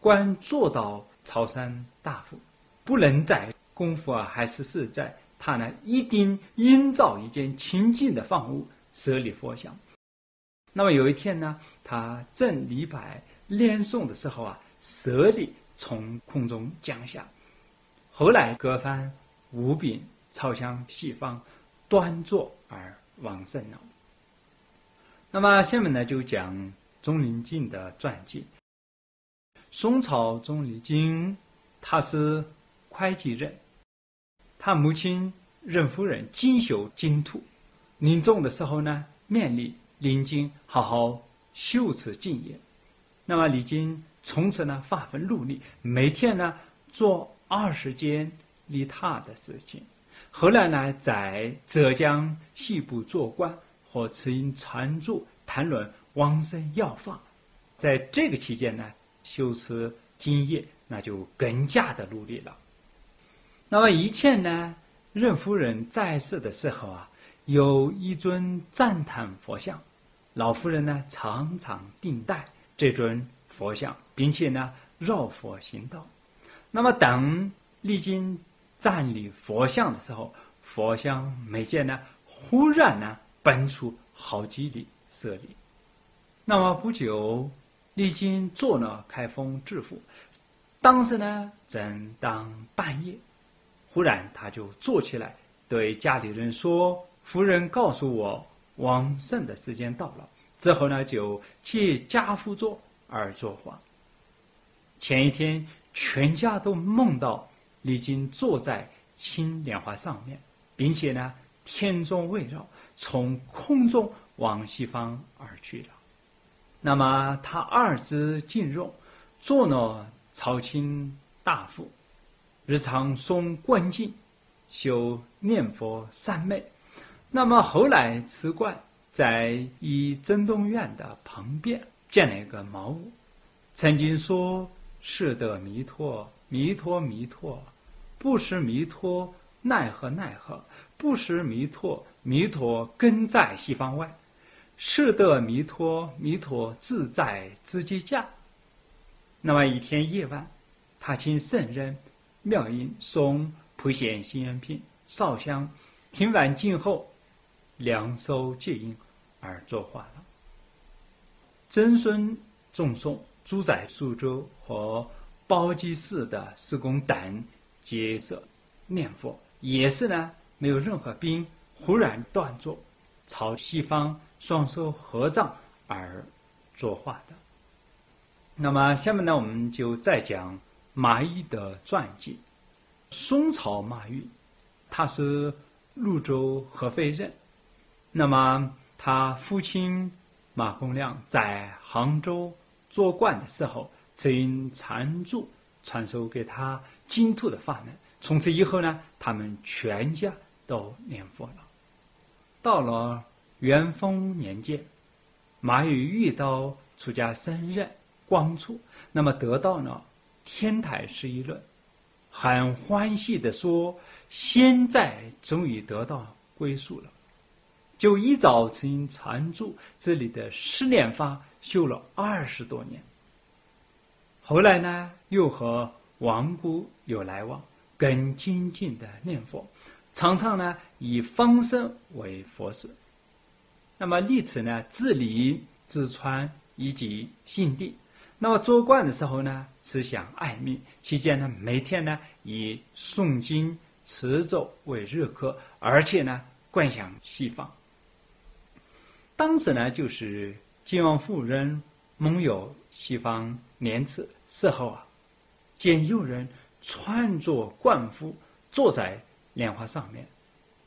官做到朝山大夫，不能在功夫啊，还是是在，他呢一定营造一间清净的房屋。舍利佛像。那么有一天呢，他正礼拜念诵的时候啊，舍利从空中降下。后来各番无病朝向西方，端坐而往生了。那么下面呢，就讲钟灵敬的传记。宋朝钟离敬，他是会稽人，他母亲任夫人精修净土。临终的时候呢，勉励林经好好修持净业。那么李经从此呢，发奋努力，每天呢做二十件利他的事情。后来呢，在浙江西部做官，或慈音禅主谈论往生药法。在这个期间呢，修持经业，那就更加的努力了。那么以前呢，任夫人在世的时候啊。有一尊赞叹佛像，老夫人呢常常定戴这尊佛像，并且呢绕佛行道。那么等历经站立佛像的时候，佛像眉间呢忽然呢奔出好几里舍里。那么不久，历经坐呢开封致富，当时呢正当半夜，忽然他就坐起来，对家里人说：“夫人告诉我，王胜的时间到了。”之后呢，就借家父座而作画。前一天，全家都梦到李靖坐在青莲花上面，并且呢，天中未绕，从空中往西方而去了。那么他二子进入，做了朝清大夫，日常诵观经，修念佛三昧。那么后来辞官，在一真东院的旁边建了一个茅屋，曾经说。是得弥陀，弥陀弥陀，不识弥陀奈何奈何，不识弥陀，弥陀根在西方外。是得弥陀，弥陀自在自己家。那么一天夜晚，他请圣人妙音诵普贤行愿品，烧香，听完经后，两手接引而作画了。曾孙众诵。住在苏州和包机寺的施工等接着念佛，也是呢没有任何病，忽然断坐，朝西方双手合掌而作画的。那么下面呢，我们就再讲马玉的传记。宋朝马玉，他是潞州合肥人。那么他父亲马公亮在杭州。做官的时候，只因禅住传授给他净土的法门。从此以后呢，他们全家都念佛了。到了元丰年间，马玉遇到出家僧人光初，那么得到了天台十一论，很欢喜的说：“现在终于得到归宿了。”就依照陈禅祖这里的十念法。修了二十多年，后来呢，又和王姑有来往，更精进的念佛，常常呢以方生为佛事。那么历此呢自理自川以及信地。那么做官的时候呢，慈祥爱命，期间呢每天呢以诵经持咒为日课，而且呢观想西方。当时呢就是。晋王夫人梦游西方莲池，事后啊，见有人穿着冠服坐在莲花上面，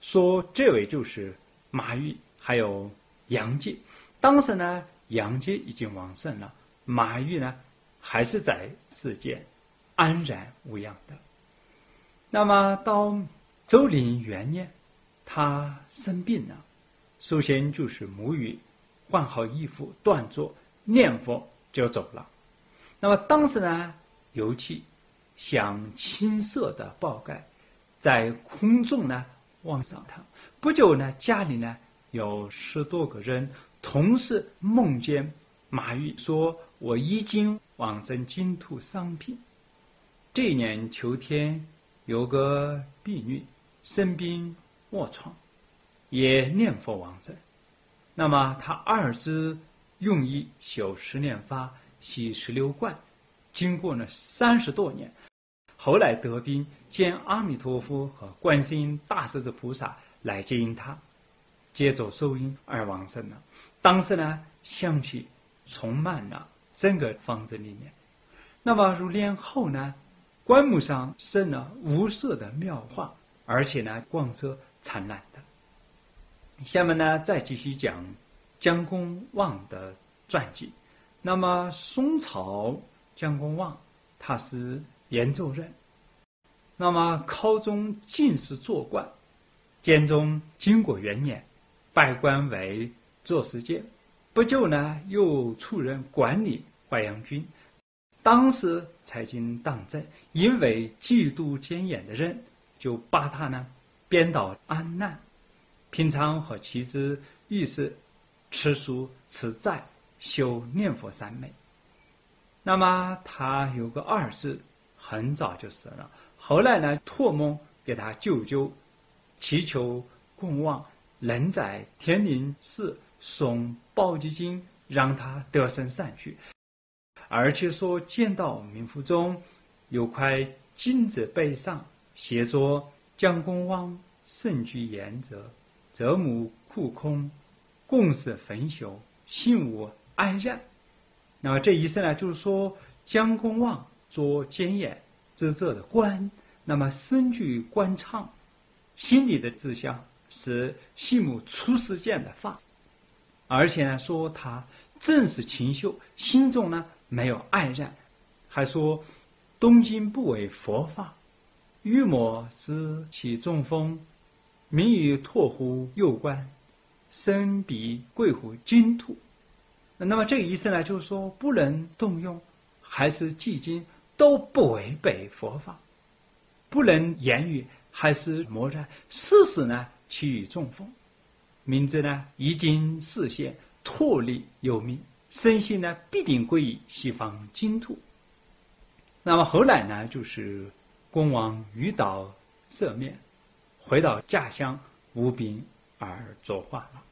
说这位就是马玉，还有杨介。当时呢，杨介已经往生了，马玉呢还是在世间安然无恙的。那么到周林元年，他生病了，首先就是母语。换好衣服，端坐念佛就走了。那么当时呢，尤其想青色的宝盖在空中呢往上腾。不久呢，家里呢有十多个人同时梦见马玉说：“我已经往生净土上品。”这一年秋天，有个婢女生病卧床，也念佛往生。那么他二子用意修十念法，洗十六观，经过了三十多年，后来得病，见阿弥陀佛和观世音大势至菩萨来接引他，接走受音而往生了。当时呢，香气充满了整个房子里面。那么入殓后呢，棺木上生了无色的妙画，而且呢，光色灿烂的。下面呢，再继续讲姜公望的传记。那么，宋朝姜公望他是延州人。那么，考中进士做官，监中经过元年，拜官为左侍监。不久呢，又出任管理淮阳军。当时才经党政，因为嫉妒奸言的人，就把他呢编到安南。平常和妻子遇事吃素吃斋修念佛三昧。那么他有个儿子，很早就死了。后来呢，托梦给他舅舅，祈求供望能在天宁寺送宝积金，让他得胜散去。而且说见到冥府中有块金子背上写着“将公望圣居言者，泽母库空，共是焚修，信无安然。”那么这意思呢，就是说姜公望做监眼职责的官，那么身具官唱，心里的志向是信母出世间的法，而且呢说他正是清秀，心中呢。没有爱染，还说东京不为佛法，欲莫失其中风，名于拓乎右官，身比贵乎净土。那么这个意思呢，就是说不能动用，还是寂静都不违背佛法，不能言语还是默然，事实呢其于中风，名字呢已经实现脱离有名。身心呢必定归于西方净土。那么后来呢，就是公王于岛赦免，回到家乡无兵而作画了。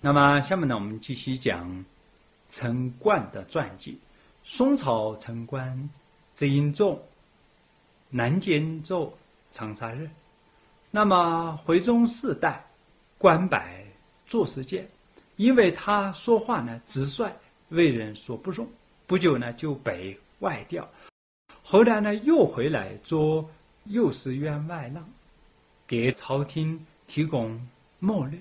那么下面呢，我们继续讲陈冠的传记。宋朝陈冠，字英仲，南监州长沙人。那么回宗四代，官拜作史监。因为他说话呢直率，为人所不容，不久呢就被外调，后来呢又回来做右侍院外郎，给朝廷提供墨略。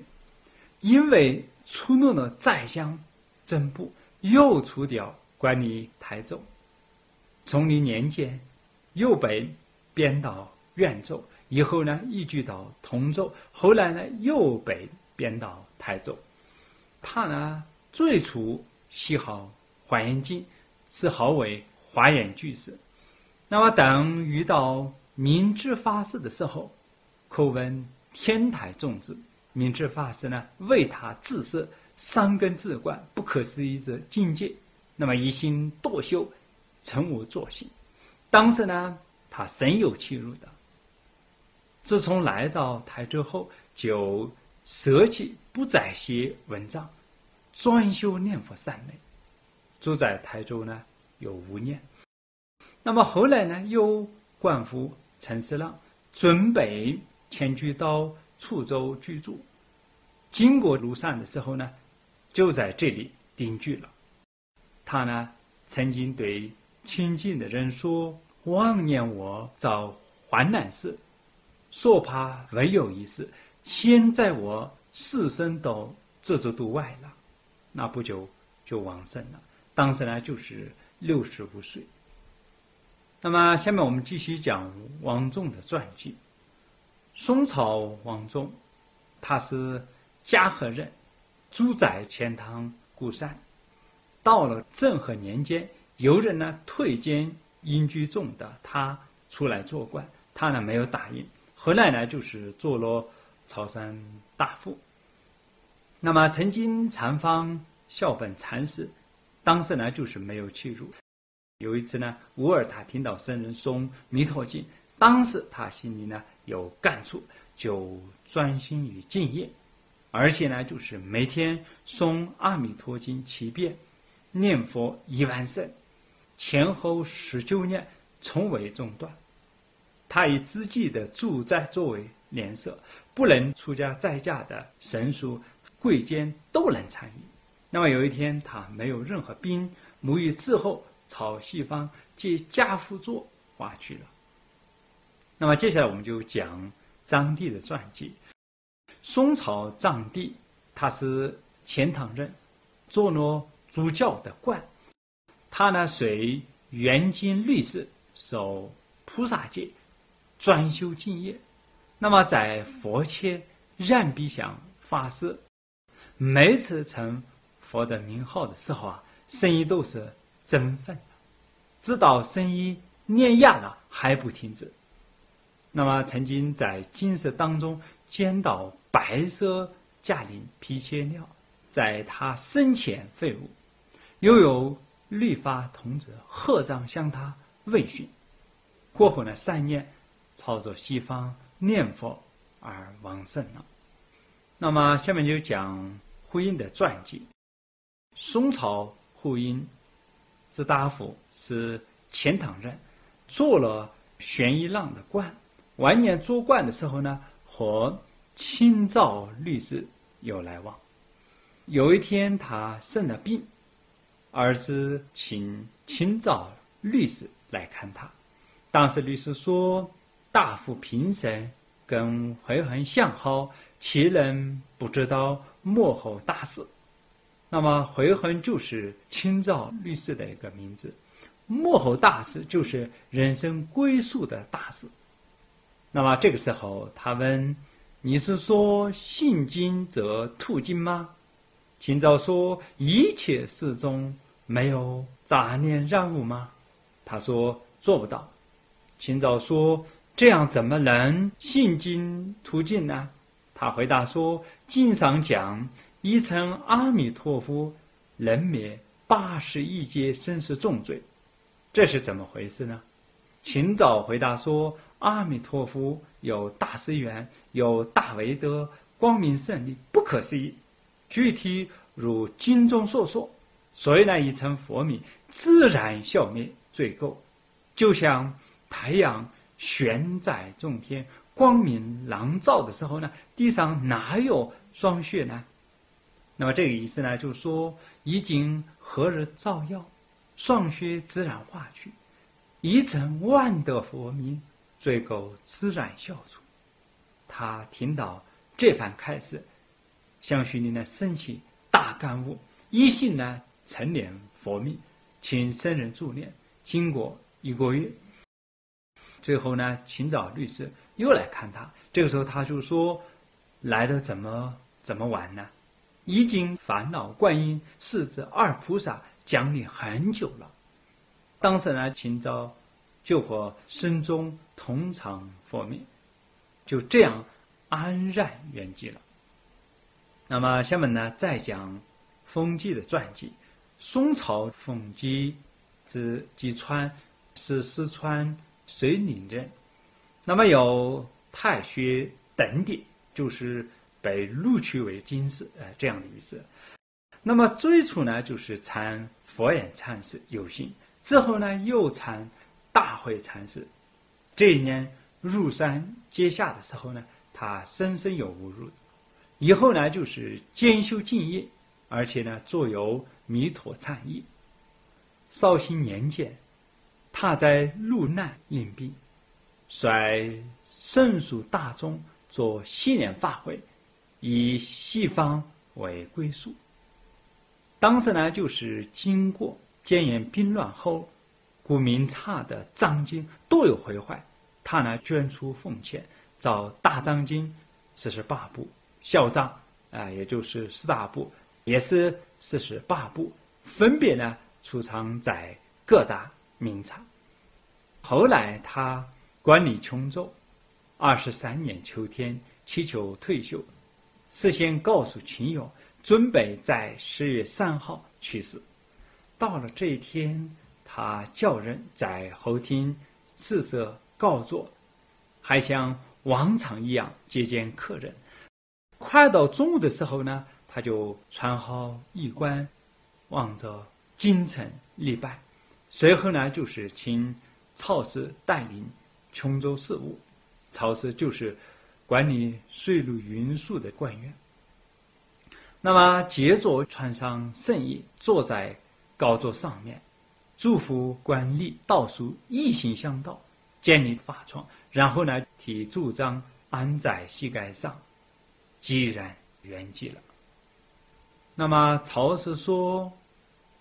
因为触怒了宰相曾布，又除掉管理台州。崇宁年间，又被贬到苑州，以后呢移居到通州，后来呢又被贬到台州。他呢，最初喜好华严经，自号为华严居士。那么等遇到明智法师的时候，口闻天台众子，明智法师呢为他自设三根智观，不可思议之境界。那么一心多修，成无作性。当时呢，他深有其入的。自从来到台州后，就舍弃。不再写文章，专修念佛三昧，住在台州呢有五年。那么后来呢，又官复陈四郎，准备迁居到处州居住。经过庐山的时候呢，就在这里定居了。他呢曾经对亲近的人说：“往年我遭患难时，说怕唯有一事，现在我。”四生都置之度外了，那不久就往生了。当时呢，就是六十五岁。那么，下面我们继续讲王仲的传记。宋朝王仲，他是嘉禾人，住在钱塘古山。到了政和年间，有人呢推荐隐居重的他出来做官，他呢没有答应。回来呢，就是做了朝山大夫。那么曾经禅方孝本禅师，当时呢就是没有去入。有一次呢，乌尔他听到僧人诵《弥陀经》，当时他心里呢有感触，就专心于敬业，而且呢就是每天诵《阿弥陀经》七遍，念佛一万声，前后十九年从未中断。他以自己的住宅作为脸色，不能出家在家的神书。贵贱都能参与。那么有一天，他没有任何兵，沐浴之后，朝西方借家父座划去了。那么接下来我们就讲张帝的传记。宋朝张帝，他是钱塘人，坐落主教的冠。他呢随元经律师，守菩萨戒，专修净业。那么在佛前燃笔香发誓。每次称佛的名号的时候啊，声音都是振奋的，直到声音念哑了还不停止。那么曾经在金色当中见到白色驾临皮切鸟，在他生前废物，又有律法童子合掌向他问讯。过后呢，三年朝着西方念佛而往生了。那么下面就讲。呼应的传记。宋朝呼应之大夫是钱塘人，做了玄一郎的官。晚年做官的时候呢，和清照律师有来往。有一天他生了病，儿子请清照律师来看他。当时律师说：“大夫平生跟回纥相好，其人不知道幕后大事。”那么回纥就是清照律师的一个名字，幕后大事就是人生归宿的大事。那么这个时候，他问：“你是说信经则吐经吗？”清照说：“一切事中没有杂念染污吗？”他说：“做不到。”秦早说：“这样怎么能信经途径呢？”他回答说：“经上讲。”一称阿弥陀佛，能灭八十一劫生死重罪，这是怎么回事呢？秦早回答说：“阿弥陀佛有大誓愿，有大威德，光明胜利，不可思议。具体如经中所说，所以呢，一称佛名，自然消灭罪垢，就像太阳悬在中天，光明朗照的时候呢，地上哪有霜雪呢？”那么这个意思呢，就是说，已经何日照耀，霜雪自然化去，一成万德佛名，罪垢自然消除。他听到这番开示，相续呢升起大干物，一心呢成念佛命，请僧人助念。经过一个月，最后呢，请找律师又来看他。这个时候他就说：“来的怎么怎么晚呢？”已经烦恼观音是指二菩萨讲你很久了，当时呢，秦昭就和身中同场佛命，就这样安然圆寂了。那么下面呢，再讲风纪的传记。宋朝风纪之吉川是四川遂宁人，那么有太学等点，就是。被录取为进士，呃，这样的意思。那么最初呢，就是参佛眼禅师有幸，之后呢又参大会禅师。这一年入山阶下的时候呢，他深深有悟入。以后呢，就是兼修敬业，而且呢，作有弥陀忏意。绍兴年间，他在路难领兵，率圣属大众做新年法会。以西方为归宿。当时呢，就是经过建炎兵乱后，古明差的藏经多有毁坏，他呢捐出奉献，造大藏经四十八部，小藏啊，也就是四大部，也是四十八部，分别呢储藏在各大明刹。后来他管理琼州，二十三年秋天祈求退休。事先告诉亲友，准备在十月三号去世。到了这一天，他叫人在后厅四舍告座，还像往常一样接见客人。快到中午的时候呢，他就穿好衣冠，望着京城礼拜。随后呢，就是请曹氏带领琼州事务。曹氏就是。管理税路运输的官员，那么接着穿上圣衣，坐在高座上面，祝福官吏倒数一心向道，建立法床，然后呢，替柱章安在膝盖上，既然圆寂了。那么曹氏说：“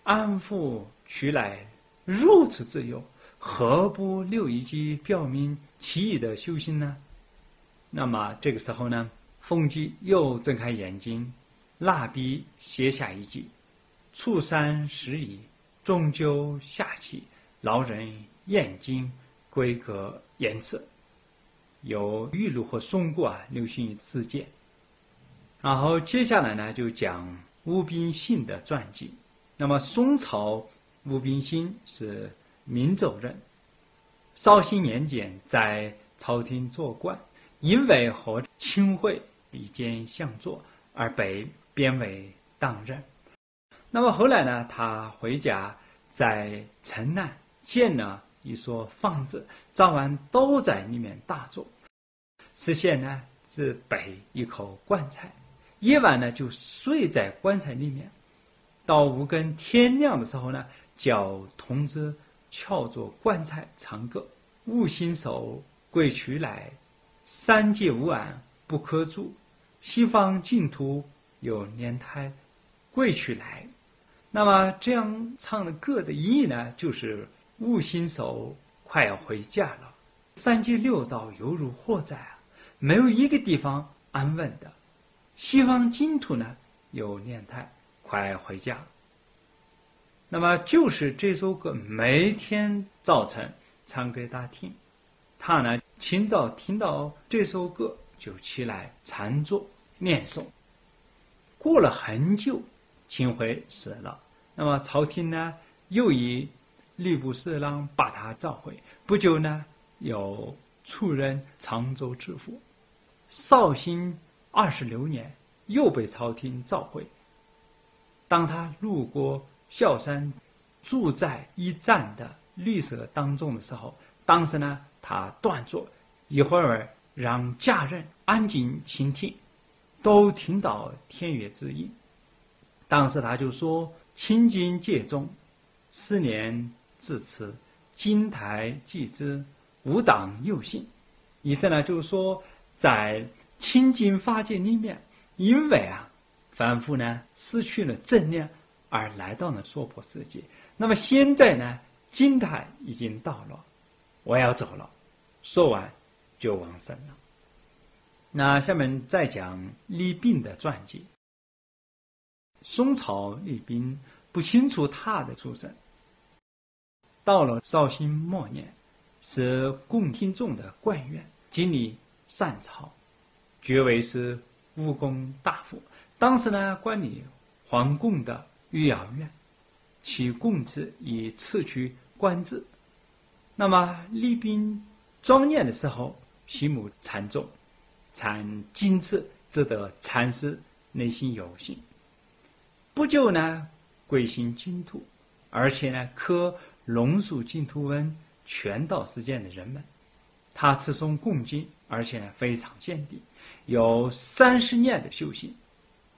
安抚取来如此自由，何不留一句表明其意的修行呢？”那么这个时候呢，凤姬又睁开眼睛，蜡笔写下一句：“初三时已，终究下气，老人眼睛规格颜色。”有玉露和松果啊流行于世间。然后接下来呢，就讲吴宾信的传记。那么宋朝吴宾信是闽州人，绍兴年间在朝廷做官。因为和清会比肩相坐而被贬为党任。那么后来呢，他回家在城南建了一所房子，早晚都在里面打坐。视线呢是备一口棺材，夜晚呢就睡在棺材里面。到五更天亮的时候呢，叫童子敲着棺材唱歌：“五行手归去来，三界无安不可住，西方净土有莲台，归去来。”那么这样唱的歌的意义呢，就是悟心手快要回家了，三界六道犹如火灾啊，没有一个地方安稳的。西方净土呢有莲台，快回家。那么就是这首歌，每天早晨唱给他听，他呢清早听到这首歌就起来禅坐念诵。过了很久。秦桧死了，那么朝廷呢又以吏部侍郎把他召回。不久呢，又出任常州知府。绍兴二十六年，又被朝廷召回。当他路过孝山，住在一站的绿色当中的时候，当时呢，他断坐一会儿，让家人安静倾听，都听到天乐之音。当时他就说：“清净戒中，四年至此，金台既之，无党又信。”意思呢，就是说，在清净法界里面，因为啊，凡夫呢失去了正念，而来到了娑婆世界。那么现在呢，金台已经到了，我要走了。说完，就往生了。那下面再讲李病的传记。宋朝李冰不清楚他的出身。到了绍兴末年，是宫廷中的官员，经历善朝，爵为是武功大夫。当时呢，管理皇宫的御窑院，其公子已辞去官职。那么立兵庄严的时候，心目禅重，禅经此，值得禅师内心有幸。不久呢，归心净土，而且呢，可龙述净土文，劝导世间的人们。他持诵共经，而且，非常坚定，有三十年的修行。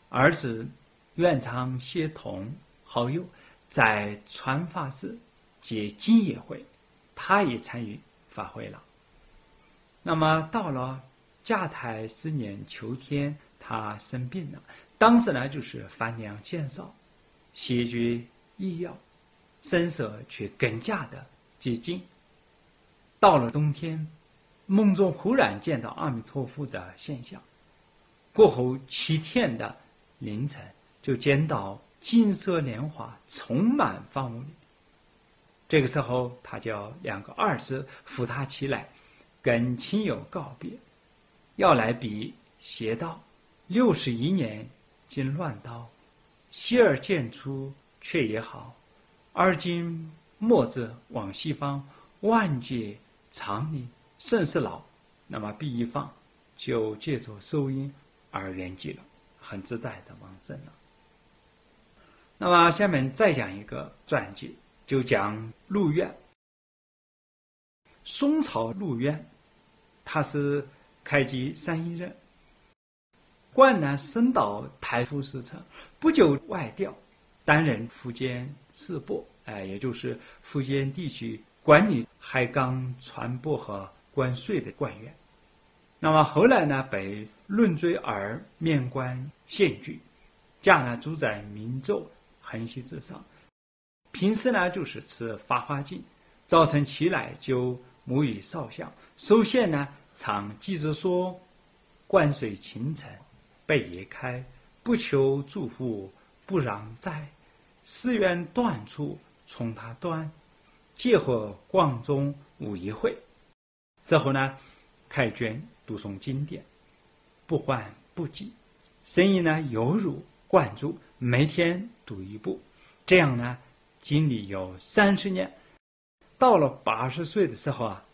儿子愿昌协同好友在传法寺结金业会，他也参与法会了。那么到了嘉泰十年秋天，他生病了。当时呢，就是饭量减少，谢绝医药，声色却更加的接近。到了冬天，梦中忽然见到阿弥陀佛的现象。过后七天的凌晨，就见到金色莲花充满房屋里。这个时候，他叫两个儿子扶他起来，跟亲友告别，要来比邪道。六十一年。今乱刀，希而见出却也好，而今末子往西方，万劫长宁，甚是老。那么必一放，就借着收音而圆寂了，很自在的往生了。那么下面再讲一个传记，就讲陆渊。宋朝陆渊，他是开基三一人。冠南升岛台副使臣，不久外调，担任福建四部，哎，也就是福建地区管理海港船舶和关税的官员。那么后来呢，被论罪而免官县举，家呢住在明州横溪之上，平时呢就是吃发花镜，早晨起来就沐浴烧香，首先呢常记着说，关税清晨。被叶开，不求祝福，不让灾，寺院断处从他断，结合广中无一会。之后呢，开卷读诵经典，不缓不急，声音呢犹如灌注，每天读一部，这样呢，经历有三十年，到了八十岁的时候啊，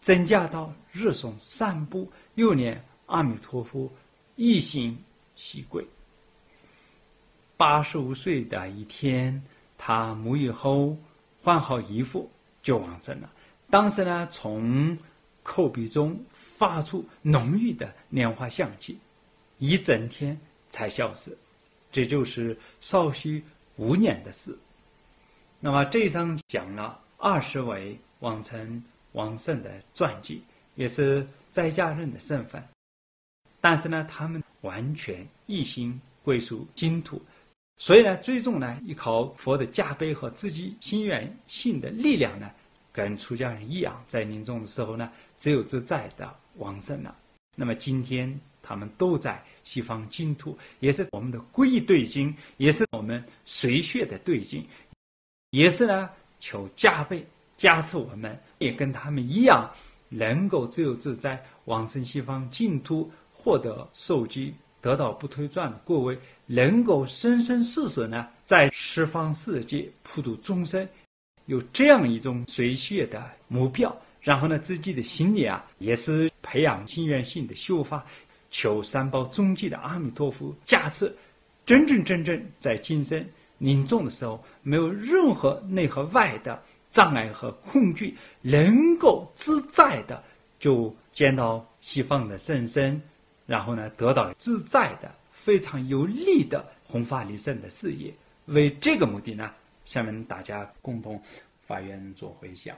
增加到日诵三部，又念阿弥陀佛。一心西归。八十五岁的一天，他沐浴后换好衣服就往生了。当时呢，从口鼻中发出浓郁的莲花香气，一整天才消失。这就是少虚五年的事。那么这一章讲了二十位王成王圣的传记，也是在家人的身份。但是呢，他们完全一心归属净土，所以呢，最终呢，依靠佛的加被和自己心愿性的力量呢，跟出家人一样，在临终的时候呢，只有自在的往生了。那么今天他们都在西方净土，也是我们的皈依对境，也是我们随学的对境，也是呢，求加倍加持我们，也跟他们一样，能够自由自在往生西方净土。获得受记，得到不退转的各位，能够生生世世呢，在十方世界普度众生，有这样一种随学的目标。然后呢，自己的心里啊，也是培养心愿性的修法，求三宝终极的阿弥陀佛加持，真真正正在今生临终的时候，没有任何内和外的障碍和恐惧，能够自在的就见到西方的圣身。然后呢，得到自在的、非常有利的弘法利生的事业。为这个目的呢，下面大家共同发言做回想。